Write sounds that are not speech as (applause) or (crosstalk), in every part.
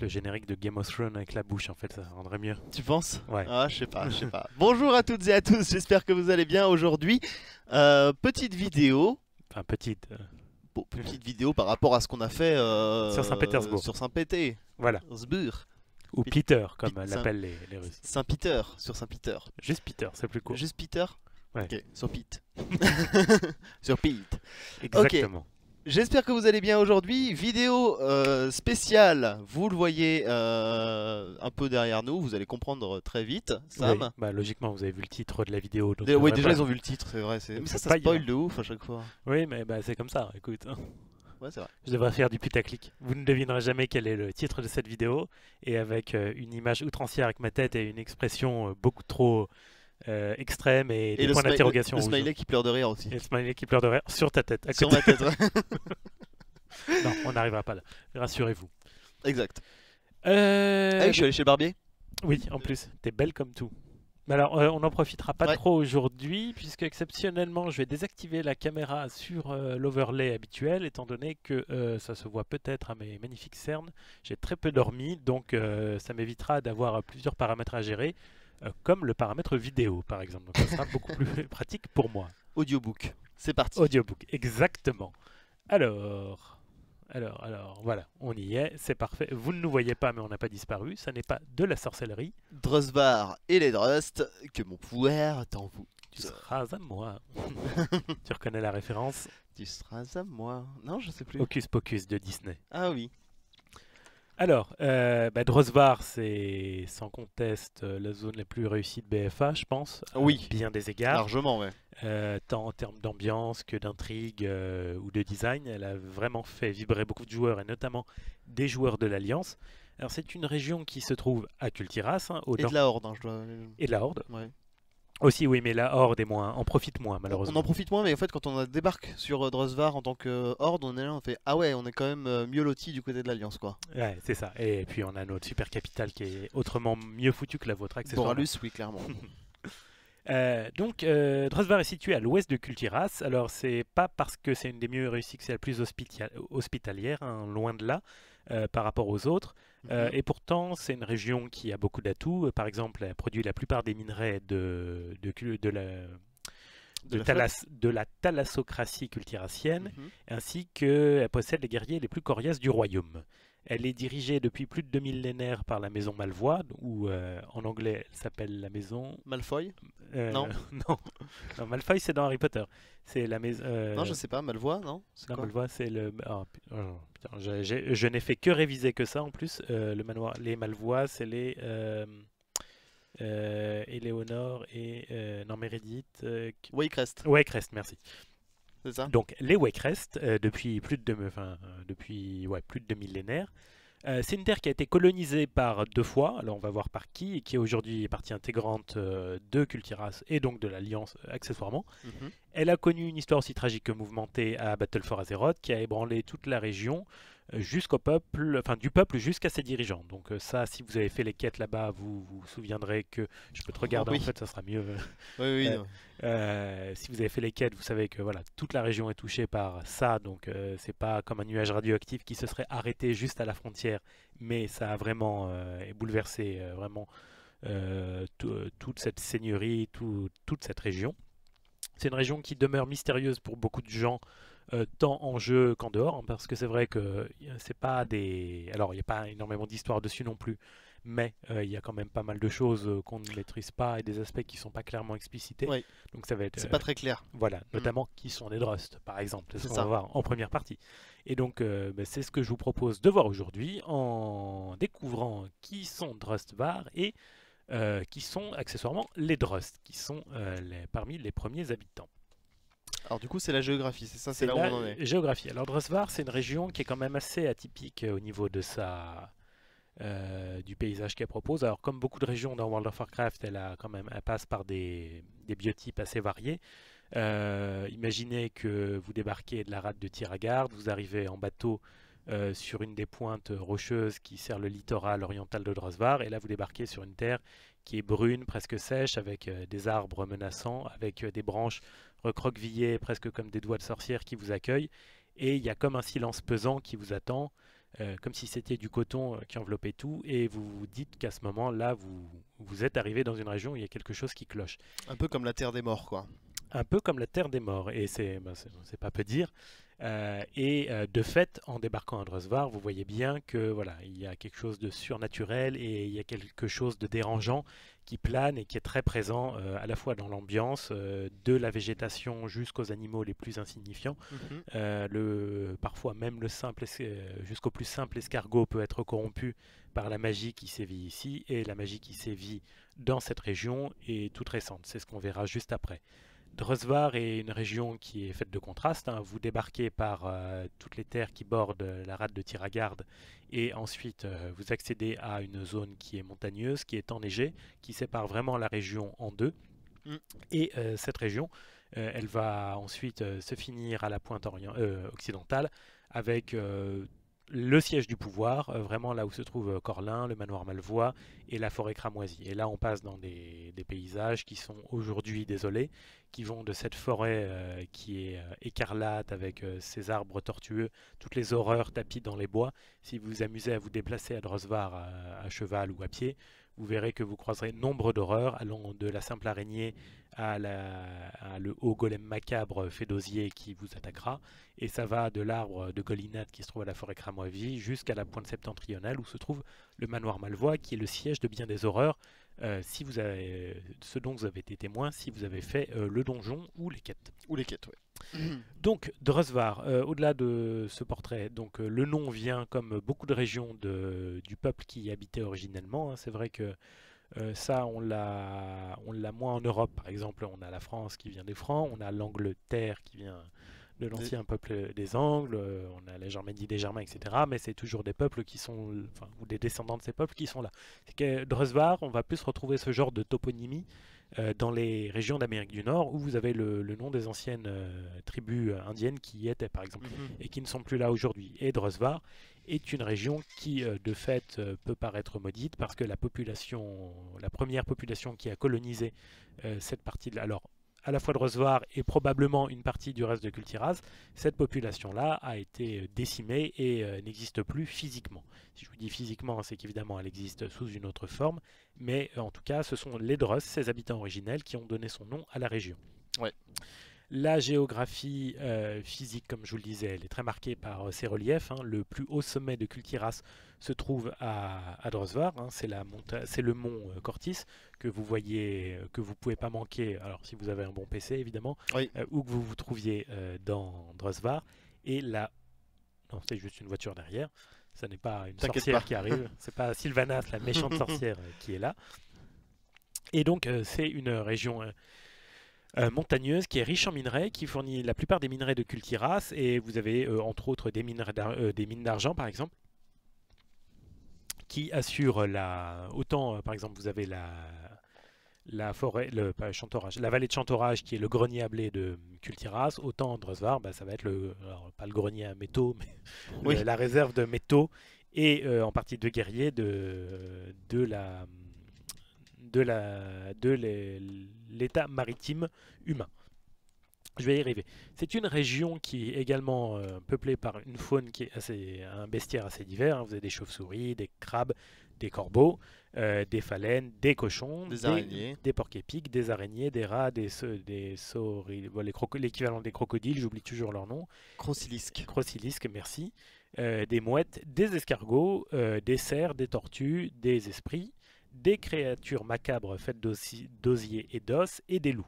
le générique de Game of Thrones avec la bouche, en fait, ça rendrait mieux. Tu penses? Ouais. Ah, je sais pas, je sais (laughs) pas. Bonjour à toutes et à tous, j'espère que vous allez bien aujourd'hui. euh, petite vidéo, Enfin, petite. euh, bon, petite vidéo par rapport à ce qu'on a fait euh, Sur Saint-Pétersbourg. Sur Saint-Pété, Voilà. Ou Pete- Peter, comme l'appellent les, les Russes. Saint-Peter, sur Saint-Peter. Juste Peter, c'est plus court. Juste Peter? Ouais. Ok, sur Pete. (laughs) (laughs) sur Pete. Exactement. J'espère que vous allez bien aujourd'hui. Vidéo euh, spéciale, vous le voyez euh, un peu derrière nous, vous allez comprendre très vite. Sam. Oui, bah, logiquement, vous avez vu le titre de la vidéo. donc oui, déjà pas- ils ont vu le titre, c'est vrai. c'est- Mais ça, ça spoil de ouf à chaque fois. Oui, mais bah, c'est comme ça, écoute. Ouais, c'est vrai. Je devrais faire du putaclic. Vous ne devinerez jamais quel est le titre de cette vidéo. Et avec euh, une image outrancière avec ma tête et une expression euh, beaucoup trop euh, extrême et, Et le, points d'interrogation. le rouges. smiley qui pleure de rire aussi. Et le smiley qui pleure de rire sur ta tête. à Sur ma tête, ouais. (laughs) Non, on n'arrivera pas là. Rassurez-vous. exact. Euh, Ah oui, je suis allé chez le barbier. Oui, en plus, t'es belle comme tout. Mais alors, euh, on n'en profitera pas Ouais. trop aujourd'hui, puisque exceptionnellement, je vais désactiver la caméra sur euh, l'overlay habituel, étant donné que euh, ça se voit peut-être à mes magnifiques cernes. J'ai très peu dormi, donc ça m'évitera d'avoir plusieurs paramètres à gérer, euh, comme le paramètre vidéo, par exemple. Donc, ça sera (laughs) beaucoup plus pratique pour moi. Audiobook. C'est parti. Audiobook, exactement. Alors, alors, alors, voilà, on y est, c'est parfait. Vous ne nous voyez pas, mais on n'a pas disparu. Ça n'est pas de la sorcellerie. Drusvar et les Drust, que mon pouvoir t'en vous. Tu seras à moi. (laughs) tu reconnais la référence Tu seras à moi. Non, je sais plus. Hocus Pocus de Disney. Ah oui. Alors, euh, bah, Drosvar, c'est sans conteste euh, la zone la plus réussie de BFA, je pense. à Oui. Bien des égards. Largement, ouais. Euh, tant en termes d'ambiance que d'intrigue euh, ou de design. Elle a vraiment fait vibrer beaucoup de joueurs et notamment des joueurs de l'Alliance. Alors, c'est une région qui se trouve à Cultiras, hein, au Et nord- de la horde, hein, je dois. et de la Horde. Ouais. Aussi, oui, mais la Horde est moins, en profite moins, On malheureusement. en profite moins, mais en fait, quand on débarque sur euh, Drusvar en tant que euh, horde, on est là, on fait Ah ouais, on est quand même euh, mieux loti du côté de l'Alliance, quoi. Ouais, c'est ça. Et puis on a notre super capitale qui est autrement mieux foutu que la vôtre, accessoirement. Boralus, oui, clairement. (laughs) Euh, donc, euh, Drosvar est situé à l'ouest de Cultiras. Alors, c'est pas parce que c'est une des mieux réussies que c'est la plus hospitalière, hein, loin de là, euh, par rapport aux autres. Euh, Mhm. et pourtant, c'est une région qui a beaucoup d'atouts. Euh, Par exemple, elle produit la plupart des minerais de, de, cul- de la, De de, la thalas- de la thalassocratie cultiracienne, Mhm. ainsi qu'elle possède les guerriers les plus coriaces du royaume. Elle est dirigée depuis plus de deux millénaires par la maison Malvois, ou euh, en anglais elle s'appelle la maison... Malfoy euh, Non. (laughs) non. Non, Malfoy c'est dans Harry Potter. C'est la maison... euh, Non, je sais pas, Malvois, non non, quoi c'est le... oh, pu- oh, putain, je n'ai fait que réviser que ça en plus. Le manoir, les Malvois c'est les... Éléonore et... non, qui- Waycrest, Waycrest, merci. C'est ça Donc les Waycrest, euh, depuis plus de enfin, euh, depuis ouais, plus de deux millénaires, euh, c'est une terre qui a été colonisée par deux fois. Alors on va voir par qui, et qui est aujourd'hui partie intégrante euh, de Cultiras et donc de l'Alliance euh, accessoirement. Mhm. Elle a connu une histoire aussi tragique que mouvementée à Battle for Azeroth, qui a ébranlé toute la région jusqu'au peuple, enfin du peuple jusqu'à ses dirigeants. Donc euh, ça, si vous avez fait les quêtes là-bas, vous vous souviendrez que je peux te regarder oui. en fait, ça sera mieux. Oui, oui, Euh, non. Euh, si vous avez fait les quêtes, vous savez que voilà, toute la région est touchée par ça, donc euh, c'est pas comme un nuage radioactif qui se serait arrêté juste à la frontière, mais ça a vraiment euh, bouleversé euh, vraiment euh, tout- euh, toute cette seigneurie, tout- toute cette région. C'est une région qui demeure mystérieuse pour beaucoup de gens, euh, tant en jeu qu'en dehors, hein, parce que c'est vrai que c'est pas des. Alors, il n'y a pas énormément d'histoire dessus non plus, mais euh, il y a quand même pas mal de choses euh, qu'on ne maîtrise pas et des aspects qui sont pas clairement explicités. Oui. Donc, ça va être. C'est pas très clair. voilà, notamment qui sont des Drust, par exemple. C'est ce qu'on va voir en première partie. Et donc, ben, c'est ce que je vous propose de voir aujourd'hui en découvrant qui sont Drustvar et euh, qui sont accessoirement les Drust, qui sont euh, les- parmi les premiers habitants. Alors, du coup, c'est la géographie, c'est ça, c'est là où on en est. géographie. Alors, Drustvar, c'est une région qui est quand même assez atypique euh, au niveau de sa. euh, du paysage qu'elle propose. Alors, comme beaucoup de régions dans World of Warcraft, elle, a quand même, elle passe par des, des biotypes assez variés. Euh, imaginez que vous débarquez de la rade de Tiragarde, vous arrivez en bateau euh, sur une des pointes rocheuses qui sert le littoral oriental de Drosvar, et là vous débarquez sur une terre qui est brune, presque sèche, avec euh, des arbres menaçants, avec euh, des branches recroquevillées, presque comme des doigts de sorcière qui vous accueillent, et il y a comme un silence pesant qui vous attend. euh, comme si c'était du coton euh, qui enveloppait tout, et vous vous dites qu'à ce moment-là, vous, vous êtes arrivé dans une région où il y a quelque chose qui cloche. Un peu comme la terre des morts, quoi. Un peu comme la terre des morts, et c'est ben, c'est- c'est pas peu dire. Euh, et euh, de fait, en débarquant à Drosvar, vous voyez bien que voilà, il y a quelque chose de surnaturel et il y a quelque chose de dérangeant qui plane et qui est très présent euh, à la fois dans l'ambiance, euh, de la végétation jusqu'aux animaux les plus insignifiants. Euh, le, parfois même le simple, jusqu'au plus simple escargot peut être corrompu par la magie qui sévit ici, et la magie qui sévit dans cette région est toute récente. C'est ce qu'on verra juste après. Drosvar est une région qui est faite de contrastes. hein. Vous débarquez par euh, toutes les terres qui bordent la rade de Tiragarde et ensuite euh, vous accédez à une zone qui est montagneuse, qui est enneigée, qui sépare vraiment la région en deux. Mm. Et euh, cette région, elle va ensuite se finir à la pointe orient- occidentale avec le siège du pouvoir, euh, vraiment là où se trouve euh, Corlin, le manoir Malvois et la forêt cramoisie. Et là, on passe dans des, paysages qui sont aujourd'hui désolés, qui vont de cette forêt euh, qui est écarlate avec ses arbres tortueux, toutes les horreurs tapis dans les bois. Si vous vous amusez à vous déplacer à Drosvar à cheval ou à pied, vous verrez que vous croiserez nombre d'horreurs, allant de la simple araignée à, le haut golem macabre fait d'osier qui vous attaquera, et ça va de l'arbre de Golinade qui se trouve à la forêt cramoisie jusqu'à la pointe septentrionale où se trouve le manoir Malvois qui est le siège de bien des horreurs, euh, si vous avez, ce dont vous avez été témoin, si vous avez fait euh, le donjon ou les quêtes. Ou les quêtes, ouais. Donc, Drosvar, euh, au-delà de ce portrait, donc, euh, le nom vient, comme beaucoup de régions, de- du peuple qui y habitait originellement. hein. C'est vrai que euh, ça, on l'a on l'a moins en Europe. Par exemple, on a la France qui vient des Francs, on a l'Angleterre qui vient de l'ancien peuple des Angles, on a la Germanie des Germains, etc. Mais c'est toujours des peuples qui sont, enfin, ou des descendants de ces peuples qui sont là. C'est que Drosvar, on va plus retrouver ce genre de toponymie dans les régions d'Amérique du Nord où vous avez le, le nom des anciennes euh, tribus euh, indiennes qui y étaient, par exemple, et qui ne sont plus là aujourd'hui. Et Drosvar est une région qui, euh, de fait, euh, peut paraître maudite parce que la population, la première population qui a colonisé euh, cette partie de la- alors à la fois Drosvar et probablement une partie du reste de Kultiraz, cette population-là a été euh, décimée et euh, n'existe plus physiquement. Si je vous dis physiquement, c'est qu'évidemment elle existe sous une autre forme, mais euh, en tout cas, ce sont les Dross, ses habitants originels, qui ont donné son nom à la région. Ouais. La géographie euh, physique, comme je vous le disais, elle est très marquée par ses reliefs. hein. Le plus haut sommet de Kultiras se trouve à, à Drosvar. hein. C'est le mont euh, Cortis que vous voyez, euh, que vous pouvez pas manquer. Alors, si vous avez un bon PC, évidemment, Oui. euh, que vous vous trouviez dans Drosvar. Et là, non, c'est juste une voiture derrière. Ça n'est pas une sorcière pas. qui arrive. (laughs) C'est pas Sylvanas, la méchante (laughs) sorcière, qui est là. Et donc, c'est une région euh, montagneuse qui est riche en minerais, qui fournit la plupart des minerais de Cultiras. Et vous avez euh, entre autres des, minerais d'ar- euh, des mines d'argent, par exemple, qui assurent la. Autant, euh, par exemple, vous avez la. La forêt, le pas Chantorage, la vallée de Chantorage qui est le grenier à blé de Cultiras, autant Drosvar, bah, ça va être le, alors, pas le grenier à métaux, (laughs) mais Oui. le- la réserve de métaux et euh, en partie de guerriers de, de la de la de l'é- l'état maritime humain. Je vais y arriver. C'est une région qui est également euh, peuplée par une faune qui est assez un bestiaire assez divers. hein. Vous avez des chauves-souris, des crabes, des corbeaux, euh, des phalènes, des cochons, Des araignées. des porcs-épics, des araignées, des rats, des des bon, l'équivalent des crocodiles. J'oublie toujours leur nom. Crocilisque. Crocilisque, merci. Euh, des mouettes, des escargots, des cerfs, des tortues, des esprits, des créatures macabres faites d'osier et d'os, et des loups.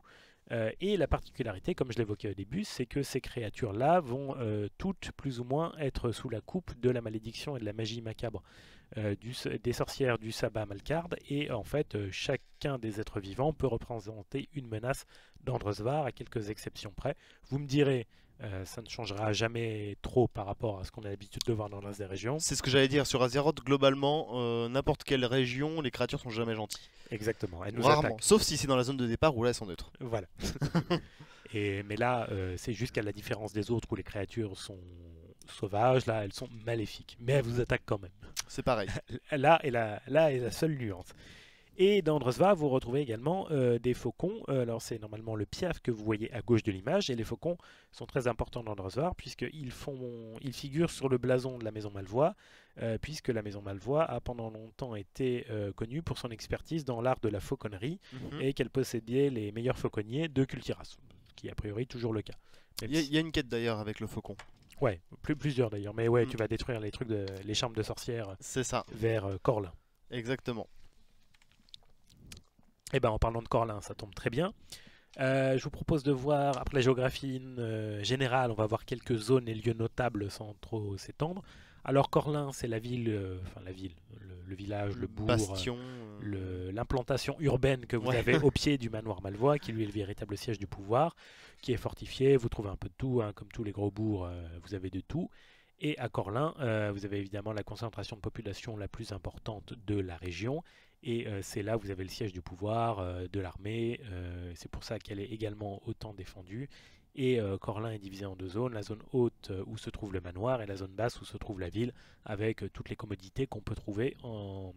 Euh, et la particularité, comme je l'évoquais au début, c'est que ces créatures-là vont euh, toutes plus ou moins être sous la coupe de la malédiction et de la magie macabre euh, des sorcières du sabbat Malkarde. Et en fait, chacun des êtres vivants peut représenter une menace d'Androsvar, à quelques exceptions près. Vous me direz, euh, ça ne changera jamais trop par rapport à ce qu'on a l'habitude de voir dans reste des régions. C'est ce que j'allais dire sur Azeroth. Globalement, euh, n'importe quelle région, les créatures sont jamais gentilles. Exactement. Elles nous Rarement. attaquent. Sauf si c'est dans la zone de départ où là elles sont neutres. Voilà. (laughs) Et, mais là, euh, c'est juste qu'à la différence des autres où les créatures sont sauvages, là, elles sont maléfiques. Mais elles vous attaquent quand même. C'est pareil. (laughs) Là est la, là est la seule nuance. Et dans Drosva, vous retrouvez également euh, des faucons. Euh, alors c'est normalement le piaf que vous voyez à gauche de l'image. Et les faucons sont très importants dans Drosvar puisqu'ils ils figurent sur le blason de la maison Malvois, euh, puisque la maison Malvois a pendant longtemps été connue pour son expertise dans l'art de la fauconnerie Mhm. et qu'elle possédait les meilleurs fauconniers de Cultiras, ce qui est a priori toujours le cas. Il y, a- si- il y a une quête d'ailleurs avec le faucon. Ouais, plus, plusieurs d'ailleurs. Mais ouais, Mm. tu vas détruire les trucs, de, les charmes de sorcières C'est ça, vers euh, Corlin. exactement. Et ben en parlant de Corlin, ça tombe très bien. Euh, je vous propose de voir, après la géographie euh, générale, on va voir quelques zones et lieux notables sans trop s'étendre. Alors Corlin, c'est la ville, euh, enfin la ville, le, le village, le bourg, l'implantation urbaine que vous Ouais. avez (laughs) au pied du manoir Malvois, qui lui est le véritable siège du pouvoir, qui est fortifié. Vous trouvez un peu de tout, hein, comme tous les gros bourgs, vous avez de tout. Et à Corlin, vous avez évidemment la concentration de population la plus importante de la région. Et euh, c'est là où vous avez le siège du pouvoir, euh, de l'armée. euh, c'est pour ça qu'elle est également autant défendue. Et Corlin est divisé en deux zones, la zone haute où se trouve le manoir et la zone basse où se trouve la ville, avec toutes les commodités qu'on peut trouver en,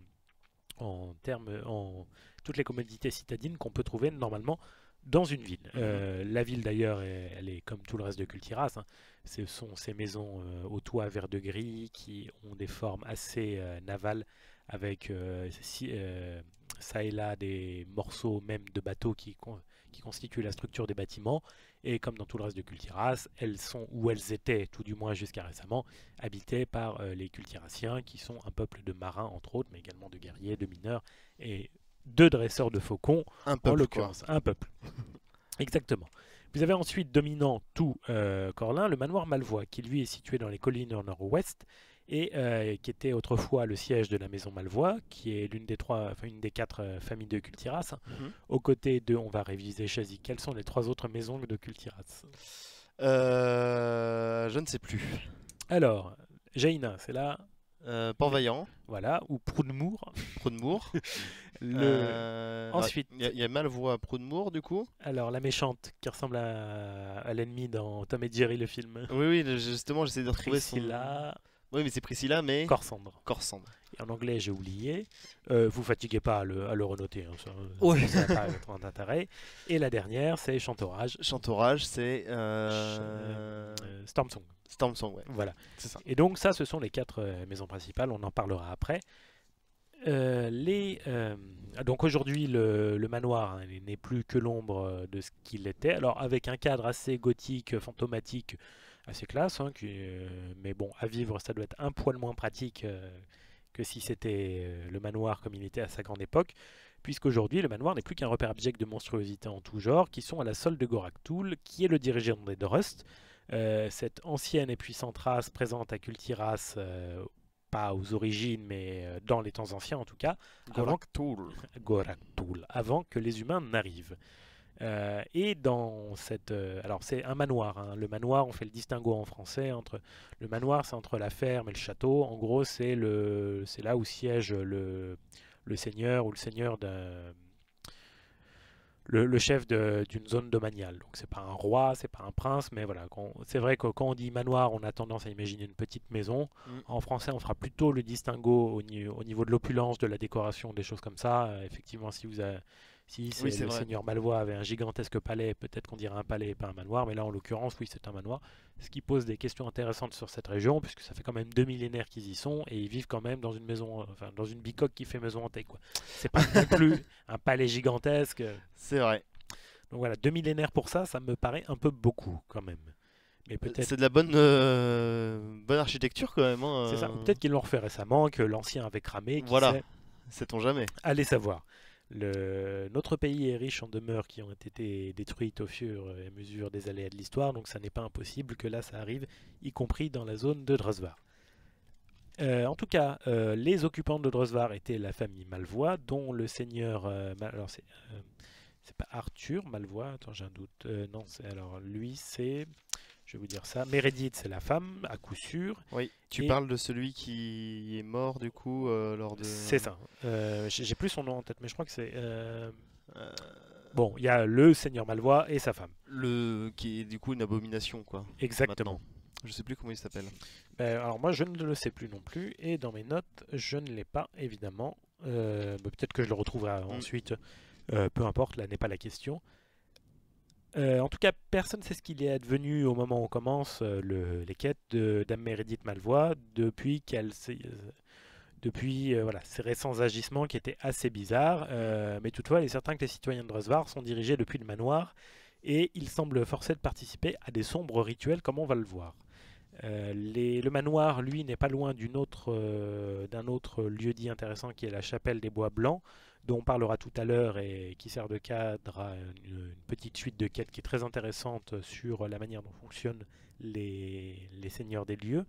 en termes, en toutes les commodités citadines qu'on peut trouver normalement dans une ville. Euh, la ville d'ailleurs, elle est comme tout le reste de Cultiras. hein. Ce sont ces maisons euh, au toit vert de gris qui ont des formes assez euh, navales, avec euh, si- euh, ça et là des morceaux même de bateaux qui, qui constituent la structure des bâtiments. Et comme dans tout le reste de Cultiras, elles sont, ou elles étaient, tout du moins jusqu'à récemment, habitées par euh, les Cultiraciens, qui sont un peuple de marins entre autres, mais également de guerriers, de mineurs et de dresseurs de faucons un en l'occurrence, un peuple. (laughs) Exactement. Vous avez ensuite dominant tout euh, Corlin, le manoir Malvois, qui lui est situé dans les collines au nord-ouest et euh, qui était autrefois le siège de la maison Malvois, qui est l'une des trois, enfin une des quatre euh, familles de Cultiras. Mhm. Aux côtés de, on va réviser Chazy, quelles sont les trois autres maisons de Cultiras? Euh, je ne sais plus. Alors, Jaina, c'est là, Euh, Port-Vaillant, voilà, ou Proudmour. Proudmour. (laughs) Le... Euh, ensuite- Il y, a- il y a Malvois à Proudmour du coup. Alors, la méchante qui ressemble à, à l'ennemi dans Tom et Jerry, le film. Oui, oui, justement, j'essaie de retrouver son- Oui, mais c'est Priscilla, mais Corsandre. Corsandre. Et en anglais, j'ai oublié. Euh, vous fatiguez pas à le, à le renoter, hein, ça Ouais. ça n'a pas (laughs) grand intérêt. Et la dernière, c'est Chantorage, Chantorage, c'est euh... euh, Stormsong. Stormsong, ouais, Voilà. c'est ça. Et donc ça, ce sont les quatre euh, maisons principales. On en parlera après. Euh, les, euh, donc aujourd'hui, le, le manoir hein, n'est plus que l'ombre de ce qu'il était. Alors avec un cadre assez gothique, fantomatique, assez classe. hein, qui, euh, mais bon, à vivre, ça doit être un poil moins pratique euh, que si c'était euh, le manoir comme il était à sa grande époque. Puisqu'aujourd'hui, le manoir n'est plus qu'un repère abject de monstruosités en tout genre, qui sont à la solde de Gorak Toul, qui est le dirigeant des Drust, cette ancienne et puissante race présente à Cultiras, pas aux origines, mais dans les temps anciens en tout cas. Goraktul, (laughs) avant que les humains n'arrivent. Euh, et dans cette... euh, alors c'est un manoir, hein. le manoir, on fait le distinguo en français entre... Le manoir, c'est entre la ferme et le château. En gros, c'est le, c'est là où siège le, le seigneur ou le seigneur d'un... Le, le chef d'une zone domaniale. Donc c'est pas un roi, c'est pas un prince, mais voilà. C'est vrai que quand on dit manoir, on a tendance à imaginer une petite maison. Mm. En français, on fera plutôt le distinguo au, au niveau de l'opulence, de la décoration, des choses comme ça. Euh, effectivement, si vous avez, si Oui, le vrai. seigneur Malvois avait un gigantesque palais, peut-être qu'on dirait un palais et pas un manoir, mais là en l'occurrence, oui, c'est un manoir. Ce qui pose des questions intéressantes sur cette région, puisque ça fait quand même deux millénaires qu'ils y sont et ils vivent quand même dans une maison, euh, enfin dans une bicoque qui fait maison hantée, quoi. C'est pas non plus (laughs) un palais gigantesque. C'est vrai. Donc voilà, deux millénaires pour ça, ça me paraît un peu beaucoup quand même. Mais peut-être C'est de la bonne, euh, bonne architecture quand même. hein, c'est ça. euh, Peut-être qu'ils l'ont refait récemment, que l'ancien avait cramé. Voilà. sait. Sait-on jamais. Allez savoir. Notre pays est riche en demeures qui ont été détruites au fur et à mesure des aléas de l'histoire, donc ça n'est pas impossible que là ça arrive, y compris dans la zone de Drosvar. Euh, en tout cas, euh, les occupants de Drosvar étaient la famille Malvois, dont le seigneur. euh, alors c'est, pas Arthur Malvois, attends j'ai un doute. Non, alors lui c'est. Je vais vous dire ça. Meredith, c'est la femme, à coup sûr. Oui. Tu Et- parles de celui qui est mort du coup euh, lors de. C'est ça. Euh, j'ai plus son nom en tête, mais je crois que c'est. euh, Bon, il y a le seigneur Malvois et sa femme. le qui est du coup une abomination quoi. Exactement. Maintenant. Je sais plus comment il s'appelle. Ben, alors moi, je ne le sais plus non plus, et dans mes notes, je ne l'ai pas évidemment bah, Peut-être que je le retrouverai Mm. ensuite. Peu importe, là n'est pas la question. Euh, en tout cas, personne ne sait ce qu'il est advenu au moment où on commence euh, le- les quêtes de Dame Meredith Malvois depuis qu'elle euh, depuis récents agissements qui étaient assez bizarres. Mais toutefois, il est certain que les citoyens de Drosvar sont dirigés depuis le manoir et ils semblent forcés de participer à des sombres rituels comme on va le voir. Le manoir, lui, n'est pas loin d'une autre, d'un autre lieu dit intéressant qui est la chapelle des Bois Blancs, dont on parlera tout à l'heure et qui sert de cadre à une, petite suite de quêtes qui est très intéressante sur la manière dont fonctionnent les, les seigneurs des lieux.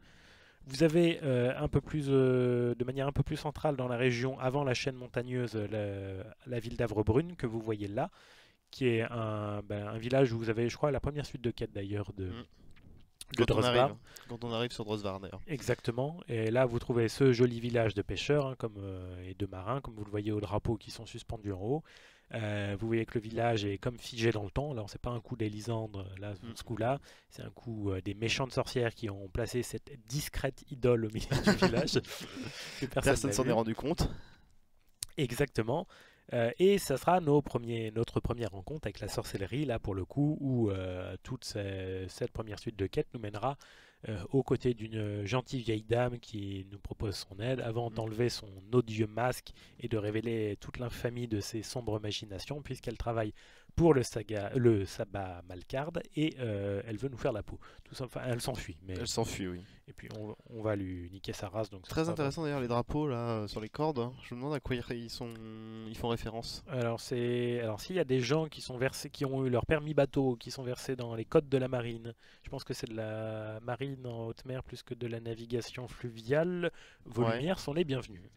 Vous avez euh, un peu plus, euh, de manière un peu plus centrale dans la région, avant la chaîne montagneuse, la, la ville d'Avrebrune que vous voyez là, qui est un, ben, un village où vous avez, je crois, la première suite de quêtes d'ailleurs de, Mm. De Quand on, arrive, quand on arrive sur Drosvar d'ailleurs. Exactement. Et là, vous trouvez ce joli village de pêcheurs hein, comme, euh, et de marins, comme vous le voyez au drapeau qui sont suspendus en haut. Euh, vous voyez que le village est comme figé dans le temps. Alors, c'est pas un coup d'Élisandre, là, Mm. ce coup-là. C'est un coup euh, des méchantes sorcières qui ont placé cette discrète idole au milieu du village. (laughs) personne n'a s'en est rendu compte. Exactement. Euh, et ça sera nos premiers, notre première rencontre avec la sorcellerie, là pour le coup, où euh, toute ce- cette première suite de quêtes nous mènera euh, aux côtés d'une gentille vieille dame qui nous propose son aide avant Mhm. d'enlever son odieux masque et de révéler toute l'infamie de ses sombres machinations, puisqu'elle travaille pour le, saga, le sabbat Malcarde et euh, elle veut nous faire la peau. Tout ça, enfin, elle s'enfuit, mais Elle s'enfuit, oui. et puis on, on va lui niquer sa race. Donc Très intéressant d'ailleurs les drapeaux là euh, sur les cordes. hein. Je me demande à quoi ils ils sont, ils font référence. Alors c'est alors s'il y a des gens qui sont versés qui ont eu leur permis bateau qui sont versés dans les codes de la marine. Je pense que c'est de la marine en haute mer plus que de la navigation fluviale. Vos Ouais. lumières sont les bienvenues.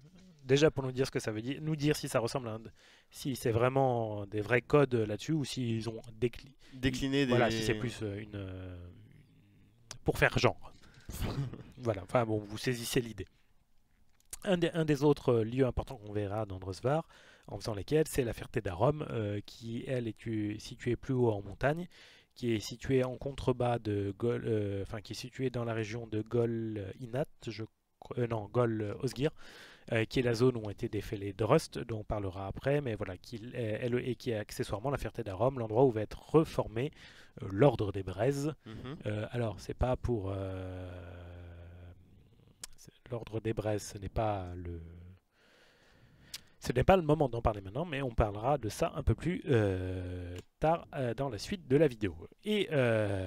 Déjà pour nous dire ce que ça veut dire, nous dire si ça ressemble à un, si c'est vraiment des vrais codes là-dessus ou s'ils ont décliné. Décliner des. Voilà, si c'est plus euh, une, euh, pour faire genre. (laughs) voilà, enfin bon, vous saisissez l'idée. Un des, un des autres euh, lieux importants qu'on verra dans Drosvar, en faisant lesquels, c'est la Ferté d'Arome, euh, qui elle est tu- située plus haut en montagne, qui est située en contrebas de Gol, euh, enfin qui est située dans la région de Gol Inat, je euh, non Gol Osgir, euh, qui est la zone où ont été défaits les Drust, dont on parlera après, mais voilà, qui, euh, elle, et qui est accessoirement la Ferté d'Arome, l'endroit où va être reformé euh, l'ordre des Braises. Mhm. Alors, c'est pas pour l'ordre des Braises, ce n'est pas le ce n'est pas le moment d'en parler maintenant, mais on parlera de ça un peu plus euh, tard euh, dans la suite de la vidéo. Et euh,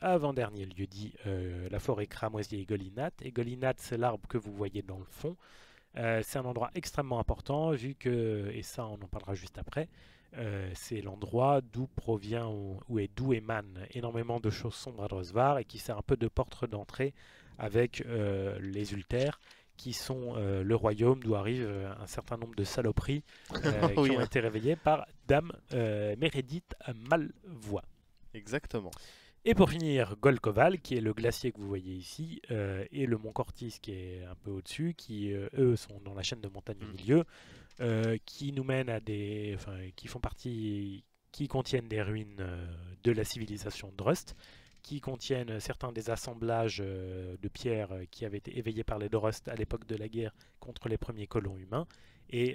avant-dernier lieu dit, la forêt cramoisier et Golinat. Et Golinat, c'est l'arbre que vous voyez dans le fond. Euh, c'est un endroit extrêmement important, vu que, et ça on en parlera juste après, euh, c'est l'endroit d'où provient, ou- où est d'où émanent énormément de choses sombres à Drosvar et qui sert un peu de porte d'entrée avec euh, les Ultères, qui sont le royaume d'où arrivent euh, un certain nombre de saloperies (laughs) qui ont hein. été réveillées par Dame Meredith Malvoie. Exactement. Et pour finir, Golkoval, qui est le glacier que vous voyez ici, euh, et le mont Cortis qui est un peu au-dessus, qui euh, eux sont dans la chaîne de montagne au Mm. milieu, euh, qui nous mènent à des, enfin, qui font partie, qui contiennent des ruines de la civilisation de Drust, qui contiennent certains des assemblages de pierres qui avaient été éveillés par les Drust à l'époque de la guerre contre les premiers colons humains, et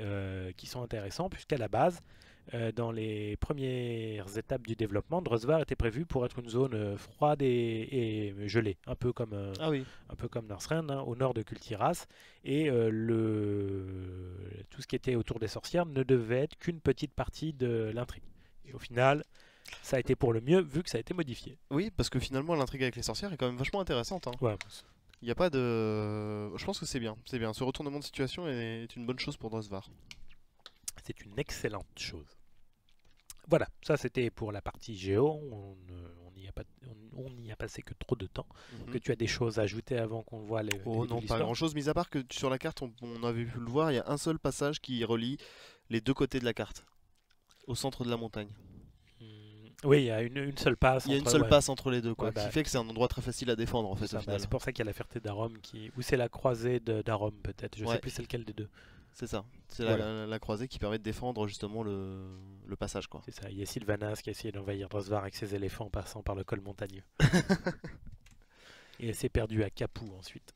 qui sont intéressants puisqu'à la base, dans les premières étapes du développement, Drosvar était prévu pour être une zone euh, froide et, et gelée, un peu comme, euh, Ah oui. un peu comme Narsren, hein, au nord de Kultiras. Et euh, le, tout ce qui était autour des sorcières ne devait être qu'une petite partie de l'intrigue. Et au final, ça a été pour le mieux vu que ça a été modifié. Oui, parce que finalement l'intrigue avec les sorcières est quand même vachement intéressante. hein. Ouais, Il n'y a pas de. Je pense que c'est bien. C'est bien. Ce retournement de situation est est une bonne chose pour Drosvar. c'est une excellente chose. Voilà, ça c'était pour la partie géo. On ne- on n'y a, pas- on- on a passé que trop de temps. Mhm. Que tu as des choses à ajouter avant qu'on voit les. Oh non, pas grand chose, mis à part que sur la carte, on, on avait pu le voir, il y a un seul passage qui relie les deux côtés de la carte, au centre de la montagne. Hmm, Oui, il y a une, une seule passe. Il y a une seule ouais, passe entre les deux, quoi, Ouais, bah, qui fait que c'est un endroit très facile à défendre en fait. c'est bah, c'est pour ça qu'il y a la Ferté d'Arome qui. Ou c'est la croisée d'Arome peut-être. Je Ouais. sais plus c'est lequel des deux. C'est ça, c'est la, Voilà. la- la croisée qui permet de défendre justement le, le passage, quoi. C'est ça. Il y a Sylvanas qui a essayé d'envahir Drosvar avec ses éléphants en passant par le col montagneux. (laughs) Et elle s'est perdue à Capou ensuite.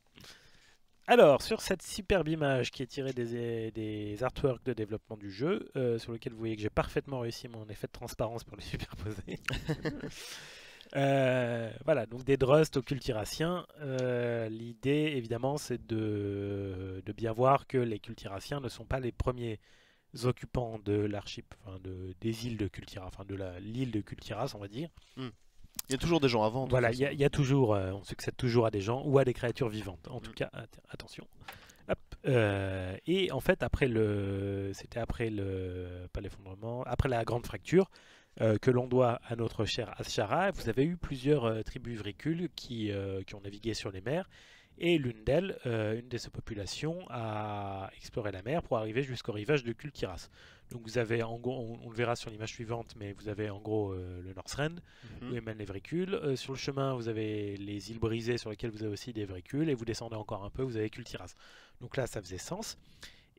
Alors, sur cette superbe image qui est tirée des, des artworks de développement du jeu, euh, sur lequel vous voyez que j'ai parfaitement réussi mon effet de transparence pour les superposer. (laughs) Euh, voilà, donc des Drust au cultiraciens. Euh, L'idée, évidemment, c'est de, de bien voir que les cultiraciens ne sont pas les premiers occupants de l'archip, enfin de, des îles de Cultira, enfin de l'île de Cultiras, on va dire. Il y a toujours des gens avant. Voilà, il y, a- y toujours, euh, on succède toujours à des gens ou à des créatures vivantes. En tout Mm. cas, att- attention. Hop, euh, et en fait, après le, c'était après le, pas l'effondrement, après la grande fracture euh, que l'on doit à notre cher Ashara, vous avez eu plusieurs euh, tribus vricules qui, euh, qui ont navigué sur les mers. Et l'une d'elles, une de ces populations, a exploré la mer pour arriver jusqu'au rivage de Kultiras. Donc vous avez, en gros, on, on le verra sur l'image suivante, mais vous avez en gros le Northrend, Mhm. où émènent les véhicules. Euh, sur le chemin, vous avez les îles brisées sur lesquelles vous avez aussi des véhicules. Et vous descendez encore un peu, vous avez Kultiras. Donc là, ça faisait sens.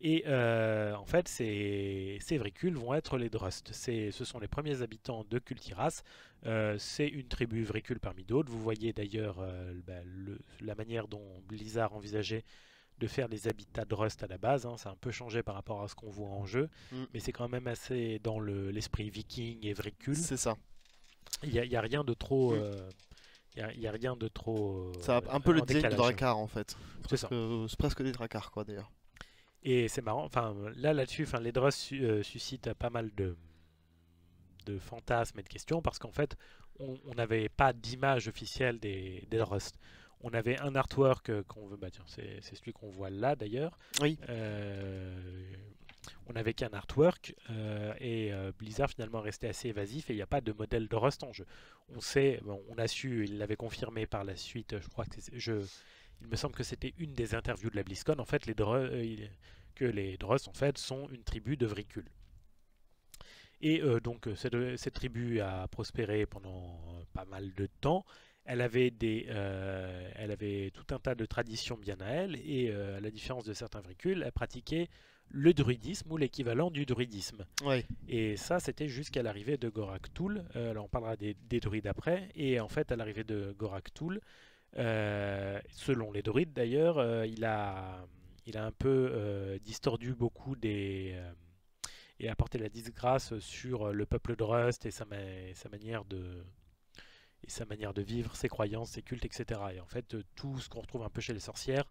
Et euh, en fait, ces, ces véhicules vont être les Drust. Ce sont les premiers habitants de Kultiras. Euh, C'est une tribu vricule parmi d'autres. Vous voyez d'ailleurs euh, bah, la manière dont Blizzard envisageait de faire les habitats Drust à la base. hein. Ça a un peu changé par rapport à ce qu'on voit en jeu. Mm. Mais c'est quand même assez dans le- l'esprit viking et vricule. C'est ça. Il n'y a, a rien de trop. Mm. euh, il y a, a rien de trop. Un euh, un peu le design décalage. Drakkar en fait. C'est ça. C'est presque des Drakkar quoi d'ailleurs. Et c'est marrant. Enfin, là, là-dessus, enfin, les Dross su- euh, suscitent pas mal de, de fantasmes et de questions parce qu'en fait, on n'avait pas d'image officielle des, des Dross. On avait un artwork qu'on veut. Bah, tiens, c'est celui qu'on voit là d'ailleurs. Oui. Euh, on n'avait qu'un artwork euh, et euh, Blizzard finalement est resté assez évasif et il n'y a pas de modèle de Rust en jeu. On sait, bon, on a su, il l'avait confirmé par la suite, je crois que c'est- je, il me semble que c'était une des interviews de la BlizzCon, en fait, les euh, que les Drust en fait sont une tribu de vricules. Et euh, donc euh, cette, cette tribu a prospéré pendant euh, pas mal de temps. Elle avait, des, euh, elle avait tout un tas de traditions bien à elle, et euh, à la différence de certains vricules, elle pratiquait le druidisme ou l'équivalent du druidisme. Ouais. Et ça, c'était jusqu'à l'arrivée de Gorak Tool. Euh, alors, on parlera des, des druides après. Et en fait, à l'arrivée de Gorak Tool, euh, selon les druides d'ailleurs, euh, il, a, il a un peu euh, distordu beaucoup des. euh, et apporté la disgrâce sur le peuple de Rust et sa, ma- sa manière de. Et sa manière de vivre, ses croyances, ses cultes, etc. Et en fait, euh, tout ce qu'on retrouve un peu chez les sorcières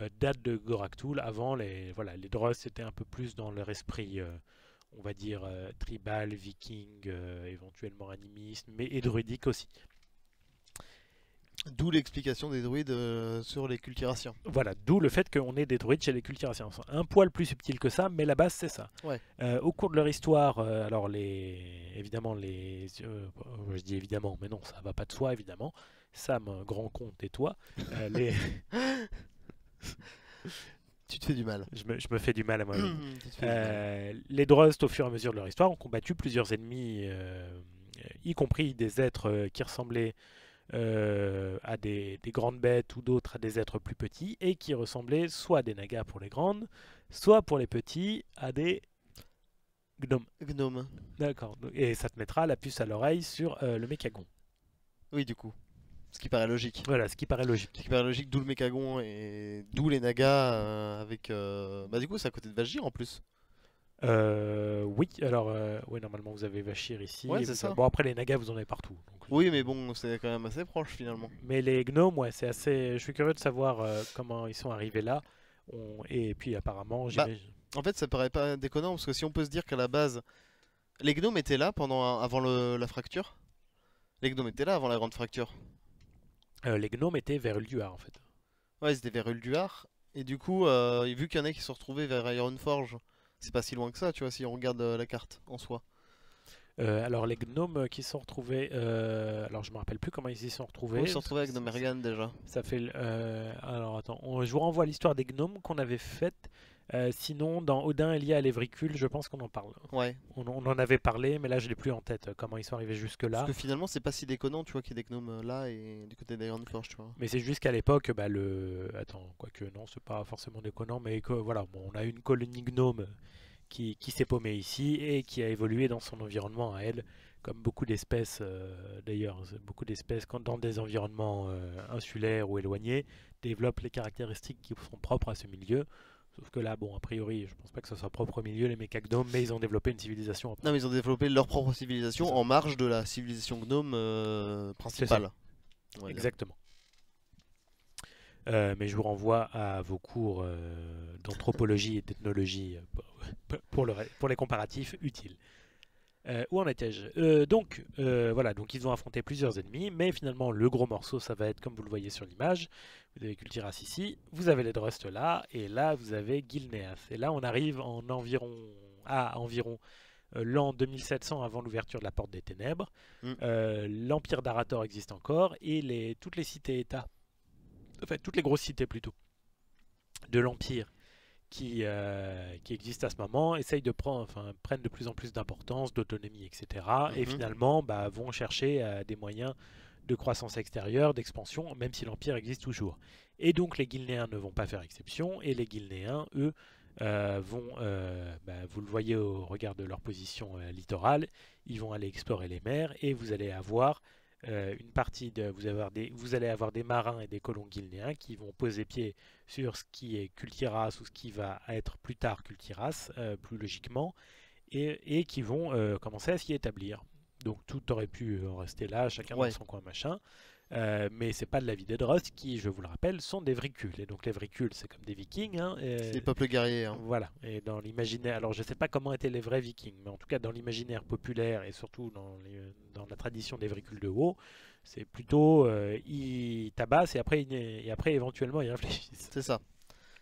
euh, date de Gorak Tool. Avant, les, voilà, les Drust c'était un peu plus dans leur esprit. euh, on va dire euh, tribal, viking, euh, éventuellement animiste, mais et druidique aussi. D'où l'explication des druides euh, sur les cultiraciens. Voilà, d'où le fait qu'on ait des druides chez les cultiraciens. Un poil plus subtil que ça, mais la base c'est ça. Ouais. Euh, au cours de leur histoire, euh, alors les, évidemment les, je dis évidemment, mais non, ça va pas de soi évidemment. Sam, grand con, tais-toi. Euh, (laughs) les, Tu te fais du mal. je, me, je me fais du mal à moi-même. Les Drust, au fur et à mesure de leur histoire, ont combattu plusieurs ennemis, y compris des êtres qui ressemblaient euh, à des, des grandes bêtes ou d'autres à des êtres plus petits, et qui ressemblaient soit à des nagas pour les grandes, soit pour les petits à des gnomes. Gnome. D'accord. Et ça te mettra la puce à l'oreille sur euh, le mécagon. Oui, du coup. Ce qui paraît logique. Voilà, ce qui paraît logique. Ce qui paraît logique, d'où le mécagon et d'où les nagas euh, avec. euh, Bah, du coup, c'est à côté de Vagir en plus. Euh, oui, alors, euh, oui, normalement vous avez Vachir ici. Ouais, vous- ça. Bon, après les nagas, vous en avez partout. Oui, mais bon, c'est quand même assez proche finalement. Mais les gnomes, ouais, c'est assez. Je suis curieux de savoir euh, comment ils sont arrivés là. On- Et puis apparemment, Bah. En fait, ça paraît pas déconnant parce que si on peut se dire qu'à la base, les gnomes étaient là pendant avant le- la fracture? Les gnomes étaient là avant la grande fracture. Euh, les gnomes étaient vers Ulduar en fait. Ouais, ils étaient vers Ulduar. Et du coup, euh, vu qu'il y en a qui se sont retrouvés vers Ironforge, c'est pas si loin que ça, tu vois, si on regarde la carte en soi. Euh, alors les gnomes qui sont retrouvés, euh, alors je me rappelle plus comment ils y sont retrouvés. ils se sont retrouvés avec Nomergan déjà. Ça fait. euh, alors attends, on- je vous renvoie à l'histoire des gnomes qu'on avait faite. Sinon, dans Odin et lié à l'Évricule, je pense qu'on en parle. Ouais. On, on en avait parlé, mais là je l'ai plus en tête. Comment ils sont arrivés jusque là. Parce que finalement, c'est pas si déconnant, tu vois, qu'il y ait des gnomes là et du côté d'Ironforge, tu vois. Mais c'est juste qu'à l'époque, bah, le. Attends, quoique non, c'est pas forcément déconnant, mais que voilà, bon, on a une colonie gnome qui, qui s'est paumée ici et qui a évolué dans son environnement à elle, comme beaucoup d'espèces, euh, d'ailleurs, beaucoup d'espèces quand dans des environnements euh, insulaires ou éloignés, développent les caractéristiques qui sont propres à ce milieu. Sauf que là, bon, a priori, je pense pas que ce soit propre au milieu, les mecs gnomes, mais ils ont développé une civilisation. Non, mais ils ont développé leur propre civilisation en marge de la civilisation gnome euh, principale. Exactement. Euh, mais je vous renvoie à vos cours euh, d'anthropologie et d'ethnologie euh, pour, (laughs) pour, le ré- pour les comparatifs utiles. Euh, où en étais-je? Donc, voilà, donc ils ont affronté plusieurs ennemis, mais finalement, le gros morceau, ça va être comme vous le voyez sur l'image. Vous avez Cultiras ici, vous avez les Drust là, et là, vous avez Gilneas. Et là, on arrive en environ, à environ l'an 2700 avant l'ouverture de la Porte des Ténèbres. Mm. L'Empire d'Arator existe encore, et les, toutes les cités-États, enfin, toutes les grosses cités plutôt, de l'Empire qui, euh, qui existent à ce moment essayent de prendre, enfin, prennent de plus en plus d'importance, d'autonomie, etc. Et Mhm. finalement bah, vont chercher euh, des moyens de croissance extérieure, d'expansion, même si l'Empire existe toujours. Et donc les Guilnéens ne vont pas faire exception, et les Guilnéens, eux, euh, vont, euh, bah, vous le voyez au regard de leur position euh, littorale, ils vont aller explorer les mers, et vous allez avoir euh, une partie de, vous, avoir des, vous allez avoir des marins et des colons guilnéens qui vont poser pied sur ce qui est Cultiras ou ce qui va être plus tard Cultiras, euh, plus logiquement, et, et qui vont euh, commencer à s'y établir. Donc tout aurait pu rester là, chacun Ouais. dans son coin machin. Euh, mais c'est pas de la vie des Drust qui, je vous le rappelle, sont des vricules. Et donc les vricules, c'est comme des vikings. hein, et- C'est des peuples guerriers. hein. voilà, et dans l'imaginaire, alors je sais pas comment étaient les vrais vikings, mais en tout cas dans l'imaginaire populaire et surtout dans, les- dans la tradition des vricules de haut, c'est plutôt euh, ils tabassent et après, et après éventuellement ils (laughs) réfléchissent. C'est ça.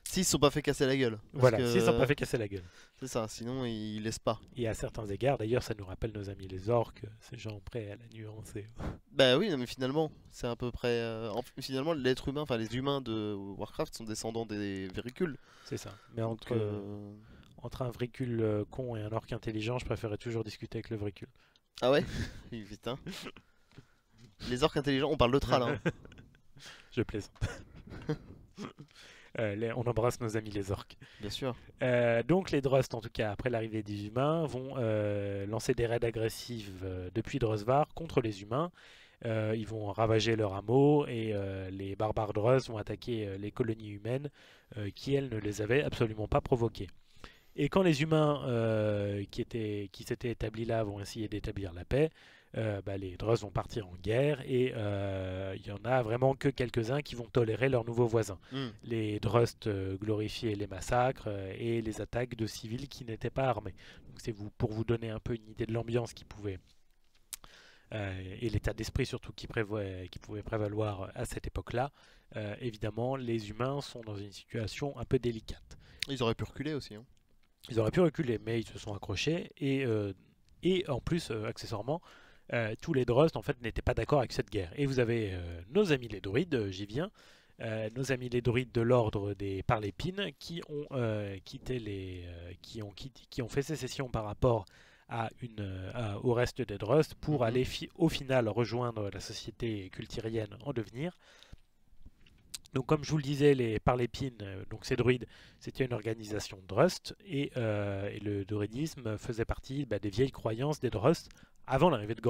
S'ils se sont pas fait casser la gueule. Parce Voilà, que- s'ils sont pas fait casser la gueule. C'est ça, sinon ils laissent pas. Et à certains égards, d'ailleurs, ça nous rappelle nos amis les orques, ces gens prêts à la nuancer. (laughs) Bah oui, non, mais finalement, c'est à peu près. euh, en- finalement, l'être humain, enfin les humains de Warcraft sont descendants des véhicules. C'est ça. Mais entre, euh, entre un vricule euh, con et un orque intelligent, je préférais toujours discuter avec le vricule. Ah ouais? (laughs) Oui, Putain. Les orques intelligents, on parle de Thrall. Hein. (laughs) Je plaisante. Euh, les- on embrasse nos amis les orques. Bien sûr. Euh, donc les Drust, en tout cas, après l'arrivée des humains, vont euh, lancer des raids agressifs euh, depuis Drosvar contre les humains. Euh, ils vont ravager leurs hameaux et euh, les barbares Drust vont attaquer euh, les colonies humaines qui, elles, ne les avaient absolument pas provoquées. Et quand les humains qui, étaient, qui s'étaient établis là vont essayer d'établir la paix, euh, bah, les Drust vont partir en guerre et euh, il y en a vraiment que quelques-uns qui vont tolérer leurs nouveaux voisins Hmm. les Drust euh, glorifiaient les massacres et les attaques de civils qui n'étaient pas armés. Donc c'est vous, pour vous donner un peu une idée de l'ambiance qui pouvait et l'état d'esprit surtout qui, pouvait prévaloir à cette époque-là. Évidemment, les humains sont dans une situation un peu délicate. Ils auraient pu reculer aussi. hein. Ils auraient pu reculer, mais ils se sont accrochés et, et en plus, euh, accessoirement, euh, tous les Drust en fait n'étaient pas d'accord avec cette guerre. Et vous avez euh, nos amis les druides, euh, j'y viens, euh, nos amis les druides de l'ordre des Parlépines qui ont quitté les, qui ont quitté- qui ont fait sécession par rapport à une, à- au reste des Drust pour Mhm. aller fi- au final rejoindre la société cultirienne en devenir. Donc comme je vous le disais, les Parlépines, donc ces druides, c'était une organisation Drust et, euh, et le druidisme faisait partie bah, des vieilles croyances des Drust avant l'arrivée de.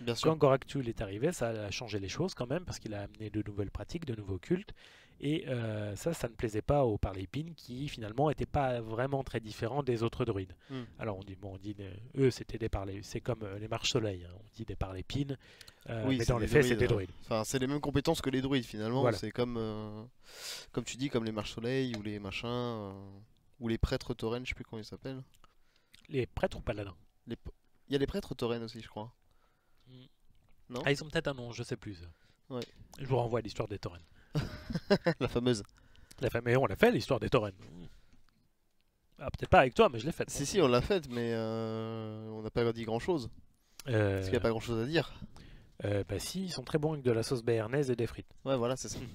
Bien sûr. Quand Goraktul est arrivé, ça a changé les choses quand même parce qu'il a amené de nouvelles pratiques, de nouveaux cultes. Et euh, ça, ça ne plaisait pas aux Parlépines qui finalement n'étaient pas vraiment très différents des autres druides. Hmm. Alors on dit, bon, on dit, euh, eux c'était des Parlé, c'est comme euh, les marches soleil, hein. on dit des Parlépines, euh, Oui, mais dans les faits c'est druides, des hein. druides. Enfin, c'est les mêmes compétences que les druides finalement. Voilà. C'est comme, euh, comme tu dis, comme les marches soleil ou les machins, ou les prêtres taurennes, je sais plus comment ils s'appellent. Les prêtres ou paladins Les Il y a les prêtres taurennes aussi, je crois. Non Ah, ils ont peut-être un nom, je sais plus. Ouais. Je vous renvoie à l'histoire des taurennes. (laughs) La fameuse. La fa- mais on l'a fait, l'histoire des taurennes. Ah, peut-être pas avec toi, mais je l'ai faite. Si, si, on l'a faite, mais euh, on n'a pas dit grand chose. Euh, Parce qu'il n'y a pas grand chose à dire. euh, bah si, ils sont très bons avec de la sauce béarnaise et des frites. Ouais, voilà, c'est ça. (laughs)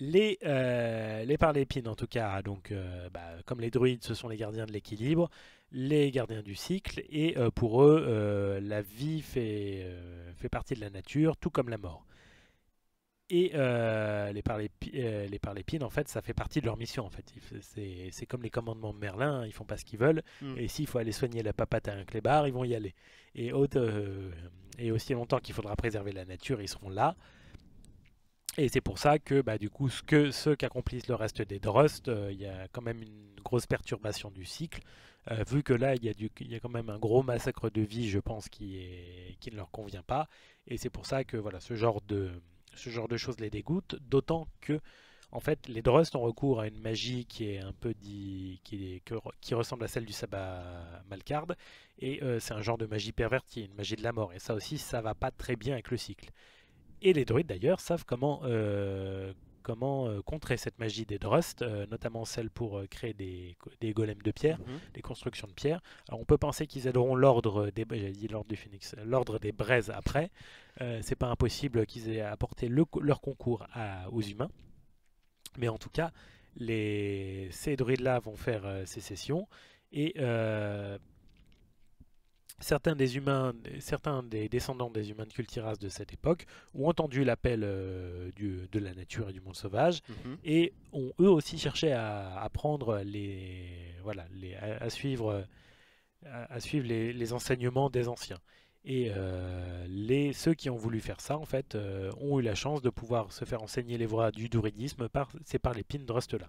Les, euh, les parlépines, en tout cas, donc, euh, bah, comme les druides, ce sont les gardiens de l'équilibre, les gardiens du cycle, et euh, pour eux, la vie fait, fait partie de la nature, tout comme la mort. Et les, parlépi- euh, les parlépines, en fait, ça fait partie de leur mission. En fait, c'est comme les commandements de Merlin, hein, ils font pas ce qu'ils veulent. Mm. Et s'il faut aller soigner la papate à un clébard, ils vont y aller. Et, autre, et aussi longtemps qu'il faudra préserver la nature, ils seront là. Et c'est pour ça que, bah, du coup, ce que, ceux qui accomplissent le reste des Drust, euh, il y a quand même une grosse perturbation du cycle. euh, vu que là, il y, a y a quand même un gros massacre de vie, je pense, qui, est, qui ne leur convient pas. Et c'est pour ça que voilà, ce genre de, ce genre de choses les dégoûte. D'autant que, en fait, les Drust ont recours à une magie qui est un peu dit, qui ressemble à celle du sabbat Malcard. Et euh, c'est un genre de magie pervertie, une magie de la mort. Et ça aussi, ça va pas très bien avec le cycle. Et les druides d'ailleurs savent comment, euh, comment euh, contrer cette magie des Drust, euh, notamment celle pour créer des, des golems de pierre, Mhm. des constructions de pierre. Alors on peut penser qu'ils aideront l'ordre des, l'ordre du l'ordre des braises après. C'est pas impossible qu'ils aient apporté le leur concours à- aux humains. Mais en tout cas, les, ces druides-là vont faire euh, sécession et euh, certains des humains, certains des descendants des humains de Cultiras de cette époque ont entendu l'appel euh, de la nature et du monde sauvage Mhm. et ont eux aussi cherché à, à prendre les voilà les, à, à suivre à, à suivre les, les enseignements des anciens et euh, les ceux qui ont voulu faire ça en fait euh, ont eu la chance de pouvoir se faire enseigner les voies du druidisme par c'est par les Pindrust là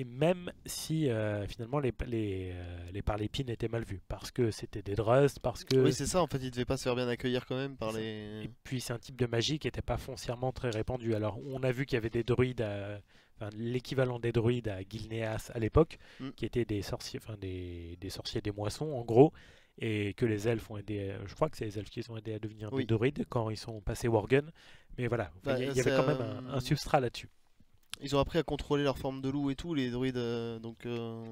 et même si euh, finalement les les, euh, les parlépines étaient mal vus parce que c'était des drusts parce que Oui, c'est ça, en fait, il devait pas se faire bien accueillir quand même par les. et puis c'est un type de magie qui n'était pas foncièrement très répandu. Alors on a vu qu'il y avait des druides, à- enfin, l'équivalent des druides à Gilneas à l'époque, Mm. qui étaient des sorciers, enfin des, des sorciers des moissons en gros, et que les elfes ont aidé. Je crois que c'est les elfes qui les ont aidés à devenir Oui. des druides quand ils sont passés Worgen. Mais voilà, Bah, il y, avait quand même un, un substrat là-dessus. Ils ont appris à contrôler leur forme de loup et tout, les druides. euh, donc. euh,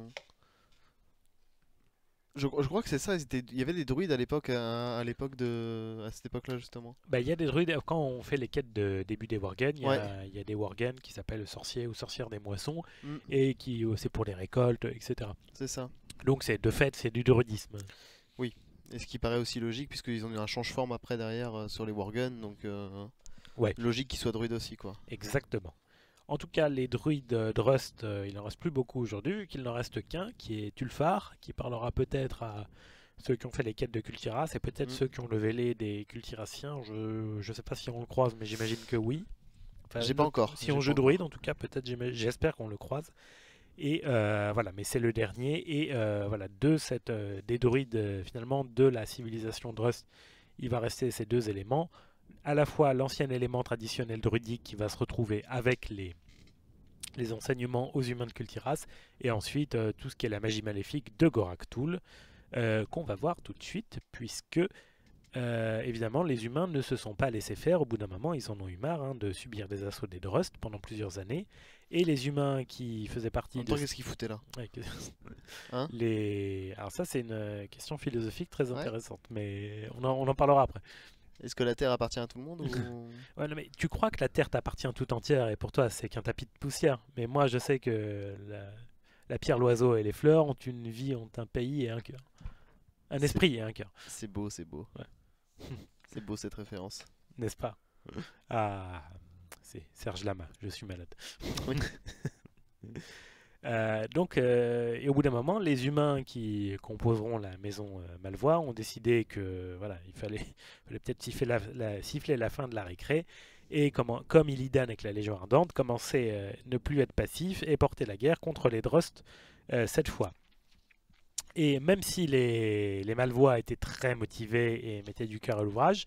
Je, je crois que c'est ça, il y avait des druides à l'époque, à, à l'époque de, à cette époque-là justement. Bah, il y a des druides, quand on fait les quêtes de début des Worgen, il y, a- Ouais. il y a des Worgen qui s'appellent sorciers ou sorcières des moissons, Mm. et qui euh, c'est pour les récoltes, etc. C'est ça. Donc c'est de fait, c'est du druidisme. Et ce qui paraît aussi logique, puisqu'ils ont eu un change-forme après derrière euh, sur les Worgen, donc euh, Ouais. logique qu'ils soient druides aussi, quoi. Exactement. En tout cas, les druides euh, Drust, euh, il n'en reste plus beaucoup aujourd'hui, vu qu'il n'en reste qu'un, qui est Tulfar, qui parlera peut-être à ceux qui ont fait les quêtes de Cultiras, et peut-être Mm. ceux qui ont levé les des Cultiraciens. Je ne sais pas si on le croise, mais j'imagine que oui. Enfin, J'ai pas encore. Si on joue druide, en tout cas, peut-être, j'espère qu'on le croise. Et euh, voilà, mais c'est le dernier. Et euh, voilà, de cette, euh, des druides, finalement, de la civilisation Drust, il va rester ces deux éléments. À la fois l'ancien élément traditionnel druidique qui va se retrouver avec les, les enseignements aux humains de Cultiras, et ensuite euh, tout ce qui est la magie maléfique de Goraktul, euh, qu'on va voir tout de suite, puisque euh, évidemment les humains ne se sont pas laissés faire. Au bout d'un moment, ils en ont eu marre hein, de subir des assauts des Drust pendant plusieurs années. Et les humains qui faisaient En partie même de qu'est-ce qu'ils foutaient là (laughs) Ouais, que- (laughs) Hein les... Alors ça c'est une question philosophique très Ouais. intéressante, mais on en, on en parlera après. Est-ce que la Terre appartient à tout le monde ou... (laughs) Ouais, non, mais tu crois que la Terre t'appartient tout entière et pour toi c'est qu'un tapis de poussière. Mais moi je sais que la, la pierre, l'oiseau et les fleurs ont une vie, ont un pays et un cœur. Un esprit et un cœur, C'est beau, c'est beau. Ouais. (laughs) c'est beau cette référence. n'est-ce pas? (laughs) Ah, c'est Serge Lama, je suis malade. Oui. Euh, donc, euh, et au bout d'un moment, les humains qui composeront la maison euh, Malvois ont décidé que voilà, il fallait, (laughs) peut-être siffler la, fin de la récré et comment, comme Illidan avec la Légion Ardente, commencer euh, ne plus être passif et porter la guerre contre les Drust euh, cette fois. Et même si les, les Malvois étaient très motivés et mettaient du cœur à l'ouvrage,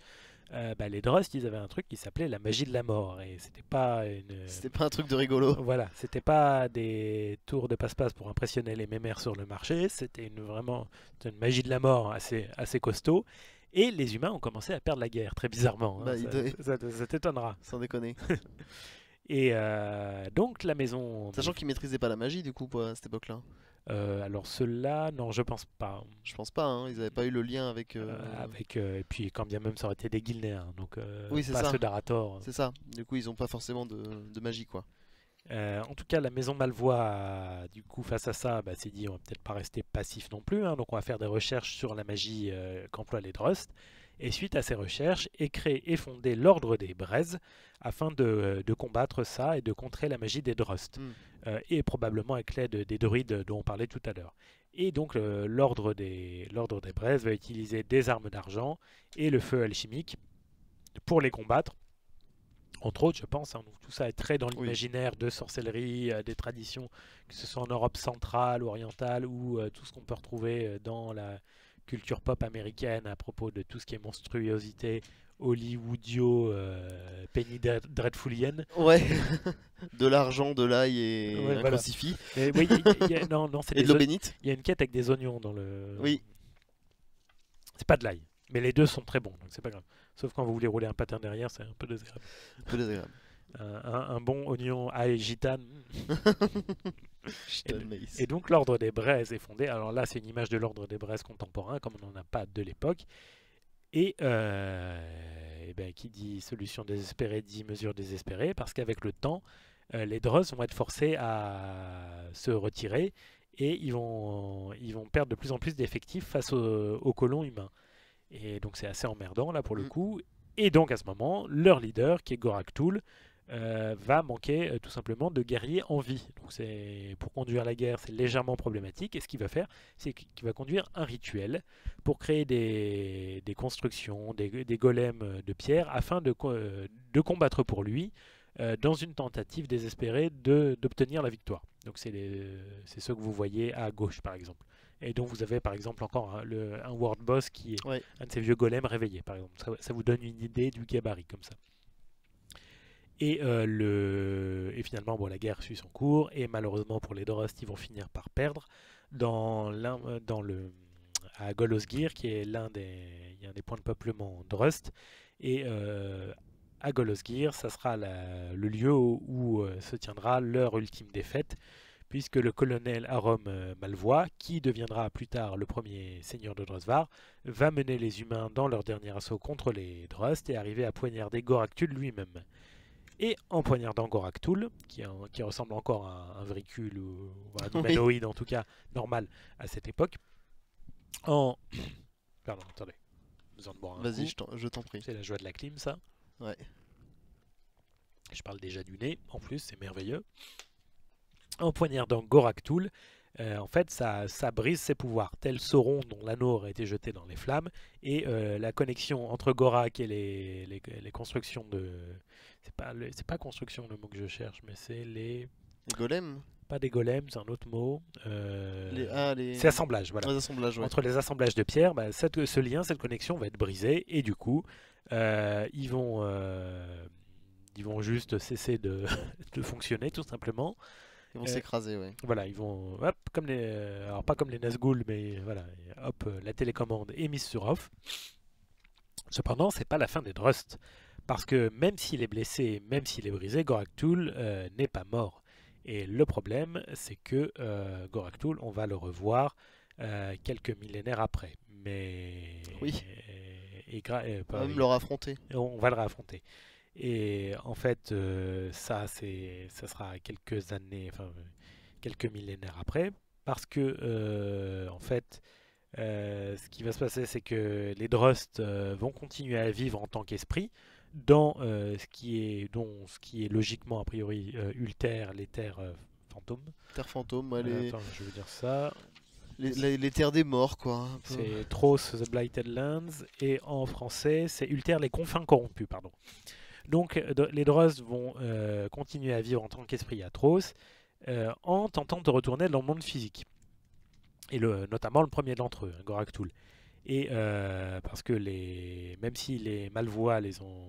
euh, bah, les Drust, ils avaient un truc qui s'appelait la magie de la mort. Et c'était pas une. C'était pas un truc de rigolo. Voilà, c'était pas des tours de passe-passe pour impressionner les mémères sur le marché, c'était une, vraiment une magie de la mort assez, assez costaud. Et les humains ont commencé à perdre la guerre, très bizarrement. hein, Bah, il ça devait- ça- ça- ça t'étonnera. Sans déconner. (laughs) Et euh, donc la maison. Sachant qu'ils maîtrisaient pas la magie du coup à cette époque-là. Euh, alors ceux-là, non, je pense pas. Je pense pas, hein, ils avaient pas eu le lien avec. euh, Euh, avec, et puis quand bien même ça aurait été des Guilnéens, donc Oui, c'est pas ça. ceux d'Arator. C'est ça. Du coup, ils ont pas forcément de, de magie quoi. En tout cas, la maison Malvois, a- du coup, face à ça, bah, s'est dit on va peut-être pas rester passif non plus, hein, donc on va faire des recherches sur la magie qu'emploient les Drust. Et suite à ces recherches, est créé et fondé l'Ordre des Braises afin de, de combattre ça et de contrer la magie des Drust. Mm. Euh, et probablement avec l'aide des druides dont on parlait tout à l'heure. Et donc l'Ordre des, des Braises va utiliser des armes d'argent et le feu alchimique pour les combattre. Entre autres, je pense, hein, donc tout ça est très dans Oui. l'imaginaire de sorcellerie, euh, des traditions, que ce soit en Europe centrale ou orientale, ou euh, tout ce qu'on peut retrouver euh, dans la culture pop américaine à propos de tout ce qui est monstruosité hollywoodio, euh, Penny Dread- Dreadfulienne. Ouais. (laughs) de l'argent, de l'ail et Ouais, un voilà. crucifix. Et oui, il y a- il y a- non, non, c'est Et de l'eau bénite. il y a une quête avec des oignons dans le. Oui. C'est pas de l'ail, mais les deux sont très bons, donc c'est pas grave. Sauf quand vous voulez rouler un patin derrière, c'est un peu désagréable. Un peu désagréable. Un, un- un bon oignon ail gitane. (laughs) (laughs) Et donc l'ordre des braises est fondé. Alors là, c'est une image de l'ordre des braises contemporain, comme on n'en a pas de l'époque. Et, euh, eh ben, qui dit solution désespérée dit mesure désespérée, parce qu'avec le temps, euh, les Dross vont être forcés à se retirer et ils vont, ils vont perdre de plus en plus d'effectifs face aux, aux colons humains. Et donc c'est assez emmerdant là pour le Mm. coup. Et donc à ce moment, leur leader, qui est Gorak Tool, euh, va manquer euh, tout simplement de guerriers en vie. Donc c'est pour conduire la guerre, c'est légèrement problématique. Et ce qu'il va faire, c'est qu'il va conduire un rituel pour créer des, des constructions, des, des golems euh, de pierre, afin de, co- euh, de combattre pour lui dans une tentative désespérée d'obtenir la victoire. Donc c'est ceux que vous voyez à gauche par exemple. Et donc vous avez par exemple encore un, le- un World Boss qui est Ouais. un de ces vieux golems réveillés par exemple. Ça, ça vous donne une idée du gabarit comme ça. Et, euh, et finalement, la guerre suit son cours, et malheureusement pour les Drost, ils vont finir par perdre dans, euh, dans le, à Golosgir, qui est l'un des, points de peuplement Drost. Et euh, à Golosgir, ça sera le lieu où, se tiendra leur ultime défaite, puisque le colonel Arom Malvois, qui deviendra plus tard le premier seigneur de Drosvar, va mener les humains dans leur dernier assaut contre les Drost et arriver à poignarder Goraktul lui-même. Et en poignardant qui, est un- qui ressemble encore à un, un véhicule ou, ou un (laughs) Oui. humanoïde en tout cas normal à cette époque, en... (coughs) Pardon, attendez. Vas-y, je t'en- prie. C'est la joie de la clim, ça. Ouais. Je parle déjà du nez, en plus, c'est merveilleux. En poignardant Goraktul, euh, en fait, ça, ça brise ses pouvoirs, tel Sauron dont l'anneau aurait été jeté dans les flammes, et euh, la connexion entre Gorak et les, les, les constructions de... C'est pas, le- pas construction le mot que je cherche, mais c'est les... Les golems Pas des golems, c'est un autre mot. euh, les... Ah, les... C'est assemblage, voilà Les assemblages, ouais. entre les assemblages de pierres, bah, cette- ce lien, cette connexion va être brisée et du coup, ils, vont, ils vont juste cesser de, (laughs) de fonctionner tout simplement. Ils vont Euh, s'écraser, ouais. Voilà, ils vont, hop, comme les, alors pas comme les Nazgûl, mais voilà, hop, euh, la télécommande est mise sur off. Cependant, c'est pas la fin des Drust, parce que même s'il est blessé, même s'il est brisé, Goraktul euh, n'est pas mort. Et le problème, c'est que euh, Goraktul, on va le revoir euh, quelques millénaires après. Mais Oui. et On va même leur affronter. et on va le réaffronter. Et en fait, euh, ça, c'est, ça sera quelques années, enfin euh, quelques millénaires après, parce que euh, en fait, euh, ce qui va se passer, c'est que les Drust vont continuer à vivre en tant qu'esprit dans ce qui est, dont ce qui est logiquement a priori Ulter, les terres fantômes. Terre fantôme, ouais, les... attends, je veux dire ça. Les, les- les terres des morts, quoi. C'est Tros The Blighted Lands et en français c'est Ulter les confins corrompus pardon. Donc euh, les Dross vont euh, continuer à vivre en tant qu'esprit à Tros euh, en tentant de retourner dans le monde physique. Et le, notamment le premier d'entre eux, hein, Goraktul. Et parce que les, même si les Malvois les ont,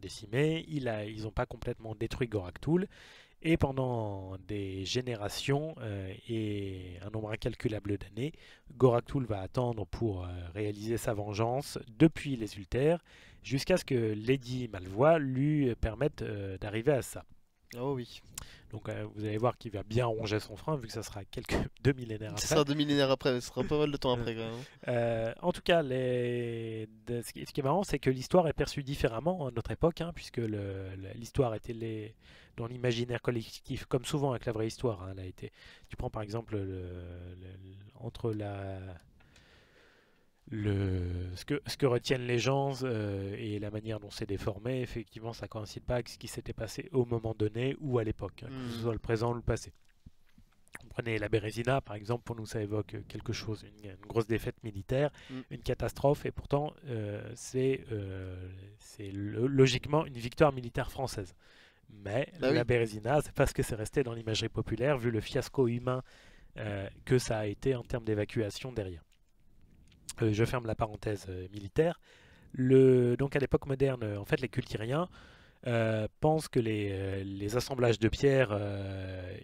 décimés, ils n'ont pas complètement détruit Goraktul. Et pendant des générations euh, et un nombre incalculable d'années, Goraktul va attendre pour euh, réaliser sa vengeance depuis les Ultères, jusqu'à ce que Lady Malvois lui permette euh, d'arriver à ça. Oh oui. Donc euh, vous allez voir qu'il va bien ronger son frein, vu que ça sera quelques (laughs) deux millénaires Ce après. sera deux millénaires après, ce sera pas mal de temps après, quand même. Euh, en tout cas, les... de- ce, qui, est marrant, c'est que l'histoire est perçue différemment à notre époque, hein, puisque le- l'histoire était les... dans l'imaginaire collectif, comme souvent avec la vraie histoire. hein, elle a été... Tu prends par exemple le- le- le- entre la... le, ce, que, ce que retiennent les gens euh, et la manière dont c'est déformé, effectivement, ça coïncide pas avec ce qui s'était passé au moment donné ou à l'époque, hein, que ce Mm. soit le présent ou le passé. On prenait la Bérésina, par exemple, pour nous, ça évoque quelque chose, une, une grosse défaite militaire, Mm. une catastrophe, et pourtant, euh, c'est euh, lo- logiquement une victoire militaire française. Mais Bah la oui. Bérésina, c'est parce que c'est resté dans l'imagerie populaire, vu le fiasco humain euh, que ça a été en termes d'évacuation derrière. Euh, je ferme la parenthèse euh, militaire. Donc à l'époque moderne, euh, en fait, les cultiriens pensent que les, assemblages de pierres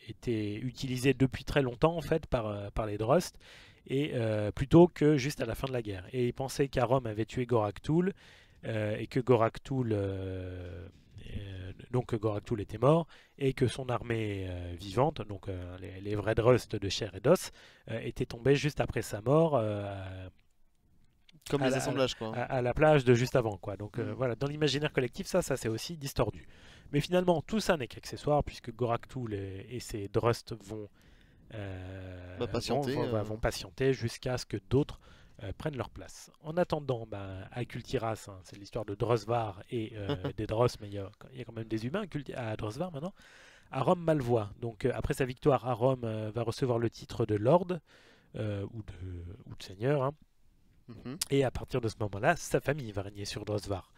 étaient utilisés depuis très longtemps en fait par, les Drust et plutôt que juste à la fin de la guerre. Et ils pensaient qu'Arom avait tué Goraktul euh, et que Goraktul euh, donc que Goraktul était mort et que son armée vivante, donc les, vrais Drust de chair et d'os, était juste après sa mort. Comme les la- assemblages, quoi. à, à la plage de juste avant. Quoi. Donc euh, Mm. voilà, dans l'imaginaire collectif, ça, ça c'est aussi distordu. Mais finalement, tout ça n'est qu'accessoire, puisque Goraktul et, et ses Drust vont, euh, Bah, patienter, vont, vont- euh. vont patienter jusqu'à ce que d'autres euh, prennent leur place. En attendant, bah, à Kultiras, hein, c'est l'histoire de Drosvar et euh, (laughs) des Dross, mais il y, a, il y a quand même des humains à Drosvar maintenant. À Rome, Malvois. Donc euh, après sa victoire, à Rome va recevoir le titre de Lord ou, de, ou de Seigneur. hein. Mhm. Et à partir de ce moment-là, sa famille va régner sur Drosvar.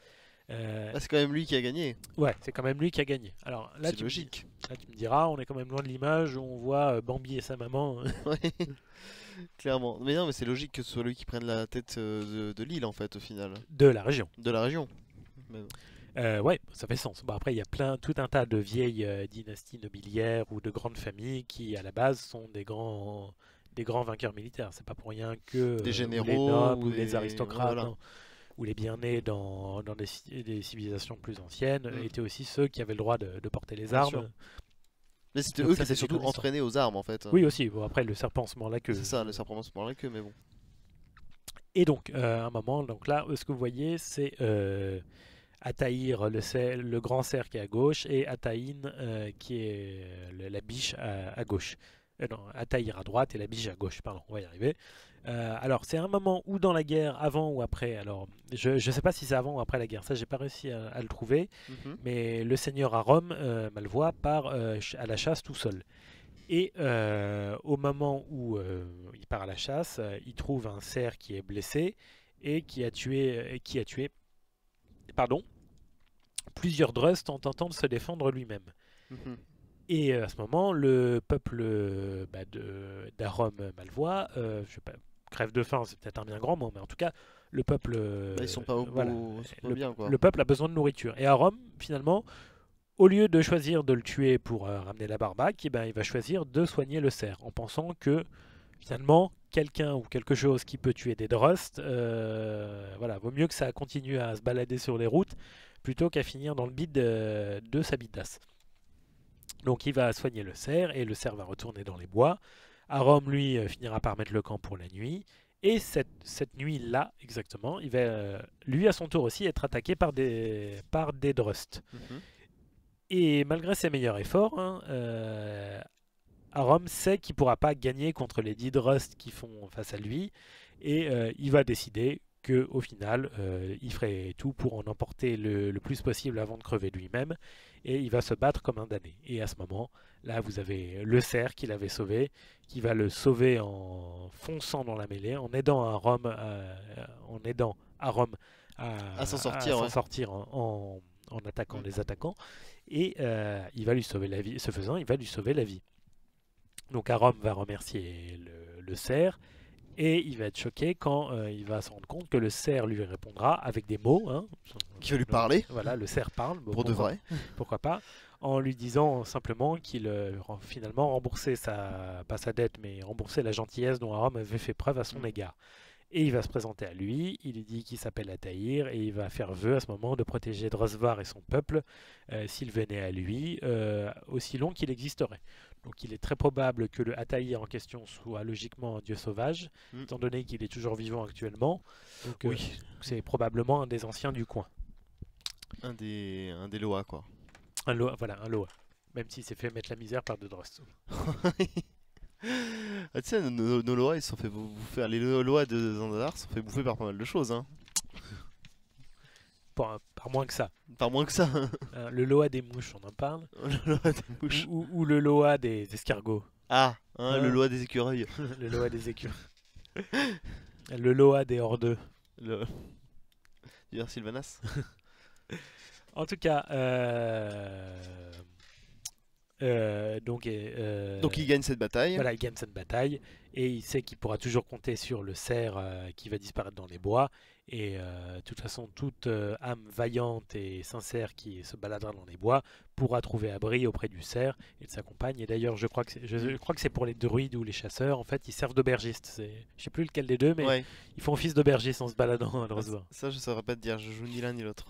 Euh, Ah, c'est quand même lui qui a gagné. ouais, c'est quand même lui qui a gagné. Alors là tu, me, logique. là, tu me diras, on est quand même loin de l'image où on voit euh, Bambi et sa maman. (laughs) Ouais. Clairement. Mais non, mais c'est logique que ce soit lui qui prenne la tête euh, de, de l'île, en fait, au final. de la région. De la région. Mais- Euh, ouais, ça fait sens. Bon, après, il y a plein, tout un tas de vieilles euh, dynasties nobiliaires ou de grandes familles qui, à la base, sont des grands, des grands vainqueurs militaires. C'est pas pour rien que euh, ou les généraux, nobles, ou les des- aristocrates, voilà. hein, ou les bien-nés dans, dans des, ci- des civilisations plus anciennes Mm. étaient aussi ceux qui avaient le droit de, de porter les Bien armes. sûr. Mais c'était eux qui étaient surtout entraînés aux armes, en fait. Oui, aussi. Bon, après, le serpent se mord la queue. C'est ça, le serpent se prend la queue, mais bon. Et donc, euh, à un moment, donc là, ce que vous voyez, c'est euh, Ataïr, le, le grand cerf qui est à gauche, et Ataïn, euh, qui est euh, le- la biche à, à gauche. Euh, non, Ataïr à droite et la biche à gauche, pardon, on va y arriver. Euh, alors, c'est un moment où dans la guerre, avant ou après, alors, je ne sais pas si c'est avant ou après la guerre, ça, j'ai pas réussi à, à le trouver, Mhm. mais le seigneur à Rome, euh, Malvois, part euh, à la chasse tout seul. Et euh, au moment où il part à la chasse, il trouve un cerf qui est blessé et qui a tué, qui a tué pardon, plusieurs Drust en tentant de se défendre lui-même. Mhm. Et euh, à ce moment, le peuple euh, bah, d'Arom Malvois, euh, je sais pas, crève de faim, c'est peut-être un bien grand mot, mais en tout cas, le peuple. Bah, ils sont pas au voilà, sont pas le, bien, quoi. le peuple a besoin de nourriture. Et à Rome, finalement, au lieu de choisir de le tuer pour euh, ramener la barbaque, eh ben, il va choisir de soigner le cerf, en pensant que finalement, quelqu'un ou quelque chose qui peut tuer des Drust, euh, voilà, vaut mieux que ça continue à se balader sur les routes plutôt qu'à finir dans le bide de, de sa bidasse. Donc il va soigner le cerf et le cerf va retourner dans les bois. Arom, lui, euh, finira par mettre le camp pour la nuit. Et cette, cette nuit-là, exactement, il va, euh, lui, à son tour aussi, être attaqué par des, par des Drust. Mhm. Et malgré ses meilleurs efforts, hein, euh, Arom sait qu'il ne pourra pas gagner contre les 10 Drust qui font face à lui. Et euh, il va décider que au final, euh, il ferait tout pour en emporter le, le plus possible avant de crever lui-même. Et il va se battre comme un damné. Et à ce moment, là, vous avez le cerf qui l'avait sauvé, qui va le sauver en fonçant dans la mêlée, en aidant à Rome, à- en aidant à Rome à, À s'en sortir, s'en ouais. sortir en, en- en attaquant les attaquants. Et euh, il va lui sauver la vie. Ce faisant, il va lui sauver la vie. Donc Arom va remercier le, le cerf et il va être choqué quand euh, il va se rendre compte que le cerf lui répondra avec des mots. hein. Qui va lui Le- parler Voilà, le cerf parle. bon, Pour de vrai. (laughs) Pourquoi pas En lui disant simplement qu'il euh, finalement remboursait sa, pas sa dette, mais remboursait la gentillesse dont Aram avait fait preuve à son Mm. égard. Et il va se présenter à lui, il lui dit qu'il s'appelle Ataïr, et il va faire vœu à ce moment de protéger Drosvar et son peuple euh, s'il venait à lui, aussi long qu'il existerait. Donc il est très probable que le Ataïr en question soit logiquement un dieu sauvage, Mm. étant donné qu'il est toujours vivant actuellement. Donc euh, Oui. c'est probablement un des anciens du coin. Un des, un des Loa, quoi. Un Loa, voilà, un Loa. Même s'il s'est fait mettre la misère par de Drost. (laughs) Ah, tu sais, nos, nos- nos lois, ils se sont fait bou- bouffer. Les lo- lois de Zandar se sont fait bouffer par pas mal de choses. Hein. Par, par moins que ça. Par moins que ça. (laughs) Hein, le Loa des mouches, on en parle. (laughs) le loi des mouches. Ou, ou- ou le Loa des escargots. Ah, hein, le loi des écureuils. (laughs) le Loa des écureuils. le Loa des hors-deux. Le... Dire Sylvanas. En tout cas, euh, euh, donc, euh, Donc il gagne cette bataille. Voilà, il gagne cette bataille et il sait qu'il pourra toujours compter sur le cerf euh, qui va disparaître dans les bois. Et de toute façon, toute âme vaillante et sincère qui se baladera dans les bois pourra trouver abri auprès du cerf et de sa compagne. Et d'ailleurs, je crois que c'est, je, je crois que c'est pour les druides ou les chasseurs. En fait, ils servent d'aubergistes. Je sais plus lequel des deux, mais Ouais, ils font office d'aubergistes en se baladant à Drosvar. ça je saurais pas te dire, je joue ni l'un ni l'autre.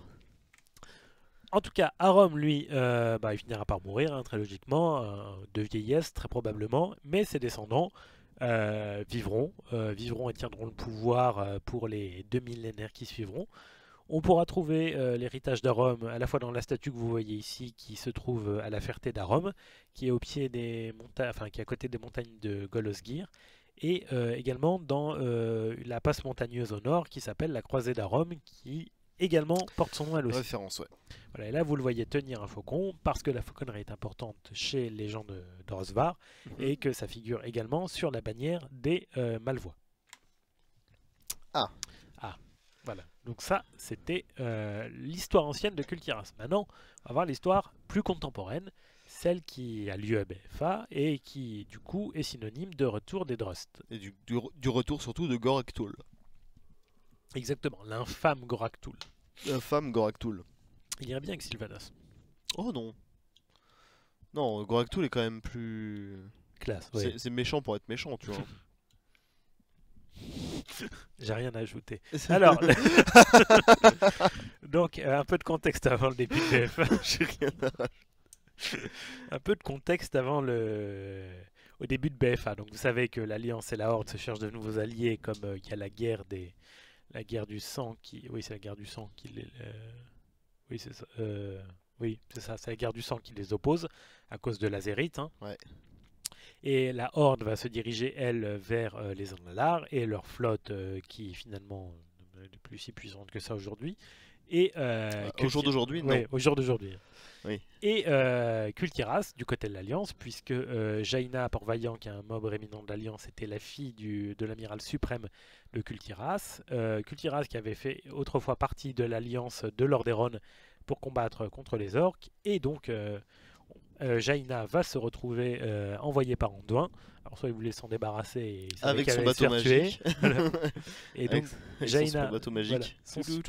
En tout cas, Arom, lui, euh, bah, il finira par mourir, hein, très logiquement, de vieillesse, très probablement, mais ses descendants euh, vivront, euh, vivront et tiendront le pouvoir pour les deux millénaires qui suivront. On pourra trouver l'héritage d'Arom à la fois dans la statue que vous voyez ici, qui se trouve à la Ferté d'Arom, qui est au pied des montagnes, enfin qui est à côté des montagnes de Golosgir, et également dans la passe montagneuse au nord, qui s'appelle la Croisée d'Arom, qui également porte son nom elle aussi. Référence, ouais. Voilà, et là, vous le voyez tenir un faucon parce que la fauconnerie est importante chez les gens de d'Orosvar Mhm. et que ça figure également sur la bannière des euh, Malvois. Ah. Ah, voilà. Donc ça, c'était euh, l'histoire ancienne de Kultiras. Maintenant, on va voir l'histoire plus contemporaine, celle qui a lieu à BFA et qui, du coup, est synonyme de retour des Drost. Et du, du, re- du retour surtout de Goraktul. Exactement, l'infâme Goraktul. Femme Goraktul. Il irait bien avec Sylvanas. Oh non. Non, Goraktul est quand même plus. Classe, C'est c'est méchant pour être méchant, tu vois. (laughs) J'ai rien à ajouter. Alors, (laughs) (laughs) donc euh, un peu de contexte avant le début de BFA. j'ai rien à un peu de contexte avant le au début de BFA. Donc vous savez que l'Alliance et la Horde se cherchent de nouveaux alliés, comme euh, il y a la guerre des la guerre du sang qui oui c'est la guerre du sang qui les euh, oui c'est ça euh, oui c'est ça c'est la guerre du sang qui les oppose à cause de l'azérite. hein. Ouais. Et la Horde va se diriger elle vers euh, les Andalar et leur flotte euh, qui finalement n'est plus si puissante que ça aujourd'hui. Et euh, au jour d'aujourd'hui, non. Ouais, au jour d'aujourd'hui. Oui. Et euh, Kultiras, du côté de l'Alliance, puisque euh, Jaina Port-Vaillant, qui est un mob réminent de l'Alliance, était la fille du, de l'amiral suprême de Kultiras. Euh, Kultiras qui avait fait autrefois partie de l'Alliance de Lordaeron pour combattre contre les orques. Et donc, euh, euh, Jaina va se retrouver envoyée par Anduin. Alors, soit il voulait s'en débarrasser et Avec son bateau faire tuer. magique. (laughs) Et donc, avec son Jaina, bateau magique. son Toudou,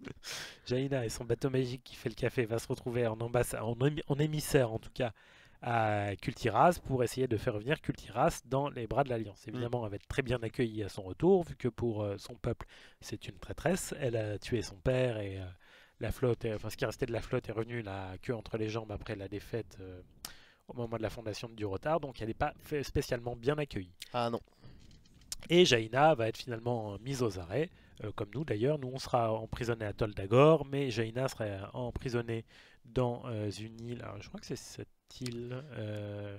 (laughs) Jaina et son bateau magique qui fait le café va se retrouver en, en, émi- en émissaire en tout cas à Kultiras pour essayer de faire revenir Kultiras dans les bras de l'Alliance. Mm. Évidemment, elle va être très bien accueillie à son retour vu que pour euh, son peuple c'est une traîtresse. Elle a tué son père et euh, la flotte, est- enfin ce qui restait de la flotte est revenu la queue entre les jambes après la défaite euh, au moment de la fondation de Durotar, donc elle n'est pas spécialement bien accueillie. Ah non. Et Jaina va être finalement mise aux arrêts, euh, comme nous d'ailleurs. Nous, on sera emprisonnés à Toldagor, mais Jaina serait emprisonnée dans euh, une île. Alors, je crois que c'est cette île. euh,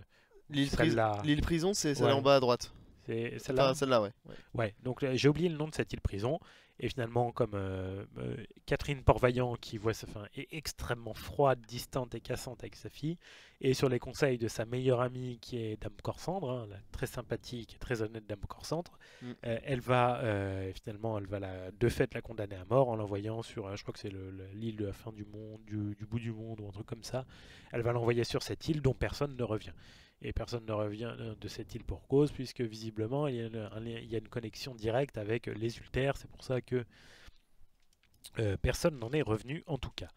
L'île pris- prison, c'est celle Ouais. en bas à droite. C'est celle-là. Enfin, celle-là, ouais. ouais. Ouais, donc euh, j'ai oublié le nom de cette île prison. Et finalement, comme euh, euh, Catherine Port-Vaillant, qui voit sa fin, est extrêmement froide, distante et cassante avec sa fille, et sur les conseils de sa meilleure amie, qui est Dame Corsandre, hein, la très sympathique et très honnête Dame Corsandre, Mm. euh, elle va euh, finalement, elle va la, de fait la condamner à mort en l'envoyant sur, je crois que c'est le- le- l'île de la fin du monde, du, du bout du monde ou un truc comme ça. Elle va l'envoyer sur cette île dont personne ne revient. Et personne ne revient euh, de cette île pour cause, puisque visiblement il y a une, un lien- il y a une connexion directe avec les Ultères. C'est pour ça que euh, personne n'en est revenu, en tout cas.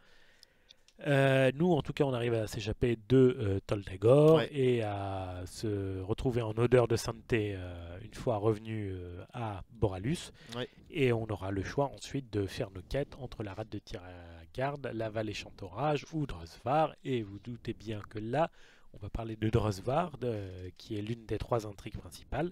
Euh, nous, en tout cas, on arrive à s'échapper de euh, Toldagor Ouais. et à se retrouver en odeur de sainteté une fois revenu à Boralus. Ouais. Et on aura le choix ensuite de faire nos quêtes entre la rade de Tiragarde, la vallée Chantorage ou Drosvar. Et vous doutez bien que là, on va parler de Drosvar, de- qui est l'une des trois intrigues principales.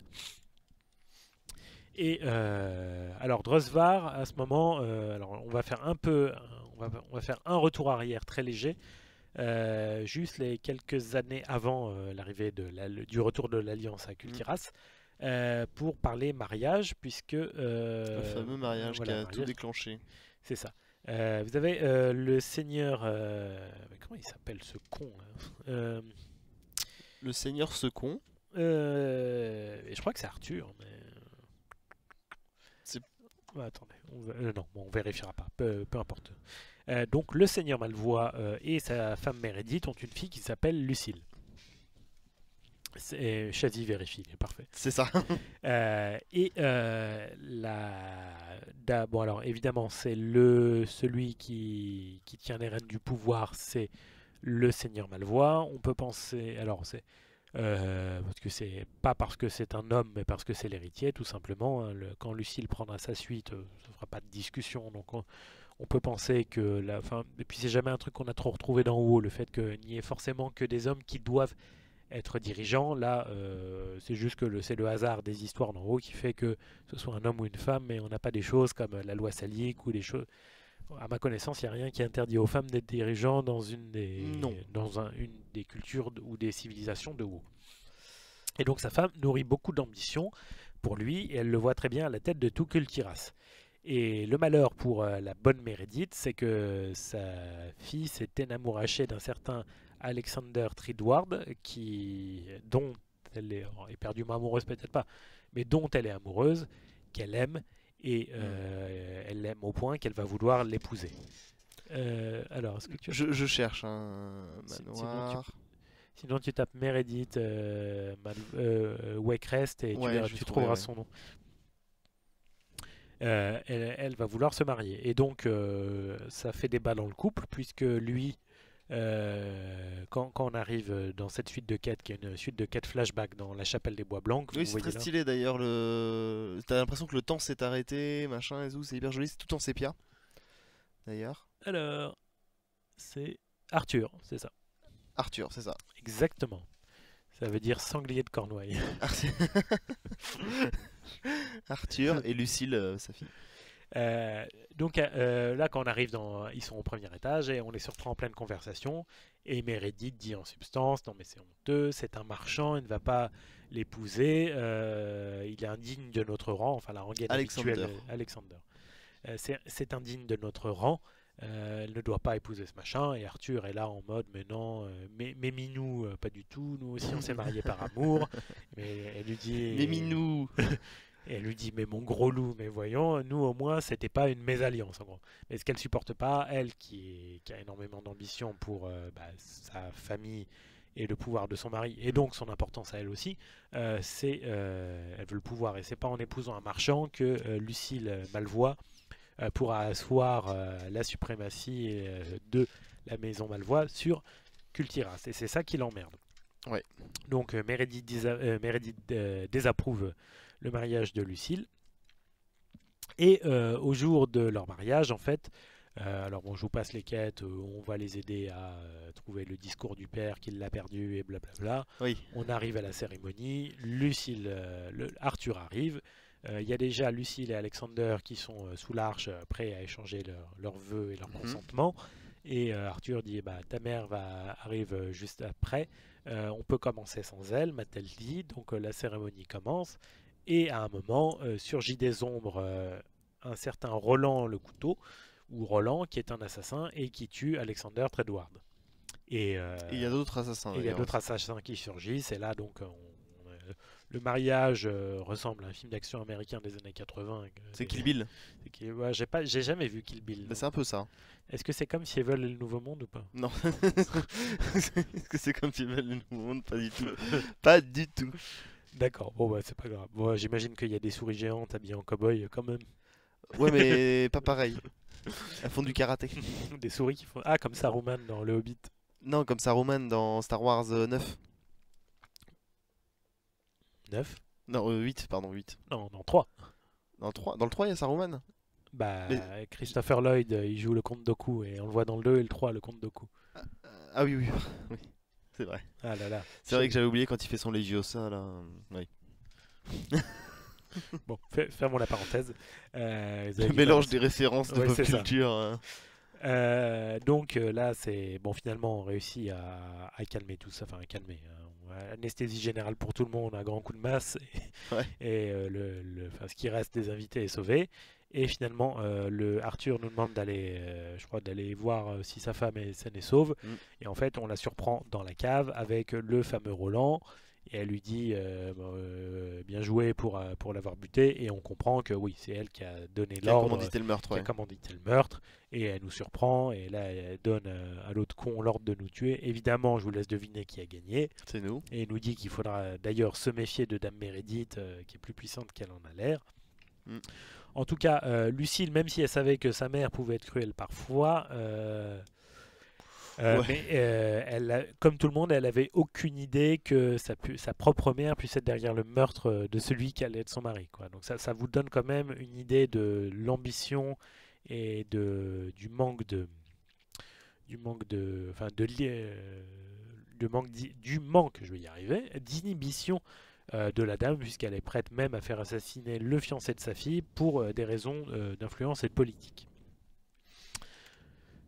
Et euh, alors Drosvar, à ce moment, euh, alors on va faire un peu, on va, on va faire un retour arrière très léger. euh, juste les quelques années avant euh, l'arrivée de la- le- du retour de l'Alliance à Kultiras, euh, pour parler mariage, puisque... euh, Le fameux mariage voilà, qui a tout déclenché. C'est ça. Euh, vous avez euh, le seigneur... euh, comment il s'appelle ce con Euh, Le seigneur Second. euh, et je crois que c'est Arthur, mais... Attendez, on va- euh, non, bon, on vérifiera pas, peu, peu importe. Euh, donc le seigneur Malvois euh, et sa femme Meredith ont une fille qui s'appelle Lucille. Chazy vérifie, parfait. C'est ça. (laughs) Et la... da- bon alors évidemment c'est le celui qui, qui tient les rênes du pouvoir, c'est le seigneur Malvois. On peut penser alors c'est euh, parce que c'est pas parce que c'est un homme, mais parce que c'est l'héritier tout simplement. hein. Quand Lucille prendra sa suite, euh, ça fera pas de discussion. Donc on, peut penser que la fin. Et puis c'est jamais un truc qu'on a trop retrouvé d'en haut, le fait qu'il n'y ait forcément que des hommes qui doivent être dirigeants. Là, euh, c'est juste que c'est le hasard des histoires d'en haut qui fait que ce soit un homme ou une femme, mais on n'a pas des choses comme la loi salique ou des choses. À ma connaissance, il n'y a rien qui interdit aux femmes d'être dirigeants dans une des, Non. dans un- une des cultures ou des civilisations de haut. Et donc sa femme nourrit beaucoup d'ambition pour lui et elle le voit très bien à la tête de tout Kultiras. Et le malheur pour euh, la bonne Meredith, c'est que sa fille s'est enamourachée d'un certain Alexander Tridward, qui, dont elle est oh, éperdument amoureuse, peut-être pas, mais dont elle est amoureuse, qu'elle aime, et euh, elle l'aime au point qu'elle va vouloir l'épouser. Euh, alors, est-ce que tu Je, je cherche un Si- sinon tu- manoir. Sinon, tu tapes Meredith euh, Mal- euh, Wakerest et tu, Ouais, verras- tu trouveras ouais. son nom. Euh, elle, elle va vouloir se marier. Et donc, euh, ça fait débat dans le couple, puisque lui, euh, quand, quand on arrive dans cette suite de quêtes, qui est une suite de quêtes flashback dans la chapelle des Bois Blancs, Oui, c'est très là, stylé d'ailleurs. Le... T'as l'impression que le temps s'est arrêté, machin et tout. C'est hyper joli. C'est tout en sépia. D'ailleurs. Alors, c'est Arthur, c'est ça. Arthur, c'est ça. Exactement. Ça veut dire sanglier de Cornouailles. Arthur, (laughs) Arthur et Lucille, euh, sa fille. Euh, donc euh, là, quand on arrive dans, ils sont au premier étage et on les surprend en pleine conversation. Et Meredith dit en substance, non mais c'est honteux, c'est un marchand, il ne va pas l'épouser, euh, il est indigne de notre rang, enfin la rengaine Alexander. habituelle, euh, Alexander. Euh, c'est- indigne de notre rang, euh, elle ne doit pas épouser ce machin. Et Arthur est là en mode, mais non, euh, mais, mais Minou, euh, pas du tout, nous aussi on s'est mariés par amour. (laughs) Mais elle lui dit, Mais Minou (laughs) et elle lui dit, mais mon gros loup, mais voyons, nous au moins, c'était pas une mésalliance en gros. Mais ce qu'elle supporte pas, elle qui, est- qui a énormément d'ambition pour euh, bah, sa famille et le pouvoir de son mari, et donc son importance à elle aussi, euh, c'est, euh, elle veut le pouvoir. Et c'est pas en épousant un marchand que Lucille Malvois pourra asseoir la suprématie de la maison Malvois sur Cultiras. Et c'est ça qui l'emmerde. Ouais. Donc Meredith, Meredith, désapprouve le mariage de Lucille. Et euh, au jour de leur mariage, en fait, euh, alors bon, je vous passe les quêtes, euh, on va les aider à trouver le discours du père qu'il l'a perdu et blablabla. Oui. On arrive à la cérémonie, Lucille, le- Arthur arrive. Il y a déjà Lucille et Alexander qui sont sous l'arche, prêts à échanger leur- leurs vœux et leur Mhm. consentement. Et Arthur dit bah, Ta mère va, arrive juste après. On peut commencer sans elle, m'a-t-elle dit. Donc la cérémonie commence. Et à un moment, euh, surgit des ombres euh, un certain Roland le couteau, ou Roland qui est un assassin et qui tue Alexander Tredward. Et euh, il y a d'autres assassins. il y a d'autres assassins qui surgissent, et là, donc, on- on, le mariage euh, ressemble à un film d'action américain des années 80. euh, C'est Kill Bill. c'est qui- ouais, j'ai pas, j'ai jamais vu Kill Bill. Bah, c'est un peu ça. Est-ce que c'est comme si veulent le Nouveau Monde ou pas? Non. (laughs) Est-ce que c'est comme tu veux le nouveau monde? Pas du tout. Pas du tout. D'accord, bon, bah, c'est pas grave. Bon, J'imagine qu'il y a des souris géantes habillées en cow-boy euh, quand même. Ouais, mais (laughs) pas pareil. Elles font du karaté. (laughs) des souris qui font. Ah, comme Saruman dans Le Hobbit. Non, comme Saruman dans Star Wars euh, 9. 9 Non, euh, 8, pardon, 8. Non, non, 3. Dans le 3, dans le 3 il y a Saruman? Bah, Mais- Christopher Lloyd, euh, il joue le comte Doku, et on le voit dans le 2 et le 3, le comte Doku. Euh, Ah oui, oui, oui. C'est vrai. Ah là là. C'est vrai que j'avais oublié quand il fait son Legiosa là. Oui. (laughs) Bon, fer- fermons la parenthèse. Euh, Le mélange des références de Ouais, pop culture. euh. Euh, donc euh, là, c'est bon. Finalement, on réussit à, à calmer tout ça, enfin à calmer. hein. Anesthésie générale pour tout le monde, un grand coup de masse, et, Ouais. et, euh, le, le- enfin, ce qui reste des invités est sauvé. Et finalement, euh, le Arthur nous demande d'aller, euh, je crois, d'aller voir euh, si sa femme est saine et sauve. Mm. Et en fait, on la surprend dans la cave avec le fameux Roland. Et elle lui dit euh, bah, bien joué pour, pour l'avoir buté. Et on comprend que oui, c'est elle qui a donné Qui a l'ordre commandité le meurtre, qui a commandité le meurtre et elle nous surprend et là elle donne à l'autre con l'ordre de nous tuer. Évidemment, je vous laisse deviner qui a gagné C'est nous. et il nous dit qu'il faudra d'ailleurs se méfier de Dame Meredith qui est plus puissante qu'elle en a l'air. Mm. En tout cas, euh, Lucille, même si elle savait que sa mère pouvait être cruelle parfois, euh, euh, Ouais. mais euh, elle, a- comme tout le monde, elle avait aucune idée que sa, propre mère puisse être derrière le meurtre de celui qui allait être son mari. Quoi. Donc ça, ça vous donne quand même une idée de l'ambition et de, du manque de, du manque de, enfin de, manque, du manque, je vais y arriver, d'inhibition euh, de la dame, puisqu'elle est prête même à faire assassiner le fiancé de sa fille pour euh, des raisons euh, d'influence et de politique.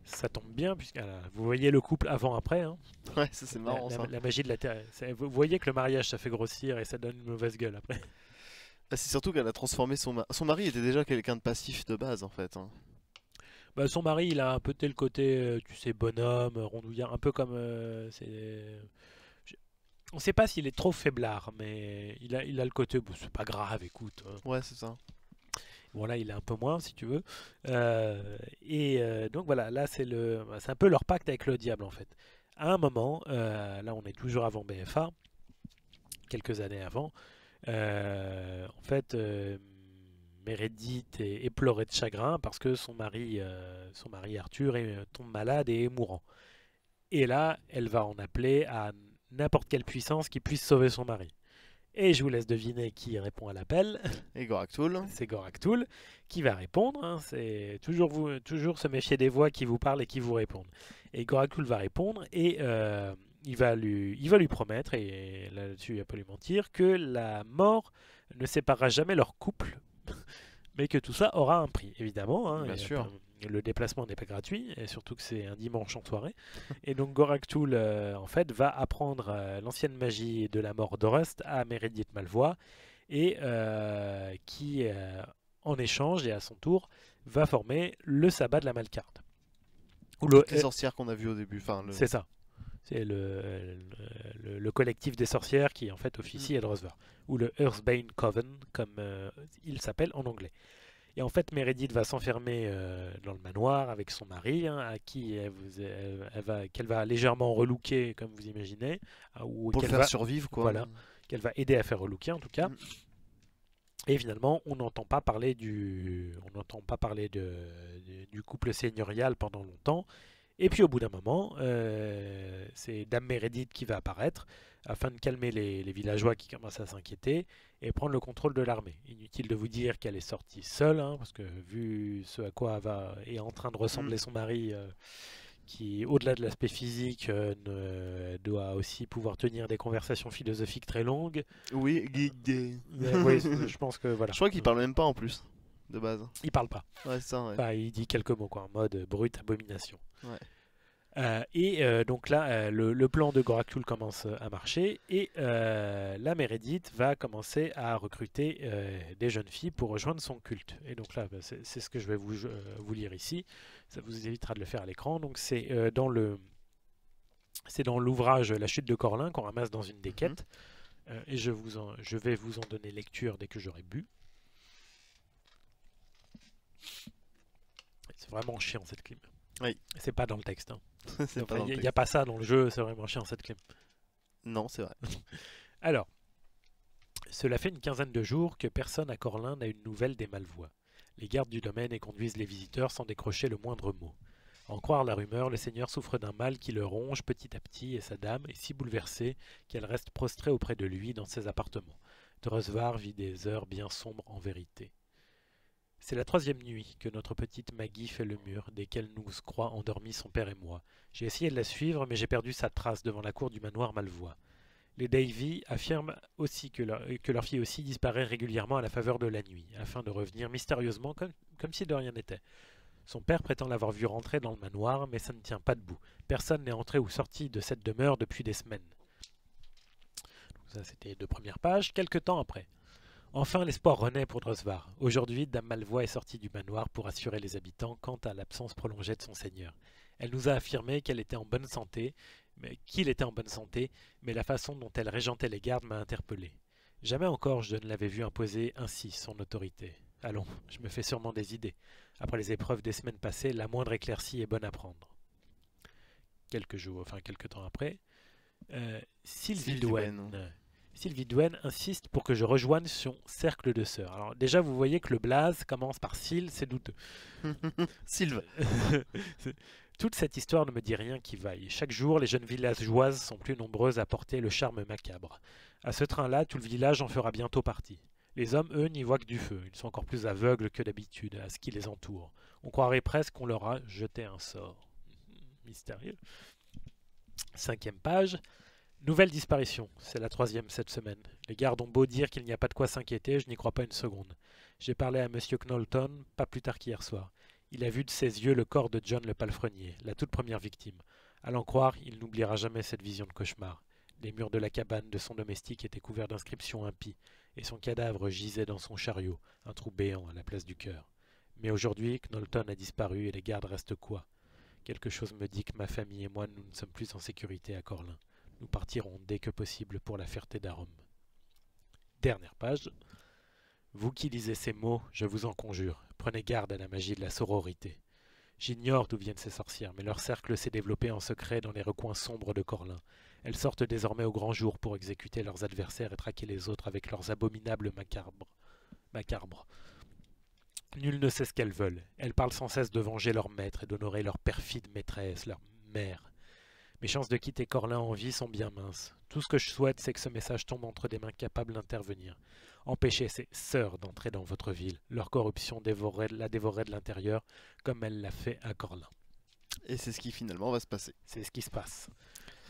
Ça tombe bien, puisque euh, vous voyez le couple avant-après. hein. (laughs) Ouais, ça c'est marrant la- ça. la magie de la terre. Vous voyez que le mariage, ça fait grossir et ça donne une mauvaise gueule après. (laughs) Ah, c'est surtout qu'elle a transformé son mari. Son mari était déjà quelqu'un de passif de base en fait. hein. Bah, son mari, il a un peu tel côté, tu sais, bonhomme, rondouillard, un peu comme. euh, c'est... On sait pas s'il est trop faiblard, mais il a, il a le côté, bon, c'est pas grave, écoute. hein. Ouais, c'est ça. Bon, là, il est un peu moins, si tu veux. Euh, et euh, donc, voilà, là, c'est le, c'est un peu leur pacte avec le diable, en fait. À un moment, euh, là, on est toujours avant BFA, quelques années avant. en fait, Meredith est éplorée de chagrin parce que son mari, son mari Arthur est, tombe malade et est mourant. Et là, elle va en appeler à n'importe quelle puissance qui puisse sauver son mari. Et je vous laisse deviner qui répond à l'appel (laughs) Et c'est Goraktul qui va répondre. hein. C'est toujours, vous, toujours se méfier des voix qui vous parlent et qui vous répondent. Et Goraktul va répondre et euh, il, va lui, il va lui promettre, et là-dessus il va pas lui mentir, que la mort ne séparera jamais leur couple, (laughs) mais que tout ça aura un prix, évidemment. hein. Bien Et, sûr. Le déplacement n'est pas gratuit, et surtout que c'est un dimanche en soirée. (laughs) Et donc Goraktul, euh, en fait, va apprendre euh, l'ancienne magie de la mort d'Orust à Meredith Malvois, et euh, qui, en échange et à son tour, va former le sabbat de la Malcarde. Ou le- les sorcières qu'on a vues au début. Enfin, le... c'est ça. C'est le, le, le collectif des sorcières qui en fait officie à Drosvar. Ou le Earthbane Coven, comme il s'appelle en anglais. Et en fait, Meredith va s'enfermer euh, dans le manoir avec son mari, hein, à qui elle, vous- elle- elle va, qu'elle va légèrement relooker, comme vous imaginez, ou pour le faire va, survivre quoi. voilà. qu'elle va aider à faire relooker en tout cas. Mm. Et finalement, on n'entend pas parler du, on n'entend pas parler de, de- du couple seigneurial pendant longtemps. Et puis au bout d'un moment, euh, c'est Dame Meredith qui va apparaître afin de calmer les, les villageois qui commencent à s'inquiéter et prendre le contrôle de l'armée. Inutile de vous dire qu'elle est sortie seule, hein, parce que vu ce à quoi elle va, est en train de ressembler son mari, euh, qui, au-delà de l'aspect physique, euh, ne- doit aussi pouvoir tenir des conversations philosophiques très longues. Oui, oui, je (laughs) pense que voilà. Je crois qu'il parle même pas en plus, de base. Il parle pas. Ouais, c'est ça, ouais. Enfin, il dit quelques mots, quoi, en mode brute abomination. Ouais. Euh, et euh, donc là, euh, le, le plan de Gorakul commence à marcher et la Meredith va commencer à recruter des jeunes filles pour rejoindre son culte. Et donc là, bah, c'est ce que je vais vous, vous lire ici. Ça vous évitera de le faire à l'écran. Donc c'est dans le c'est dans l'ouvrage La chute de Corlin qu'on ramasse dans une des Mhm. quêtes. Et je, vous en- je vais vous en donner lecture dès que j'aurai bu. C'est vraiment chiant cette clim. Oui. C'est pas dans le texte. hein. (laughs) Enfin, Il le n'y a, pas ça dans le jeu, c'est vraiment chiant cette clim. Non, c'est vrai. (laughs) Alors, cela fait une quinzaine de jours que personne à Corlin n'a une nouvelle des Malvois. Les gardes du domaine et conduisent les visiteurs sans décrocher le moindre mot. En croire la rumeur, le seigneur souffre d'un mal qui le ronge petit à petit et sa dame est si bouleversée qu'elle reste prostrée auprès de lui dans ses appartements. Drosvar vit des heures bien sombres en vérité. C'est la troisième nuit que notre petite Maggie fait le mur, desquels nous croient endormis son père et moi. J'ai essayé de la suivre, mais j'ai perdu sa trace devant la cour du manoir Malvois. Les Davy affirment aussi que leur, leur fille aussi disparaît régulièrement à la faveur de la nuit, afin de revenir mystérieusement comme, si de rien n'était. Son père prétend l'avoir vu rentrer dans le manoir, mais ça ne tient pas debout. Personne n'est entré ou sorti de cette demeure depuis des semaines. Ça, c'était les deux premières pages. Quelque temps après. Enfin, l'espoir renaît pour Drosvar. Aujourd'hui, Dame Malvoie est sortie du manoir pour assurer les habitants quant à l'absence prolongée de son seigneur. Elle nous a affirmé qu'elle était en bonne santé, mais qu'il était en bonne santé, mais la façon dont elle régentait les gardes m'a interpellé. Jamais encore je ne l'avais vu imposer ainsi son autorité. Allons, je me fais sûrement des idées. Après les épreuves des semaines passées, la moindre éclaircie est bonne à prendre. Quelques jours, enfin quelques temps après, euh, Sylvie Sylvie Douane. Sylvie Douane insiste pour que je rejoigne son cercle de sœurs. Alors déjà, vous voyez que le blaze commence par Syl, c'est douteux. (laughs) Sylve. (laughs) Toute cette histoire ne me dit rien qui vaille. Chaque jour, les jeunes villageoises sont plus nombreuses à porter le charme macabre. À ce train-là, tout le village en fera bientôt partie. Les hommes, eux, n'y voient que du feu. Ils sont encore plus aveugles que d'habitude à ce qui les entoure. On croirait presque qu'on leur a jeté un sort. Mystérieux. Cinquième page. Nouvelle disparition. C'est la troisième cette semaine. Les gardes ont beau dire qu'il n'y a pas de quoi s'inquiéter, je n'y crois pas une seconde. J'ai parlé à Monsieur Knowlton, pas plus tard qu'hier soir. Il a vu de ses yeux le corps de John le palefrenier, la toute première victime. À l'en croire, il n'oubliera jamais cette vision de cauchemar. Les murs de la cabane de son domestique étaient couverts d'inscriptions impies, et son cadavre gisait dans son chariot, un trou béant à la place du cœur. Mais aujourd'hui, Knowlton a disparu et les gardes restent quoi? Quelque chose me dit que ma famille et moi, nous ne sommes plus en sécurité à Corlin. Nous partirons dès que possible pour la Ferté d'Arôme. Dernière page. Vous qui lisez ces mots, je vous en conjure, prenez garde à la magie de la sororité. J'ignore d'où viennent ces sorcières, mais leur cercle s'est développé en secret dans les recoins sombres de Corlin. Elles sortent désormais au grand jour pour exécuter leurs adversaires et traquer les autres avec leurs abominables macabres. macabres. Nul ne sait ce qu'elles veulent. Elles parlent sans cesse de venger leur maître et d'honorer leur perfide maîtresse, leur mère. Mes chances de quitter Corlin en vie sont bien minces. Tout ce que je souhaite, c'est que ce message tombe entre des mains capables d'intervenir. Empêchez ces sœurs d'entrer dans votre ville. Leur corruption dévorerait, la dévorerait de l'intérieur, comme elle l'a fait à Corlin. Et c'est ce qui finalement va se passer. C'est ce qui se passe.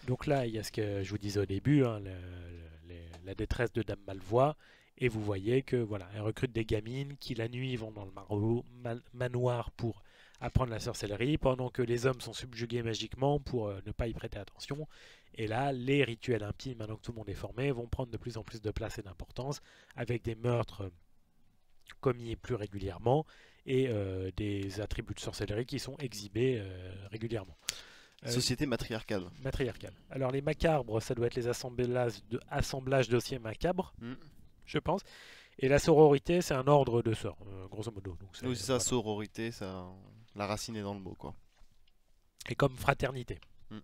Donc là, il y a ce que je vous disais au début, hein, le- le- les- la détresse de Dame Malvoie. Et vous voyez que voilà, elle recrute des gamines qui la nuit vont dans le manoir pour apprendre la sorcellerie, pendant que les hommes sont subjugués magiquement pour euh, ne pas y prêter attention. Et là, les rituels impies, maintenant que tout le monde est formé, vont prendre de plus en plus de place et d'importance, avec des meurtres commis plus régulièrement et euh, des attributs de sorcellerie qui sont exhibés euh, régulièrement. Euh, Société matriarcale. matriarcale. Alors les macabres, ça doit être les assemblages de assemblages dossiers macabres, Mm. je pense. Et la sororité, c'est un ordre de sœurs, euh, grosso modo. Donc Oui, c'est ça, voilà. sororité, ça... la racine est dans le mot, quoi. Et comme fraternité. Mm.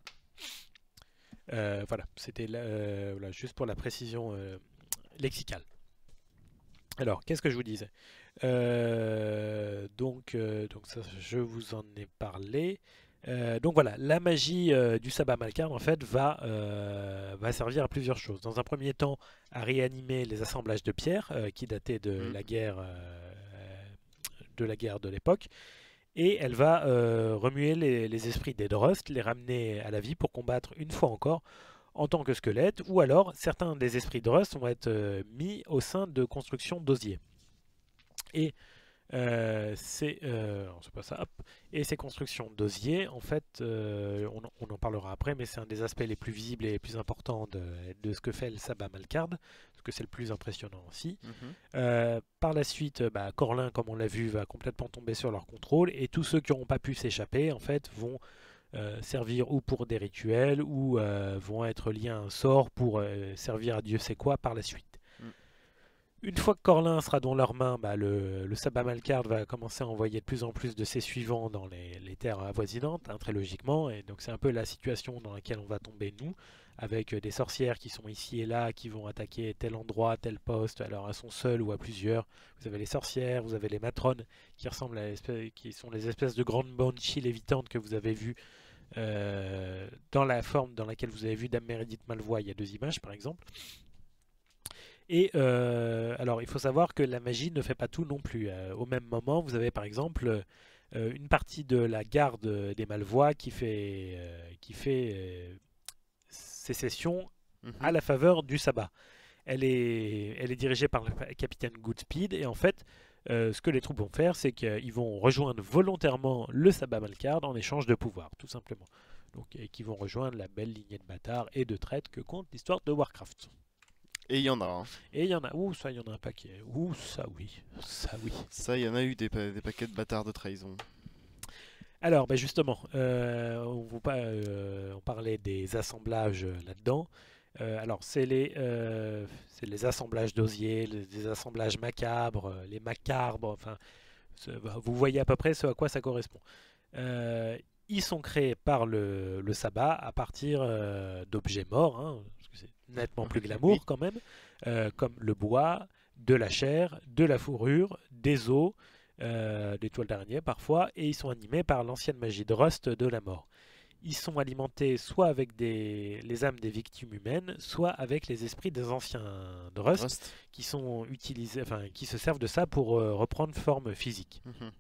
Euh, voilà, c'était euh, voilà, juste pour la précision euh, lexicale. Alors, qu'est-ce que je vous disais? Donc, donc ça, je vous en ai parlé. Donc voilà, la magie du sabbat malcarne en fait va, va servir à plusieurs choses. Dans un premier temps, à réanimer les assemblages de pierres qui dataient de Mm. la guerre de la guerre de l'époque. Et elle va euh, remuer les, esprits des Drost, les ramener à la vie pour combattre une fois encore en tant que squelette, ou alors certains des esprits Drost vont être euh, mis au sein de constructions d'osier. Et euh, ces, ça, et ces constructions d'osier, en fait, on, en- on en parlera après, mais c'est un des aspects les plus visibles et les plus importants de, de ce que fait le sabbat Malcard, parce que c'est le plus impressionnant aussi. Mhm. Euh, par la suite, euh, bah, Corlin, comme on l'a vu, va complètement tomber sur leur contrôle et tous ceux qui n'auront pas pu s'échapper, en fait, vont euh, servir ou pour des rituels ou euh, vont être liés à un sort pour servir à Dieu sait quoi par la suite. Mm. Une fois que Corlin sera dans leurs mains, bah, le, le sabbat Malcard va commencer à envoyer de plus en plus de ses suivants dans les, les terres avoisinantes, hein, très logiquement, et donc c'est un peu la situation dans laquelle on va tomber nous avec euh, des sorcières qui sont ici et là, qui vont attaquer tel endroit, tel poste. Alors elles sont seules ou à plusieurs. Vous avez les sorcières, vous avez les matrones qui ressemblent à qui sont les espèces de grandes banshees lévitantes que vous avez vues euh, dans la forme dans laquelle vous avez vu Dame Meredith Malvoie. Il y a deux images par exemple. Et euh, alors, il faut savoir que la magie ne fait pas tout non plus. Au même moment, vous avez par exemple une partie de la garde des Malvois qui fait, qui fait sécession Mhm. à la faveur du sabbat. Elle est, elle est dirigée par le capitaine Goodspeed et en fait, euh, ce que les troupes vont faire, c'est qu'ils vont rejoindre volontairement le sabbat Malkard en échange de pouvoir, tout simplement. Donc, et qui vont rejoindre la belle lignée de bâtards et de traites que compte l'histoire de Warcraft. Et il y en a. hein. Et il y en a, ouh, ça, il y en a un paquet. Ouh, ça, oui. Ça, oui. Ça, il y en a eu des, pa- des paquets de bâtards de trahison. Alors, ben justement, euh, on, vous pa- euh, on parlait des assemblages euh, là-dedans. Euh, alors, c'est les, assemblages d'osier, les, assemblages macabres, les macabres, enfin, ce- vous voyez à peu près ce à quoi ça correspond. Ils sont créés par le, le sabbat à partir d'objets morts, hein, parce que c'est nettement plus glamour quand même, comme le bois, de la chair, de la fourrure, des os, euh, des toiles d'araignée parfois, et ils sont animés par l'ancienne magie de Rust de la mort. Ils sont alimentés soit avec des, les âmes des victimes humaines, soit avec les esprits des anciens de Rust, Rust. qui sont utilisés, enfin, qui se servent de ça pour euh, reprendre forme physique. Mhm.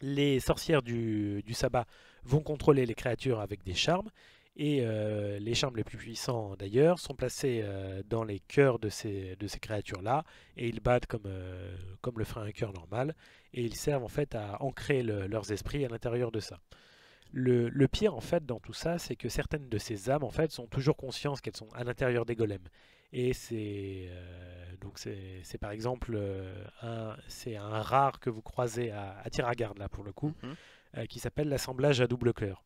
Les sorcières du, du sabbat vont contrôler les créatures avec des charmes, et euh, les charmes les plus puissants d'ailleurs sont placés euh, dans les cœurs de ces, de ces créatures-là, et ils battent comme, euh, comme le ferait un cœur normal, et ils servent en fait à ancrer le- leurs esprits à l'intérieur de ça. Le, le pire en fait dans tout ça, c'est que certaines de ces âmes en fait sont toujours conscientes qu'elles sont à l'intérieur des golems. Et c'est donc c'est par exemple un c'est un rare que vous croisez à, à Tiragarde là pour le coup, Mhm. qui s'appelle l'assemblage à double cœur.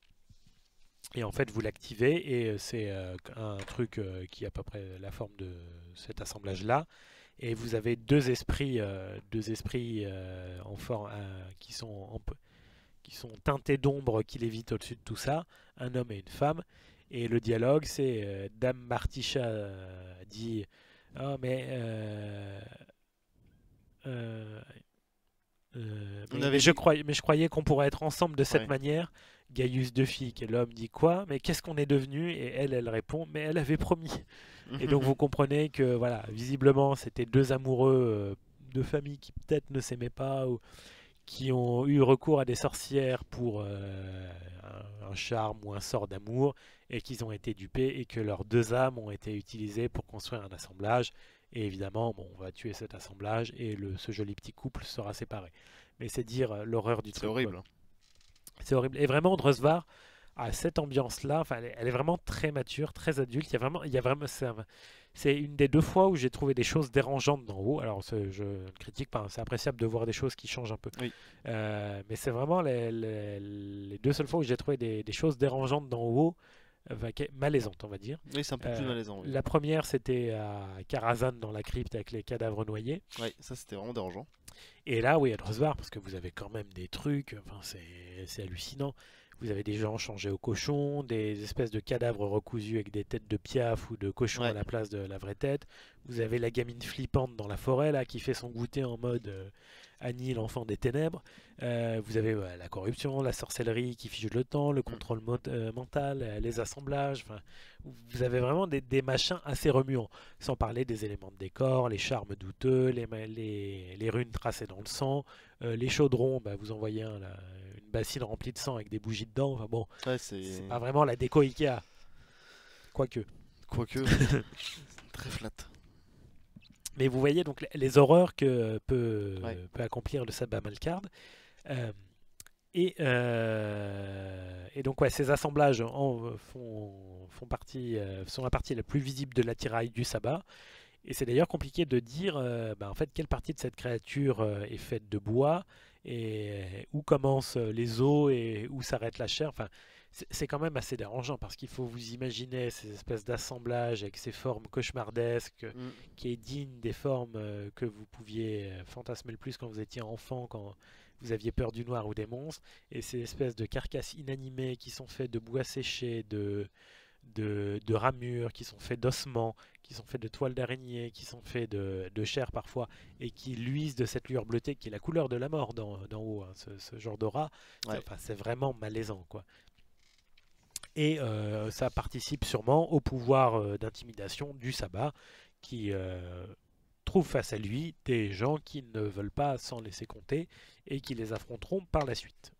Et en fait, vous l'activez et euh, c'est euh, un truc euh, qui a à peu près la forme de cet assemblage-là. Et vous avez deux esprits, deux esprits en forme, qui sont en p- qui sont teintés d'ombre qui lévitent au-dessus de tout ça, un homme et une femme. Et le dialogue, c'est euh, Dame Martisha euh, dit Oh, mais. euh, mais, avait mais je croyais, mais je croyais qu'on pourrait être ensemble de cette Ouais. manière. Gaius de Fique et l'homme dit quoi Mais qu'est-ce qu'on est devenu? Et elle, elle répond Mais elle avait promis. Et donc vous comprenez que voilà, visiblement c'était deux amoureux euh, de famille qui peut-être ne s'aimaient pas ou qui ont eu recours à des sorcières pour euh, un, un charme ou un sort d'amour et qu'ils ont été dupés et que leurs deux âmes ont été utilisées pour construire un assemblage. Et évidemment, bon, on va tuer cet assemblage et le, ce joli petit couple sera séparé. Mais c'est dire euh, l'horreur du C'est truc. quoi. C'est horrible. Et vraiment, Drosvar a cette ambiance-là. Enfin, elle est, elle est vraiment très mature, très adulte. Il y a vraiment, il y a vraiment, c'est un- c'est une des deux fois où j'ai trouvé des choses dérangeantes d'en haut. Alors, je ne critique pas. hein. C'est appréciable de voir des choses qui changent un peu. Oui. Euh, mais c'est vraiment les, les- les deux seules fois où j'ai trouvé des, des choses dérangeantes d'en haut, malaisantes, on va dire. Oui, c'est un peu plus Euh, malaisant. Oui. La première, c'était à Karazhan dans la crypte avec les cadavres noyés. Ouais, ça c'était vraiment dérangeant. Et là, oui, à Drosvar, parce que vous avez quand même des trucs, enfin, c'est c'est hallucinant. Vous avez des gens changés au cochon, des espèces de cadavres recousus avec des têtes de piaf ou de cochon Ouais. à la place de la vraie tête. Vous avez la gamine flippante dans la forêt, là, qui fait son goûter en mode euh, Annie, l'enfant des ténèbres. Euh, vous avez ouais, la corruption, la sorcellerie qui fige le temps, le contrôle mo- euh, mental, les assemblages. Vous avez vraiment des, des machins assez remuants. Sans parler des éléments de décor, les charmes douteux, les, les, les runes tracées dans le sang, les chaudrons, bah, vous en voyez un, là, une bassine remplie de sang avec des bougies dedans. Enfin bon, Ouais, c'est. pas vraiment la déco Ikea. Quoique. Quoique. (laughs) très flat. Mais vous voyez donc les- horreurs que peut, Ouais. peut accomplir le sabbat Malcard. Euh, et, euh, et donc ouais, ces assemblages en- font, font partie, euh, sont la partie la plus visible de l'attirail du sabbat. Et c'est d'ailleurs compliqué de dire euh, bah, en fait quelle partie de cette créature euh, est faite de bois et où commencent les os et où s'arrête la chair. Enfin, c'est c'est quand même assez dérangeant parce qu'il faut vous imaginer ces espèces d'assemblages avec ces formes cauchemardesques Mm. qui est digne des formes euh, que vous pouviez euh, fantasmer le plus quand vous étiez enfant, quand vous aviez peur du noir ou des monstres, et ces espèces de carcasses inanimées qui sont faites de bois séché, de, de, de ramures, qui sont faites d'ossements, qui sont faites de toiles d'araignée, qui sont faites de, de chair parfois, et qui luisent de cette lueur bleutée qui est la couleur de la mort d'en haut, hein, ce, ce genre d'aura. C'est- Ouais. Enfin, c'est vraiment malaisant, quoi. Et euh, ça participe sûrement au pouvoir euh, d'intimidation du sabbat qui euh, trouve face à lui des gens qui ne veulent pas s'en laisser compter et qui les affronteront par la suite.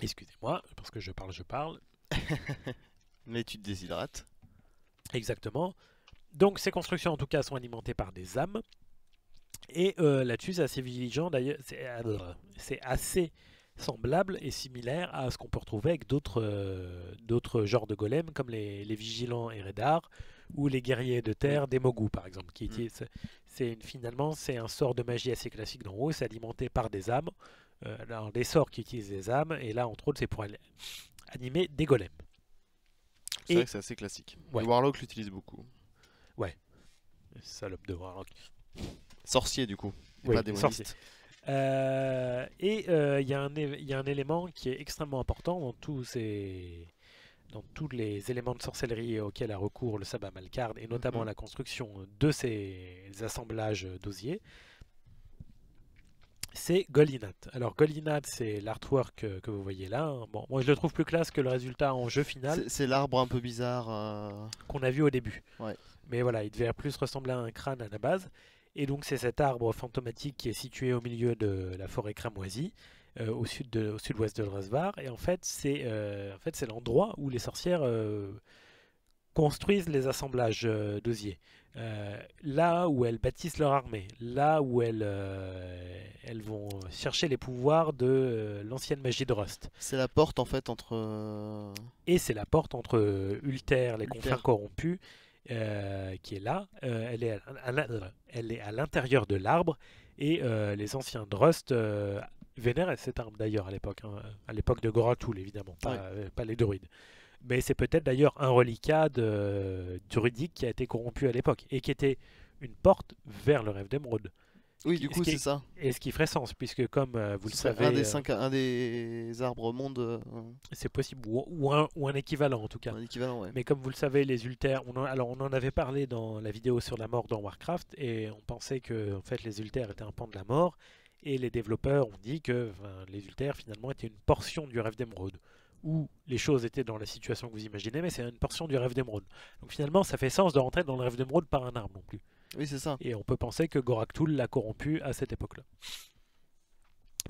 Excusez-moi, parce que je parle, je parle. (laughs) Mais tu te déshydrates. Exactement. Donc ces constructions en tout cas sont alimentées par des âmes. Et euh, là-dessus, c'est assez vigilant d'ailleurs. C'est euh, c'est assez semblable et similaire à ce qu'on peut retrouver avec d'autres euh, d'autres genres de golems comme les, les vigilants et radars ou les guerriers de terre des Mogu par exemple. Qui Mm. c'est finalement c'est un sort de magie assez classique d'en haut, c'est alimenté par des âmes. Euh, alors, des sorts qui utilisent des âmes et là entre autres c'est pour animer des golems. C'est Et- vrai que c'est assez classique. Ouais. Les Warlocks l'utilisent beaucoup. Salope de Warlock. Sorcier du coup. et Oui, pas démoniste. Euh, et euh, il y, a un é- il y a un élément qui est extrêmement important dans tous ces dans tous les éléments de sorcellerie auxquels a recours le sabbat Malcard et notamment Mhm. la construction de ces assemblages d'osier, c'est Golinat. Alors Golinat, c'est l'artwork euh, que vous voyez là. hein. Bon, moi je le trouve plus classe que le résultat en jeu final C'est- l'arbre un peu bizarre. euh, qu'on a vu au début. Ouais. Mais voilà, il devait plus ressembler à un crâne à la base. Et donc c'est cet arbre fantomatique qui est situé au milieu de la forêt cramoisie, euh, au de- au sud-ouest de Dresvar. Et en fait, c'est euh, en fait, c'est l'endroit où les sorcières construisent les assemblages d'osier. Euh, là où elles bâtissent leur armée, là où elles, euh, elles vont chercher les pouvoirs de euh, l'ancienne magie de Rust. C'est la porte en fait entre. Et c'est la porte entre Ulter, les confins corrompus, qui est là. Elle est à, l'intérieur de l'arbre. Et les anciens Drust euh, vénèrent cette arme d'ailleurs à l'époque. hein, à l'époque de Goratul, évidemment, pas, Ouais. pas les druides. Mais c'est peut-être d'ailleurs un reliquat de- druidique qui a été corrompu à l'époque et qui était une porte vers le rêve d'émeraude. Oui, qui- du coup, c'est ça. Et ce qui ferait sens, puisque comme euh, vous le savez, un des, euh, cinq, un des arbres monde. euh, c'est possible, ou, ou un, ou un équivalent en tout cas. un équivalent, ouais. Mais comme vous le savez, les Ultères, on en, alors on en avait parlé dans la vidéo sur la mort dans Warcraft, et on pensait que en fait, les Ultères étaient un pan de la mort, et les développeurs ont dit que enfin, les Ultères finalement étaient une portion du rêve d'émeraude, où les choses étaient dans la situation que vous imaginez, mais c'est une portion du rêve d'émeraude. Donc finalement, ça fait sens de rentrer dans le rêve d'émeraude par un arbre non plus. Oui, c'est ça. Et on peut penser que Goraktul l'a corrompu à cette époque-là.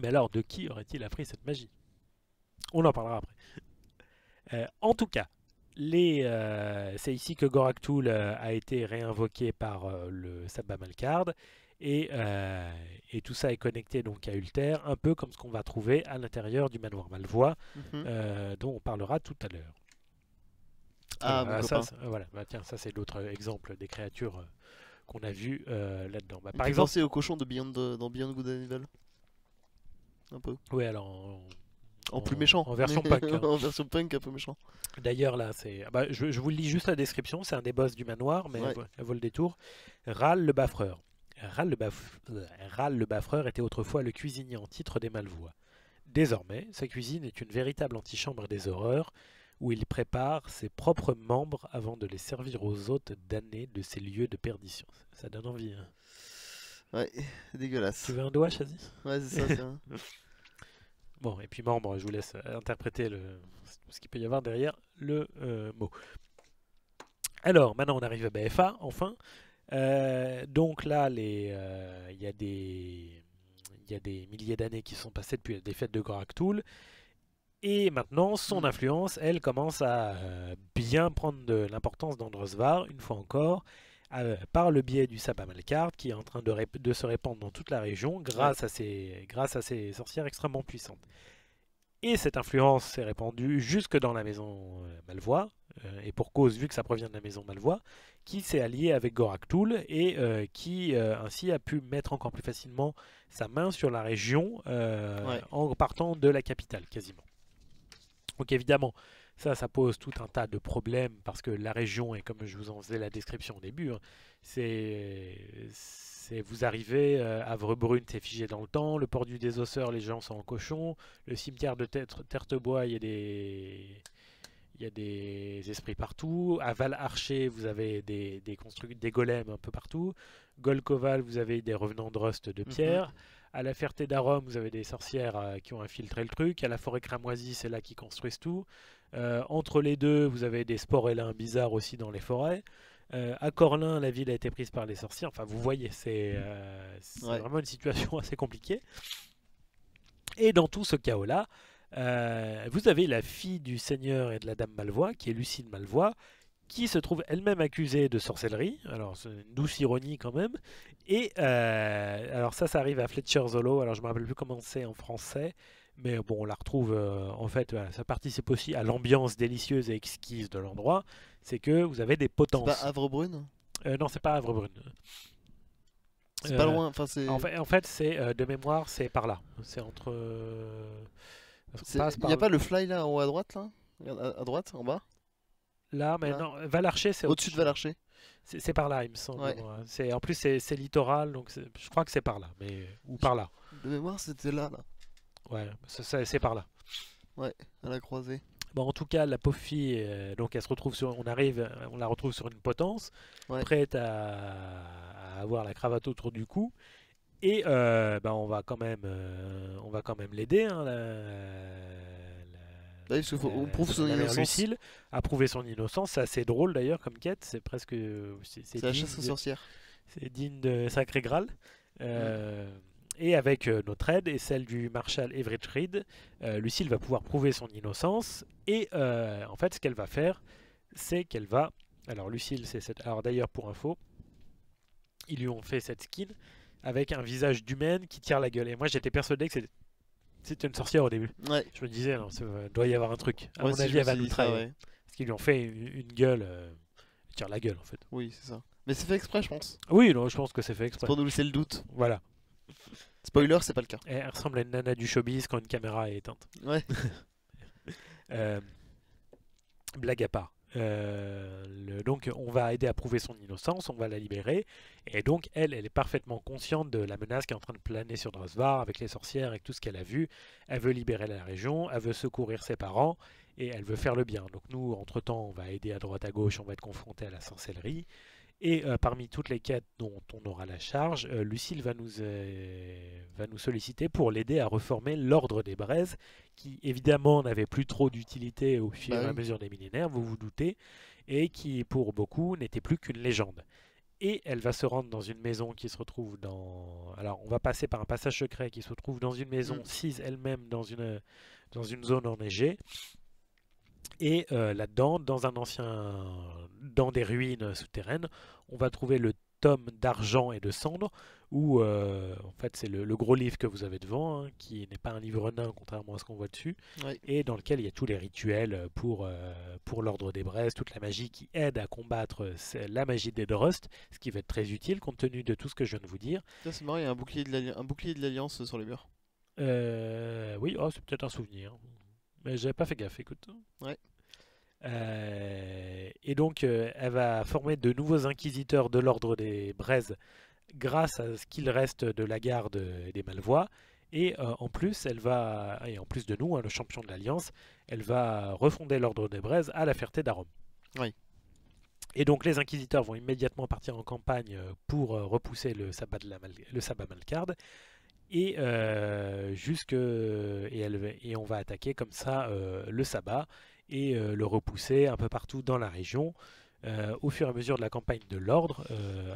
Mais alors, de qui aurait-il appris cette magie? On en parlera après. Euh, en tout cas, euh, c'est ici que Goraktul euh, a été réinvoqué par euh, le Sabba Malcard. Et, euh, et tout ça est connecté donc à Ulter, un peu comme ce qu'on va trouver à l'intérieur du manoir Malvois, Mhm. euh, dont on parlera tout à l'heure. Ah, mon ça, c'est- euh, voilà, bah, tiens, ça c'est l'autre exemple des créatures euh, qu'on a vues euh, là-dedans. Bah, par exemple, penser au cochon de Beyond, euh, dans Beyond Good and Evil. Un peu. oui, alors en, En, plus méchant. en version (laughs) punk, hein. en version punk, un peu méchant. D'ailleurs, là, c'est. ah bah, je, je vous lis juste la description. C'est un des boss du manoir, mais Ouais. elle vaut- elle vaut le détour. Ral le baffreur. Ral le, baff- euh, Ral le baffreur était autrefois le cuisinier en titre des Malvois. Désormais, sa cuisine est une véritable antichambre des horreurs, où il prépare ses propres membres avant de les servir aux hôtes damnés de ces lieux de perdition. Ça donne envie. hein. Ouais, dégueulasse. Tu veux un doigt, Chazi Ouais, c'est ça. c'est un- (laughs) Bon, et puis membre, je vous laisse interpréter le, ce qu'il peut y avoir derrière le euh, mot. Alors, maintenant on arrive à BFA, enfin. Euh, donc là, euh, il y, a des- il y a des milliers d'années qui sont passées depuis la défaite de Goraktul. Et maintenant, son Mm. influence, elle, commence à euh, bien prendre de l'importance dans Drosvar, une fois encore, par le biais du Sabbat Malkard, qui est en train de, se répandre dans toute la région grâce, à ces, grâce à ces sorcières extrêmement puissantes. Et cette influence s'est répandue jusque dans la maison euh, Malvois, euh, et pour cause, vu que ça provient de la maison Malvois, qui s'est allié avec Goraktul et euh, qui euh, ainsi a pu mettre encore plus facilement sa main sur la région euh, Ouais. en partant de la capitale quasiment. Donc évidemment, ça, ça pose tout un tas de problèmes parce que la région, et comme je vous en faisais la description au début, hein, c'est, c'est vous arrivez euh, à Havre-Brune, c'est figé dans le temps. Le port du Désosseur, les gens sont en cochon. Le cimetière de Tertebois, il y a des il y a des esprits partout. À Val-Archer, vous avez des, des, des golems un peu partout. Golkoval, vous avez des revenants de rust de pierre. À la Ferté d'Arom, vous avez des sorcières euh, qui ont infiltré le truc. À la forêt cramoisie, c'est là qu'ils construisent tout. Euh, entre les deux, vous avez des sporélins bizarres aussi dans les forêts. Euh, à Corlin, la ville a été prise par les sorciers. Enfin, vous voyez, c'est euh, c'est Ouais. vraiment une situation (laughs) assez compliquée. Et dans tout ce chaos-là, euh, vous avez la fille du seigneur et de la dame Malvois, qui est Lucine Malvois, qui se trouve elle-même accusée de sorcellerie. Alors, c'est une douce ironie quand même. Et euh, alors, ça, ça arrive à Fletcher Zolo. Alors, je me rappelle plus comment c'est en français. Mais bon, on la retrouve euh, en fait, voilà, ça participe aussi à l'ambiance délicieuse et exquise de l'endroit. C'est que vous avez des C'est potences. pas Havrebrune Euh, non, c'est pas Havrebrune. C'est Euh, pas loin. Enfin, c'est. En fait, en fait, c'est euh, de mémoire, c'est par là. C'est entre. euh, c'est- Il par y a pas le fly là en haut à droite là? À, à droite, en bas? Là, mais là. non. Valarcher, c'est Au-dessus de Valarcher C'est c'est par là, il me semble. Ouais. C'est en plus c'est c'est littoral, donc c'est- je crois que c'est par là, mais ou par là. De mémoire, c'était là, là, Ouais, c'est par là. à la croisée. Bon, en tout cas, la pauvre fille, euh, donc elle se retrouve sur, on arrive, euh, on la retrouve sur une potence, Ouais. prête à, à avoir la cravate autour du cou, et euh, bah, on va quand même, euh, on va quand même l'aider. hein, la- la- Bah faut- on la- prouve son la innocence. Lucille a prouvé son innocence. C'est assez drôle d'ailleurs comme quête. C'est presque, c'est la chasse aux sorcières. c'est digne de Sacré Graal. Euh, Et avec euh, notre aide et celle du marshal Everett Reed, euh, Lucille va pouvoir prouver son innocence. Et euh, en fait, ce qu'elle va faire, c'est qu'elle va. Alors, Lucille, c'est cette. Alors, d'ailleurs, pour info, ils lui ont fait cette skin avec un visage d'humaine qui tire la gueule. Et moi, j'étais persuadé que c'était- une sorcière au début. Ouais. Je me disais, non, ça doit y avoir un truc. À Ouais, mon si, avis, elle va nous trahir. ouais. Parce qu'ils lui ont fait une, une gueule. tire la gueule, en fait. Oui, c'est ça. Mais c'est fait exprès, je pense. Oui, non, je pense que c'est fait exprès. pour nous laisser le doute. Voilà. Spoiler, c'est pas le cas. Elle ressemble à une nana du showbiz quand une caméra est éteinte. Ouais. (laughs) Euh, blague à part. Euh, le- donc on va aider à prouver son innocence, on va la libérer. Et donc elle, elle est parfaitement consciente de la menace qui est en train de planer sur Drosvar avec les sorcières, avec tout ce qu'elle a vu. Elle veut libérer la région, elle veut secourir ses parents et elle veut faire le bien. Donc nous, entre-temps, on va aider à droite à gauche, on va être confronté à la sorcellerie. Et euh, parmi toutes les quêtes dont on aura la charge, euh, Lucille va nous, euh, va nous solliciter pour l'aider à reformer l'ordre des braises, qui évidemment n'avait plus trop d'utilité au fur Bah et à oui. mesure des millénaires, vous vous doutez, et qui pour beaucoup n'était plus qu'une légende. Et elle va se rendre dans une maison qui se retrouve dans... Alors on va passer par un passage secret qui se trouve dans une maison Mm. sise elle-même dans une, dans une zone enneigée. Et euh, là-dedans, dans un ancien, dans des ruines souterraines, on va trouver le tome d'argent et de cendre, où euh, en fait c'est le, le gros livre que vous avez devant, hein, qui n'est pas un livre nain contrairement à ce qu'on voit dessus, et dans lequel il y a tous les rituels pour, euh, pour l'ordre des braises, toute la magie qui aide à combattre la magie des Drust, ce qui va être très utile compte tenu de tout ce que je viens de vous dire. Ça, c'est marrant, il y a un bouclier de l'alli- un bouclier de l'Alliance sur les murs. Euh, oui, oh, c'est peut-être un souvenir. Mais j'avais pas fait gaffe, écoute. Ouais. Euh, et donc, euh, elle va former de nouveaux inquisiteurs de l'ordre des Braises grâce à ce qu'il reste de la garde des Malvois. Et euh, en plus, elle va, et en plus de nous, hein, le champion de l'Alliance, elle va refonder l'ordre des Braises à la Ferté d'Arôme. Oui. Et donc, les inquisiteurs vont immédiatement partir en campagne pour repousser le sabbat, de la Mal- le sabbat Malcarde. Et, euh, jusque, et, on va attaquer comme ça euh, le sabbat et euh, le repousser un peu partout dans la région. euh, au fur et à mesure de la campagne de l'ordre,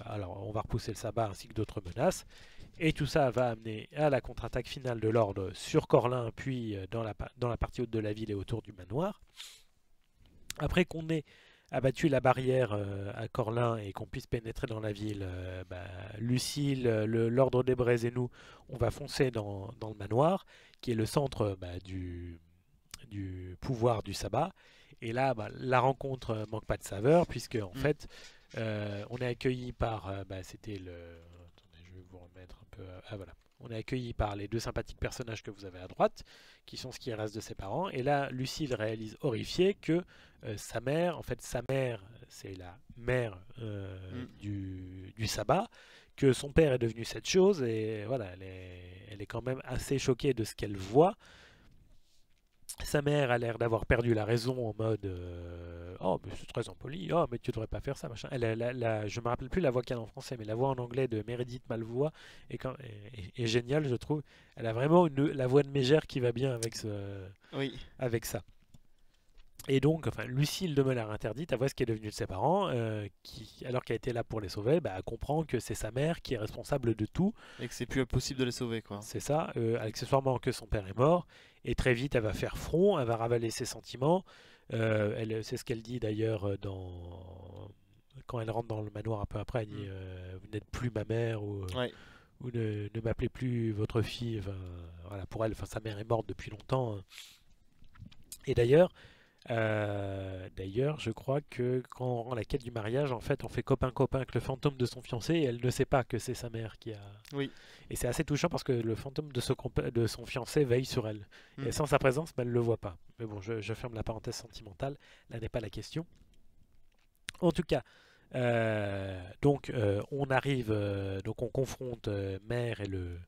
alors on va repousser le sabbat ainsi que d'autres menaces, et tout ça va amener à la contre-attaque finale de l'ordre sur Corlin, puis dans la, dans la partie haute de la ville et autour du manoir. Après qu'on ait abattu la barrière euh, à Corlin et qu'on puisse pénétrer dans la ville, euh, bah, Lucille, euh, l'ordre des Braises et nous, on va foncer dans, dans le manoir, qui est le centre bah, du, du pouvoir du sabbat. Et là, bah, la rencontre euh, manque pas de saveur, puisque en Mm. fait, euh, on est accueilli par. bah, C'était le. Attendez, je vais vous remettre un peu. Ah voilà. On est accueilli par les deux sympathiques personnages que vous avez à droite, qui sont ce qui reste de ses parents. Et là, Lucille réalise horrifiée que euh, sa mère, en fait, sa mère, c'est la mère euh, Mm. du, du sabbat, que son père est devenu cette chose, et voilà, elle est, elle est quand même assez choquée de ce qu'elle voit. Sa mère a l'air d'avoir perdu la raison en mode euh, Oh, mais c'est très impoli, oh, mais tu devrais pas faire ça, machin. Elle, a la- la- je me rappelle plus la voix qu'elle a en français, mais la voix en anglais de Meredith Malvois est, quand, est, est- est géniale, je trouve. Elle a vraiment une, la voix de mégère qui va bien avec, ce, Oui. avec ça. Et donc, enfin, Lucille de Meller interdite, à voir ce qui est devenu de ses parents, euh, qui, alors qu'elle était là pour les sauver, bah, elle comprend que c'est sa mère qui est responsable de tout. Et que c'est plus impossible de les sauver, quoi. C'est ça, euh, accessoirement que son père est mort, et très vite elle va faire front, elle va ravaler ses sentiments, Euh, c'est ce qu'elle dit d'ailleurs euh, dans quand elle rentre dans le manoir un peu après. Elle dit Mm. Vous n'êtes plus ma mère ou, Ouais. ou ne, ne m'appelez plus votre fille. Enfin, voilà, pour elle, enfin, sa mère est morte depuis longtemps. hein. Et d'ailleurs, euh, d'ailleurs, je crois que quand on rend la quête du mariage, en fait, on fait copain-copain avec le fantôme de son fiancé et elle ne sait pas que c'est sa mère qui a. Oui. Et c'est assez touchant parce que le fantôme de, ce compa- de son fiancé veille sur elle. Mm. Et sans sa présence, mais elle ne le voit pas. Mais bon, je, je ferme la parenthèse sentimentale. Là n'est pas la question. En tout cas, euh, donc euh, on arrive, donc on confronte Mère et le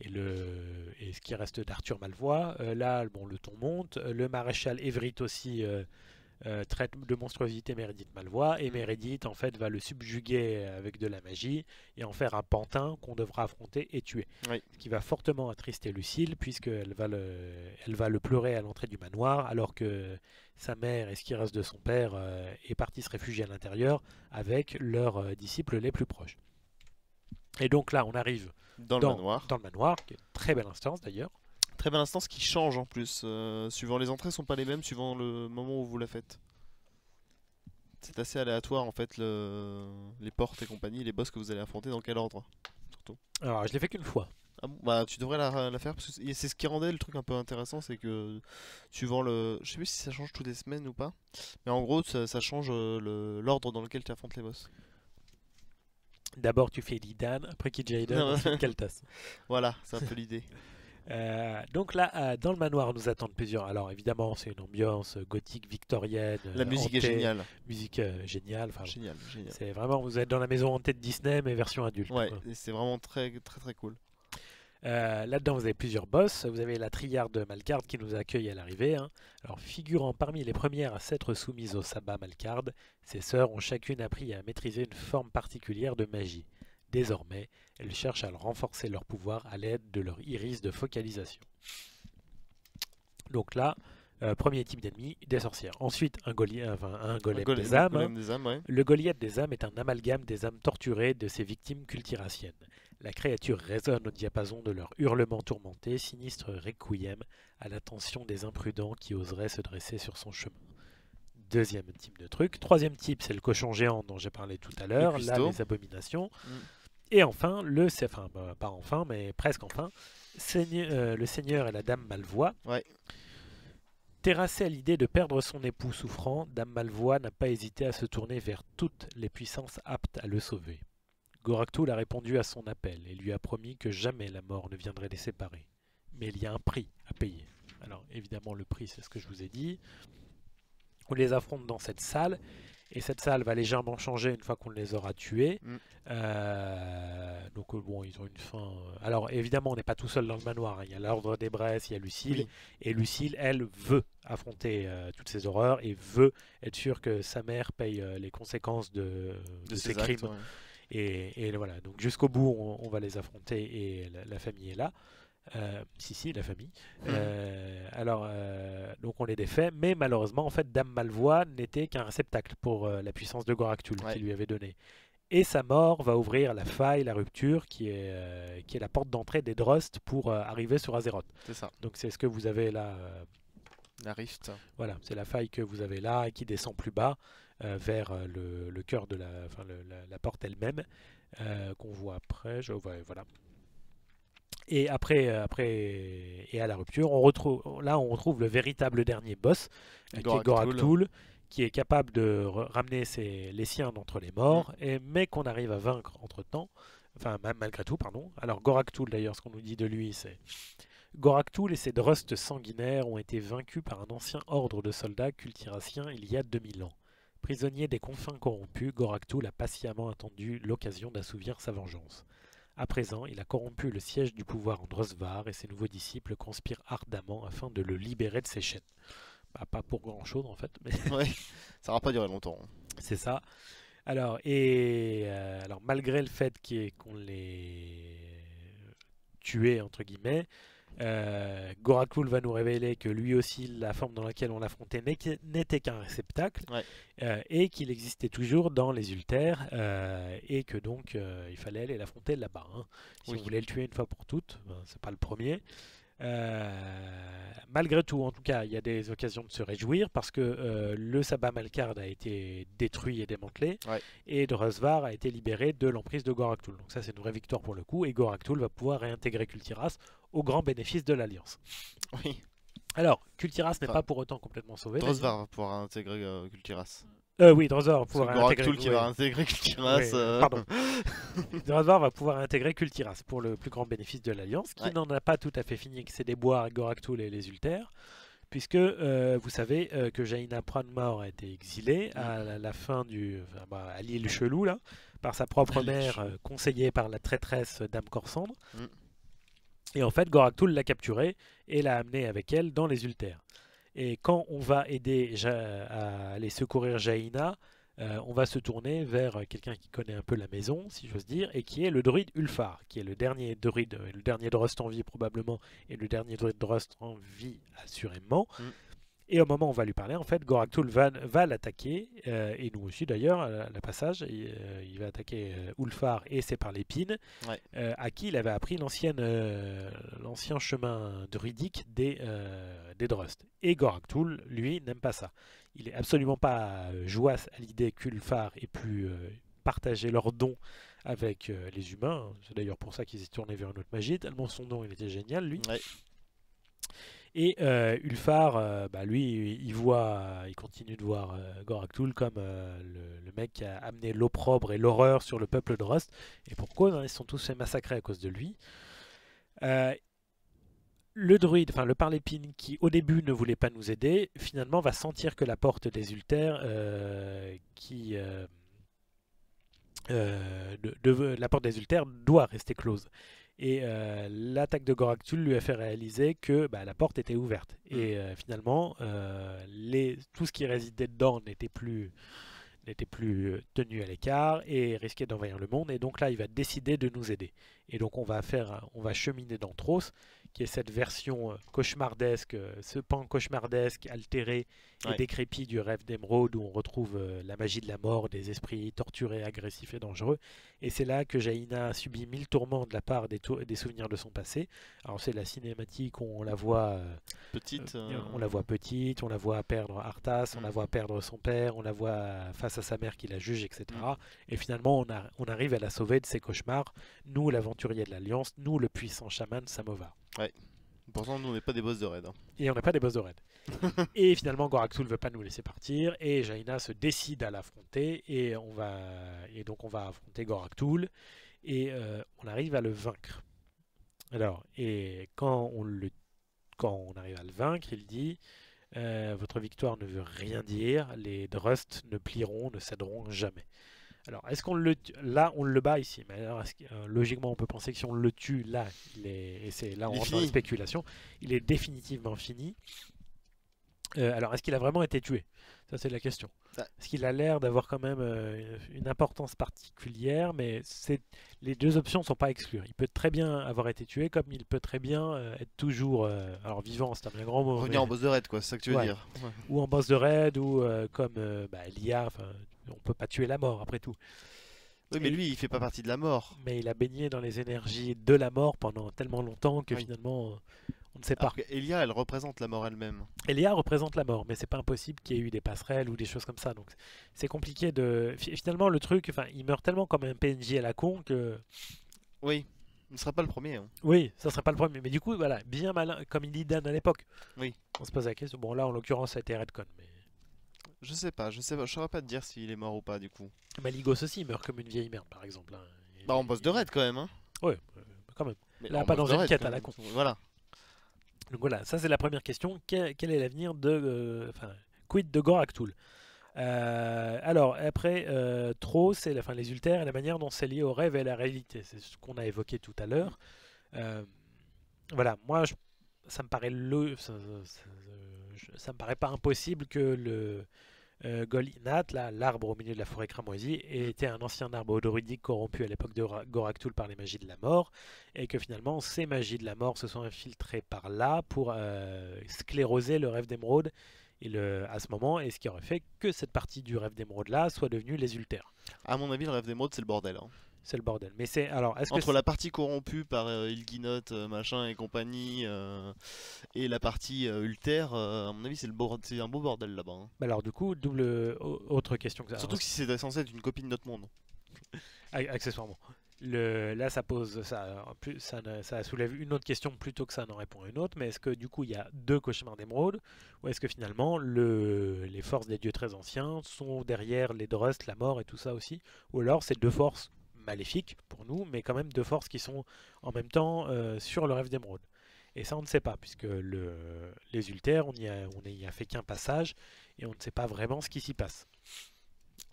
et le et ce qui reste d'Arthur Malvois. Euh, là, bon, le ton monte. Euh, Le maréchal Everett aussi euh, traite de monstruosité Meredith Malvois et Meredith en fait va le subjuguer avec de la magie et en faire un pantin qu'on devra affronter et tuer. Oui. Ce qui va fortement attrister Lucille puisqu'elle va le elle va le pleurer à l'entrée du manoir alors que sa mère et ce qui reste de son père euh, est parti se réfugier à l'intérieur avec leurs disciples les plus proches. Et donc là, on arrive Dans le manoir. dans le manoir, qui est une très belle instance d'ailleurs. Très belle instance qui change en plus. euh, suivant les entrées sont pas les mêmes suivant le moment où vous la faites. C'est assez aléatoire en fait le... les portes et compagnie, les boss que vous allez affronter dans quel ordre. Surtout? Alors, je l'ai fait qu'une fois. Ah bon, bah tu devrais la, la faire parce que c'est ce qui rendait le truc un peu intéressant, c'est que suivant le, je sais plus si ça change toutes les semaines ou pas, mais en gros ça, ça change euh, le- l'ordre dans lequel tu affrontes les boss. D'abord, tu fais Lidan, après Kid Jaden, ensuite Kaltas. (laughs) Voilà, c'est un peu l'idée. (laughs) Euh, donc là, euh, dans le manoir, nous attendent plusieurs. Alors évidemment, c'est une ambiance gothique victorienne. La musique est géniale, Musique euh, géniale. Enfin, génial, génial. c'est vraiment, vous êtes dans la maison hantée de Disney, mais version adulte. Ouais, c'est vraiment très très très cool. Euh, Là-dedans, vous avez plusieurs boss. Vous avez la triarde Malcard qui nous accueille à l'arrivée. hein. Alors, figurant parmi les premières à s'être soumises au sabbat Malcard, ses sœurs ont chacune appris à maîtriser une forme particulière de magie. Désormais, elles cherchent à renforcer leur pouvoir à l'aide de leur iris de focalisation. Donc là, euh, premier type d'ennemi, des sorcières. Ensuite, un, goli- enfin, un golem Un golem- des âmes. golem des âmes, ouais. Le Goliath des âmes est un amalgame des âmes torturées de ses victimes cultiraciennes. La créature résonne au diapason de leurs hurlements tourmentés, sinistre requiem à l'attention des imprudents qui oseraient se dresser sur son chemin. Deuxième type de truc. Troisième type, c'est le cochon géant dont j'ai parlé tout à l'heure, là les abominations. Mm. Et enfin, le, enfin bah, pas enfin, mais presque enfin, Seigne- euh, le seigneur et la dame Malvoie. Ouais. Terrassée à l'idée de perdre son époux souffrant, Dame Malvoie n'a pas hésité à se tourner vers toutes les puissances aptes à le sauver. Goraktul a répondu à son appel et lui a promis que jamais la mort ne viendrait les séparer. Mais il y a un prix à payer. Alors évidemment le prix c'est ce que je vous ai dit. On les affronte dans cette salle et cette salle va légèrement changer une fois qu'on les aura tués. Mm. Euh, donc euh, bon ils ont une fin. euh, Alors évidemment on n'est pas tout seul dans le manoir. hein. Il y a l'ordre des Bresses, il y a Lucille. Oui. Et Lucille, elle, veut affronter euh, toutes ces horreurs et veut être sûre que sa mère paye euh, les conséquences de, de De ses actes, crimes. ouais. Et, et voilà, donc jusqu'au bout, on, on va les affronter et la, la famille est là. Euh, si, si, la famille. Mhm. Euh, alors, euh, donc on les défait, mais malheureusement, en fait, Dame Malvoie n'était qu'un réceptacle pour la puissance de Goraktul Ouais. qui lui avait donné. Et sa mort va ouvrir la faille, la rupture, qui est, qui est la porte d'entrée des Drost pour arriver sur Azeroth. C'est ça, Donc c'est ce que vous avez là. la rift. voilà, c'est la faille que vous avez là et qui descend plus bas vers le, le cœur de la, la, la porte elle-même qu'on voit après. Je, voilà. Et après, euh, après et à la rupture, on retrouve là on retrouve le véritable dernier boss euh, qui est. Goraktul, qui est capable de ramener ses- les siens d'entre les morts, et mais qu'on arrive à vaincre entre temps. Enfin, ma- malgré tout, pardon. Alors, Goraktul, d'ailleurs, ce qu'on nous dit de lui, c'est Goraktul et ses drustes sanguinaires ont été vaincus par un ancien ordre de soldats cultiraciens il y a 2000 ans. Prisonnier des confins corrompus, Goraktul a patiemment attendu l'occasion d'assouvir sa vengeance. À présent, il a corrompu le siège du pouvoir en Drosvar et ses nouveaux disciples conspirent ardemment afin de le libérer de ses chaînes. Bah, pas pour grand chose en fait, mais Ouais, ça va pas durer longtemps. hein. (laughs) c'est ça. Alors, et, euh, alors malgré le fait qu'on les tués, entre guillemets, euh, Gorakul va nous révéler que lui aussi, la forme dans laquelle on l'affrontait n'était qu'un réceptacle, Ouais. euh, et qu'il existait toujours dans les Ultères, euh, et que donc euh, il fallait aller l'affronter là-bas. hein. Si Oui. on voulait le tuer une fois pour toutes, ben, c'est pas le premier. Malgré tout, en tout cas, il y a des occasions de se réjouir parce que le sabbat Malkard a été détruit et démantelé Ouais. et Drosvar a été libéré de l'emprise de Goraktul. Donc ça, c'est une vraie victoire pour le coup et Goraktul va pouvoir réintégrer Kultiras au grand bénéfice de l'Alliance. Oui. Alors, Kultiras n'est Enfin, pas pour autant complètement sauvé. Drosvar va pouvoir intégrer euh, Kultiras. Euh, oui, Drosvar (laughs) va pouvoir intégrer. Goraktul qui va intégrer Kultiras. Oui, euh, pardon. Va pouvoir intégrer Kultiras pour le plus grand bénéfice de l'Alliance, qui Ouais. n'en a pas tout à fait fini avec ses déboires Goraktul et les Ultères, puisque euh, vous savez euh, que Jaina Pranmore a été exilée à la, la fin du, enfin, bah, à l'île Chelou là, par sa propre mère, euh, conseillée par la traîtresse Dame Corsandre. Mm. Et en fait, Goraktul l'a capturée et l'a amenée avec elle dans les Ultères. Et quand on va aider à aller secourir Jaina, euh, on va se tourner vers quelqu'un qui connaît un peu la maison, si j'ose dire, et qui est le druide Ulfar, qui est le dernier druide, le dernier Drust en vie probablement, et le dernier druide Drust en vie assurément. Mm. Et au moment où on va lui parler, en fait, Goraktul va, va l'attaquer, euh, et nous aussi d'ailleurs, à la, passage, il, euh, il va attaquer euh, Ulfar et c'est par l'épine, Ouais. à qui il avait appris l'ancien chemin druidique des, des Drust. Et Goraktul, lui, n'aime pas ça. Il est absolument pas joyeux à l'idée qu'Ulfar ait pu partager leurs dons avec les humains. C'est d'ailleurs pour ça qu'il s'est tourné vers une autre magie, tellement son don il était génial, lui. Ouais. Et euh, Ulfar, euh, bah, lui, il voit, il continue de voir euh, Goraktul comme le, mec qui a amené l'opprobre et l'horreur sur le peuple de Rust. Et pour cause, hein, ils sont tous fait massacrer à cause de lui? Le druide, enfin le parlépine, qui au début ne voulait pas nous aider, finalement va sentir que la porte des qui la porte des Ultères doit rester close. Et euh, l'attaque de Goraktul lui a fait réaliser que bah, la porte était ouverte. Et euh, finalement, euh, les, tout ce qui résidait dedans n'était plus, n'était plus tenu à l'écart et risquait d'envahir le monde. Et donc là, il va décider de nous aider. Et donc on va faire, on va cheminer dans Tros, qui est cette version euh, cauchemardesque, euh, ce pan cauchemardesque, altéré et Ouais. décrépit du rêve d'émeraude où on retrouve euh, la magie de la mort, des esprits torturés, agressifs et dangereux. Et c'est là que Jaina a subi mille tourments de la part des, souvenirs de son passé. Alors c'est la cinématique où on la voit, Petite. euh, euh, on la voit petite, on la voit perdre Arthas, on la Mm. voit perdre son père, on la voit face à sa mère qui la juge, etc. Mm. Et finalement, on, a- on arrive à la sauver de ses cauchemars. Nous, l'aventurier de l'Alliance, nous, le puissant chaman Samovar. Pourtant, nous, on n'est pas des boss de raid. hein. Et on n'a pas des boss de raid. (laughs) et finalement, Goraktul ne veut pas nous laisser partir. Et Jaina se décide à l'affronter. Et, on va... et donc, on va affronter Goraktul. Et euh, on arrive à le vaincre. Alors, et quand on, le... quand on arrive à le vaincre, il dit euh, Votre victoire ne veut rien dire. Les Drust ne plieront, ne céderont jamais. Alors, est-ce qu'on le tue Là, on le bat ici? Mais alors, euh, logiquement, on peut penser que si on le tue là, il est... et c'est là on rentre dans les fini. spéculations, il est définitivement fini. Euh, alors, est-ce qu'il a vraiment été tué? Ça, c'est la question. Bah. Est-ce qu'il a l'air d'avoir quand même euh, une importance particulière? Mais les deux options ne sont pas exclues. Il peut très bien avoir été tué, comme il peut très bien euh, être toujours, alors vivant, c'est un grand mot, Revenir mais- en boss de raid, quoi, c'est ça que tu veux Ouais. dire. Ouais. ou en boss de raid, ou comme bah, Elia. On peut pas tuer la mort après tout. Oui, mais Et- lui, il fait pas partie de la mort. Mais il a baigné dans les énergies de la mort pendant tellement longtemps que Oui. finalement, on ne sait pas. Elia, elle représente la mort elle-même. Elia représente la mort, mais c'est pas impossible qu'il y ait eu des passerelles ou des choses comme ça. Donc c'est compliqué de. fi- Finalement, le truc, enfin, il meurt tellement comme un PNJ à la con que. Oui, il ne sera pas le premier. hein. Oui, ça serait pas le premier. Mais du coup, voilà, bien malin, comme il dit Dan à l'époque. Oui. On se pose la question. Bon, là, en l'occurrence, ça a été Redcon. Mais Je sais pas, je sais pas, je saurais pas te dire s'il est mort ou pas du coup. Maligos aussi, il meurt comme une vieille merde, par exemple. hein. Il- Bah, en boss de raid quand même, hein. Ouais, euh, quand même. Mais Là, pas dans de une raid, quête quand à la même. con. Voilà. Donc voilà, ça c'est la première question. Quel, quel est l'avenir de. euh, Enfin, quid de Goraktul Euh, Alors, après, euh, trop, c'est la, enfin, les ultères et la manière dont c'est lié au rêve et à la réalité. C'est ce qu'on a évoqué tout à l'heure. Euh, voilà, moi, je- ça me paraît le, ça, ça- je- ça me paraît pas impossible que le euh, l'arbre au milieu de la forêt cramoisie, était un ancien arbre odoridique corrompu à l'époque de Ra- Goraktul par les magies de la mort, et que finalement ces magies de la mort se sont infiltrées par là pour euh, scléroser le rêve d'émeraude à ce moment, et ce qui aurait fait que cette partie du rêve d'émeraude là soit devenue les ultères. À mon avis, le rêve d'émeraude, c'est le bordel. hein. C'est le bordel. Mais c'est alors, est-ce que Entre la partie corrompue par euh, Ilginot, euh, machin et compagnie, euh, et la partie euh, Ulter, à mon avis, c'est le bord- c'est un beau bordel là-bas. hein. bah alors du coup, double au- autre question que ça. Surtout que si c'est censé être une copie de notre monde. (laughs) Ac- accessoirement. Le, là, ça pose, ça, soulève une autre question plutôt que ça n'en répond à une autre. Mais est-ce que du coup, il y a deux cauchemars d'émeraude, ou est-ce que finalement, le, les forces des dieux très anciens sont derrière les Drust, la mort et tout ça aussi, ou alors c'est deux forces maléfiques pour nous, mais quand même deux forces qui sont en même temps euh, sur le rêve d'émeraude. Et ça, on ne sait pas, puisque le, les Ultères, on n'y a, fait qu'un passage, et on ne sait pas vraiment ce qui s'y passe.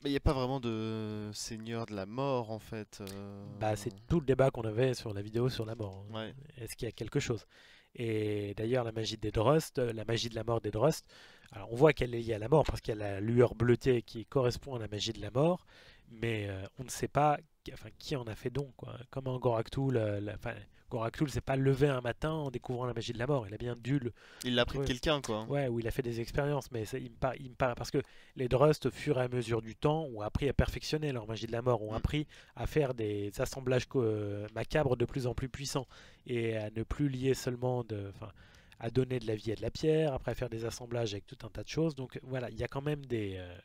Mais il n'y a pas vraiment de seigneur de la mort en fait. euh, Bah, c'est tout le débat qu'on avait sur la vidéo sur la mort. hein. Ouais. Est-ce qu'il y a quelque chose? Et d'ailleurs, la magie des Drust, euh, la magie de la mort des Drust, alors on voit qu'elle est liée à la mort parce qu'il y a la lueur bleutée qui correspond à la magie de la mort, mais euh, on ne sait pas qui- enfin, qui en a fait don. Quoi. Comment Goraktul, euh, la- enfin, Goraktul s'est pas levé un matin en découvrant la magie de la mort. Il a bien dû le, Il l'a pris de quelqu'un quoi. Ouais, où il a fait des expériences, mais ça, il, me par- il me paraît parce que les Drust, au fur et à mesure du temps, ont appris à perfectionner leur magie de la mort, ont Mm. appris à faire des assemblages euh, macabres de plus en plus puissants et à ne plus lier seulement de, enfin, à donner de la vie et de la pierre, après à faire des assemblages avec tout un tas de choses. Donc voilà, il y a quand même des, euh,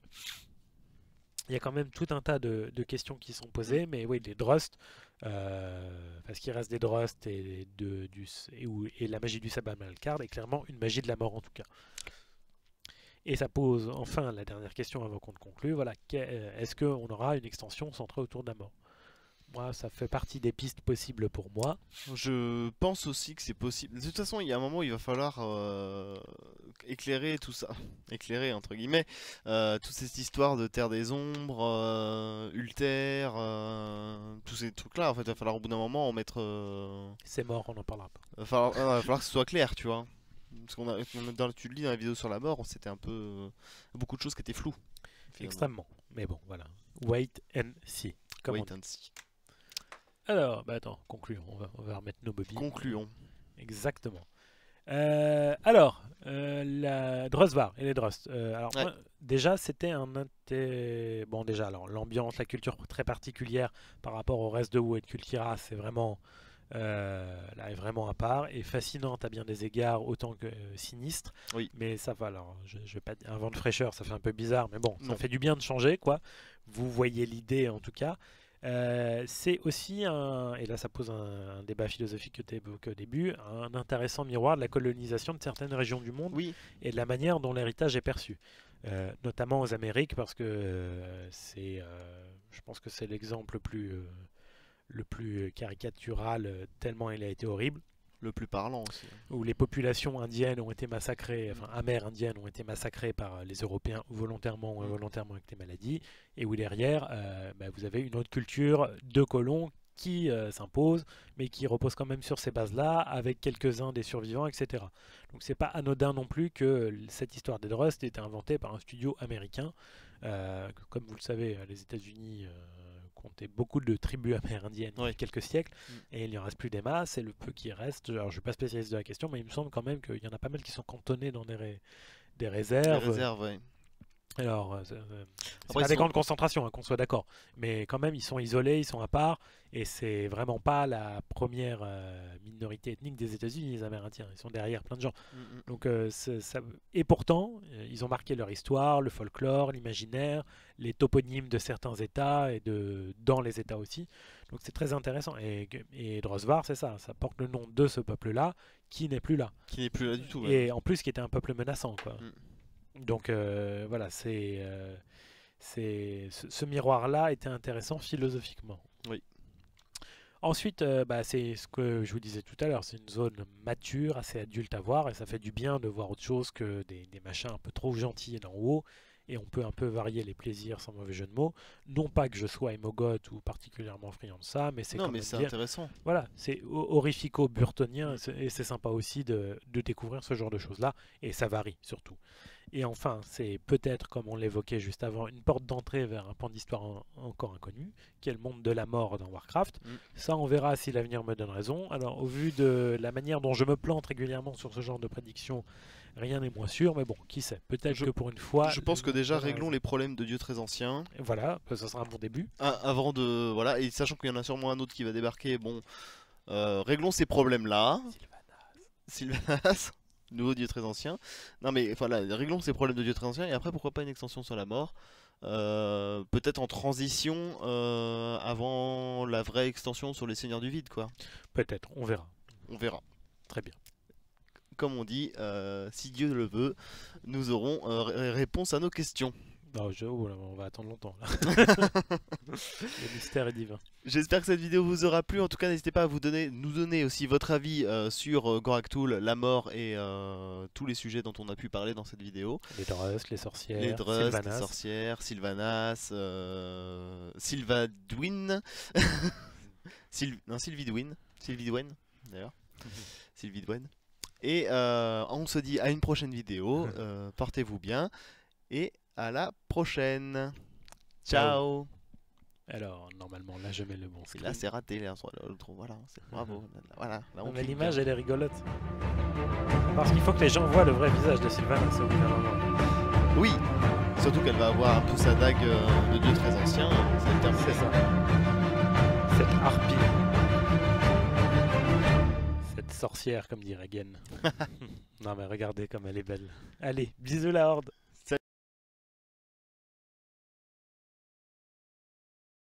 il y a quand même tout un tas de, questions qui sont posées, mais oui, les Drust, euh, parce qu'il reste des Drust et, de, du, et, la magie du sabbat Malcard est clairement une magie de la mort en tout cas. Et ça pose enfin la dernière question avant qu'on ne conclue. Voilà, euh, est-ce qu'on aura une extension centrée autour de la mort? Moi, ça fait partie des pistes possibles pour moi. Je pense aussi que c'est possible. De toute façon, il y a un moment où il va falloir euh, éclairer tout ça. (laughs) Éclairer, entre guillemets, euh, toute cette histoire de Terre des Ombres, euh, Ulter, euh, tous ces trucs-là. En fait, il va falloir au bout d'un moment en mettre. euh, C'est mort, on n'en parlera pas. il va falloir, il va falloir que ce soit clair, tu vois. Parce qu'on a, dans- tu le lis dans la vidéo sur la mort, c'était un peu. beaucoup de choses qui étaient floues. finalement. Extrêmement. Mais bon, voilà. Wait and see. Comme Wait and see. Alors, bah attends, concluons. On va, on va remettre nos bobines. Concluons. Exactement. Euh, alors, euh, la Drustvar et les Drust. Euh, alors, Ouais. moi, déjà, c'était un inté- Bon, déjà, alors, l'ambiance, la culture très particulière par rapport au reste de WoW et de c'est vraiment. là, est vraiment à part et fascinante à bien des égards, autant que sinistre. Oui. Mais ça va, alors, je, je vais pas dire un vent de fraîcheur, ça fait un peu bizarre, mais bon, ça fait du bien de changer, quoi. Vous voyez l'idée en tout cas. Euh, c'est aussi un, et là ça pose un, un débat philosophique que tu évoquais au début, un intéressant miroir de la colonisation de certaines régions du monde Oui, et de la manière dont l'héritage est perçu, Euh, notamment aux Amériques parce que euh, c'est, je pense que c'est l'exemple le plus, le plus caricatural tellement il a été horrible le plus parlant aussi. où les populations indiennes ont été massacrées, enfin amérindiennes ont été massacrées par les Européens volontairement ou Mm. involontairement avec des maladies, et où derrière, euh, bah, vous avez une autre culture de colons qui euh, s'impose, mais qui repose quand même sur ces bases-là, avec quelques-uns des survivants, etc. Donc c'est pas anodin non plus que cette histoire des Drust ait été inventée par un studio américain. Euh, comme vous le savez, les États-Unis comptaient beaucoup de tribus amérindiennes il y a quelques siècles, Mm. et il n'y en reste plus des masses, et le peu qui reste, alors je suis pas spécialiste de la question, mais il me semble quand même qu'il y en a pas mal qui sont cantonnés dans des, ré- des réserves. Alors, euh, c'est euh, pas des sont- camps de concentration, hein, qu'on soit d'accord. Mais quand même, ils sont isolés, ils sont à part. Et c'est vraiment pas la première euh, minorité ethnique des États-Unis, les Amérindiens. Ils sont derrière plein de gens. Mm, mm. Donc, euh, ça... Et pourtant, ils ont marqué leur histoire, le folklore, l'imaginaire, les toponymes de certains États et de... dans les États aussi. Donc, c'est très intéressant. Et, et Drosvar, c'est ça. Ça porte le nom de ce peuple-là qui n'est plus là. Qui n'est plus là du tout. ouais. Et en plus, qui était un peuple menaçant, quoi. Mm. Donc euh, voilà, c'est, euh, c'est ce, ce miroir-là était intéressant philosophiquement. Oui. Ensuite, euh, bah, c'est ce que je vous disais tout à l'heure, c'est une zone mature, assez adulte à voir, et ça fait du bien de voir autre chose que des, des machins un peu trop gentils d'en haut, et on peut un peu varier les plaisirs sans mauvais jeu de mots. Non pas que je sois émogote ou particulièrement friand de ça, mais c'est Non, quand mais même c'est bien. intéressant. Voilà, c'est ho- horrifico-burtonien et c'est- et c'est sympa aussi de, de découvrir ce genre de choses-là et ça varie surtout. Et enfin, c'est peut-être, comme on l'évoquait juste avant, une porte d'entrée vers un pan d'histoire en- encore inconnu, qui est le monde de la mort dans Warcraft. Mm. Ça, on verra si l'avenir me donne raison. Alors, au vu de la manière dont je me plante régulièrement sur ce genre de prédictions, rien n'est moins sûr, mais bon, qui sait. Peut-être que pour une fois. Je pense que déjà réglons les problèmes de dieux très anciens. Voilà, ça sera un bon début. Ah, avant de voilà et sachant qu'il y en a sûrement un autre qui va débarquer, bon, euh, réglons ces problèmes-là. Sylvanas, nouveau dieu très ancien. Non mais voilà, réglons ces problèmes de dieu très ancien et après pourquoi pas une extension sur la mort. Euh, Peut-être en transition euh, avant la vraie extension sur les seigneurs du vide quoi. Peut-être, on verra. On verra. Très bien. Comme on dit, euh, si Dieu le veut, nous aurons ré- réponse à nos questions. Non, je- oh on va attendre longtemps là. (laughs) le mystère est divin. J'espère que cette vidéo vous aura plu. En tout cas, n'hésitez pas à vous donner, nous donner aussi votre avis euh, sur euh, la mort et euh, tous les sujets dont on a pu parler dans cette vidéo. Les Drust, les sorcières, les Drust, les Sylvanas. sorcières, Sylvanas, euh, Sylvadwin, (laughs) Syl... non Sylvidwin, Sylvidwen d'ailleurs, (laughs) Sylvidwen. Et on se dit à une prochaine vidéo. Portez-vous bien et à la prochaine. Ciao. Alors, normalement, là, je mets le bon screen. là, c'est raté. Là, l'autre, voilà, c'est bravo. Voilà, là, on mais l'image, elle est rigolote. Parce qu'il faut que les gens voient le vrai visage de Sylvanas au bout d'un moment. Oui, surtout qu'elle va avoir un peu sa dague euh, de dieu très ancien. Terminé. C'est ça. Cette harpie. Cette sorcière, comme dirait Gen. (laughs) non, mais regardez comme elle est belle. Allez, bisous la horde.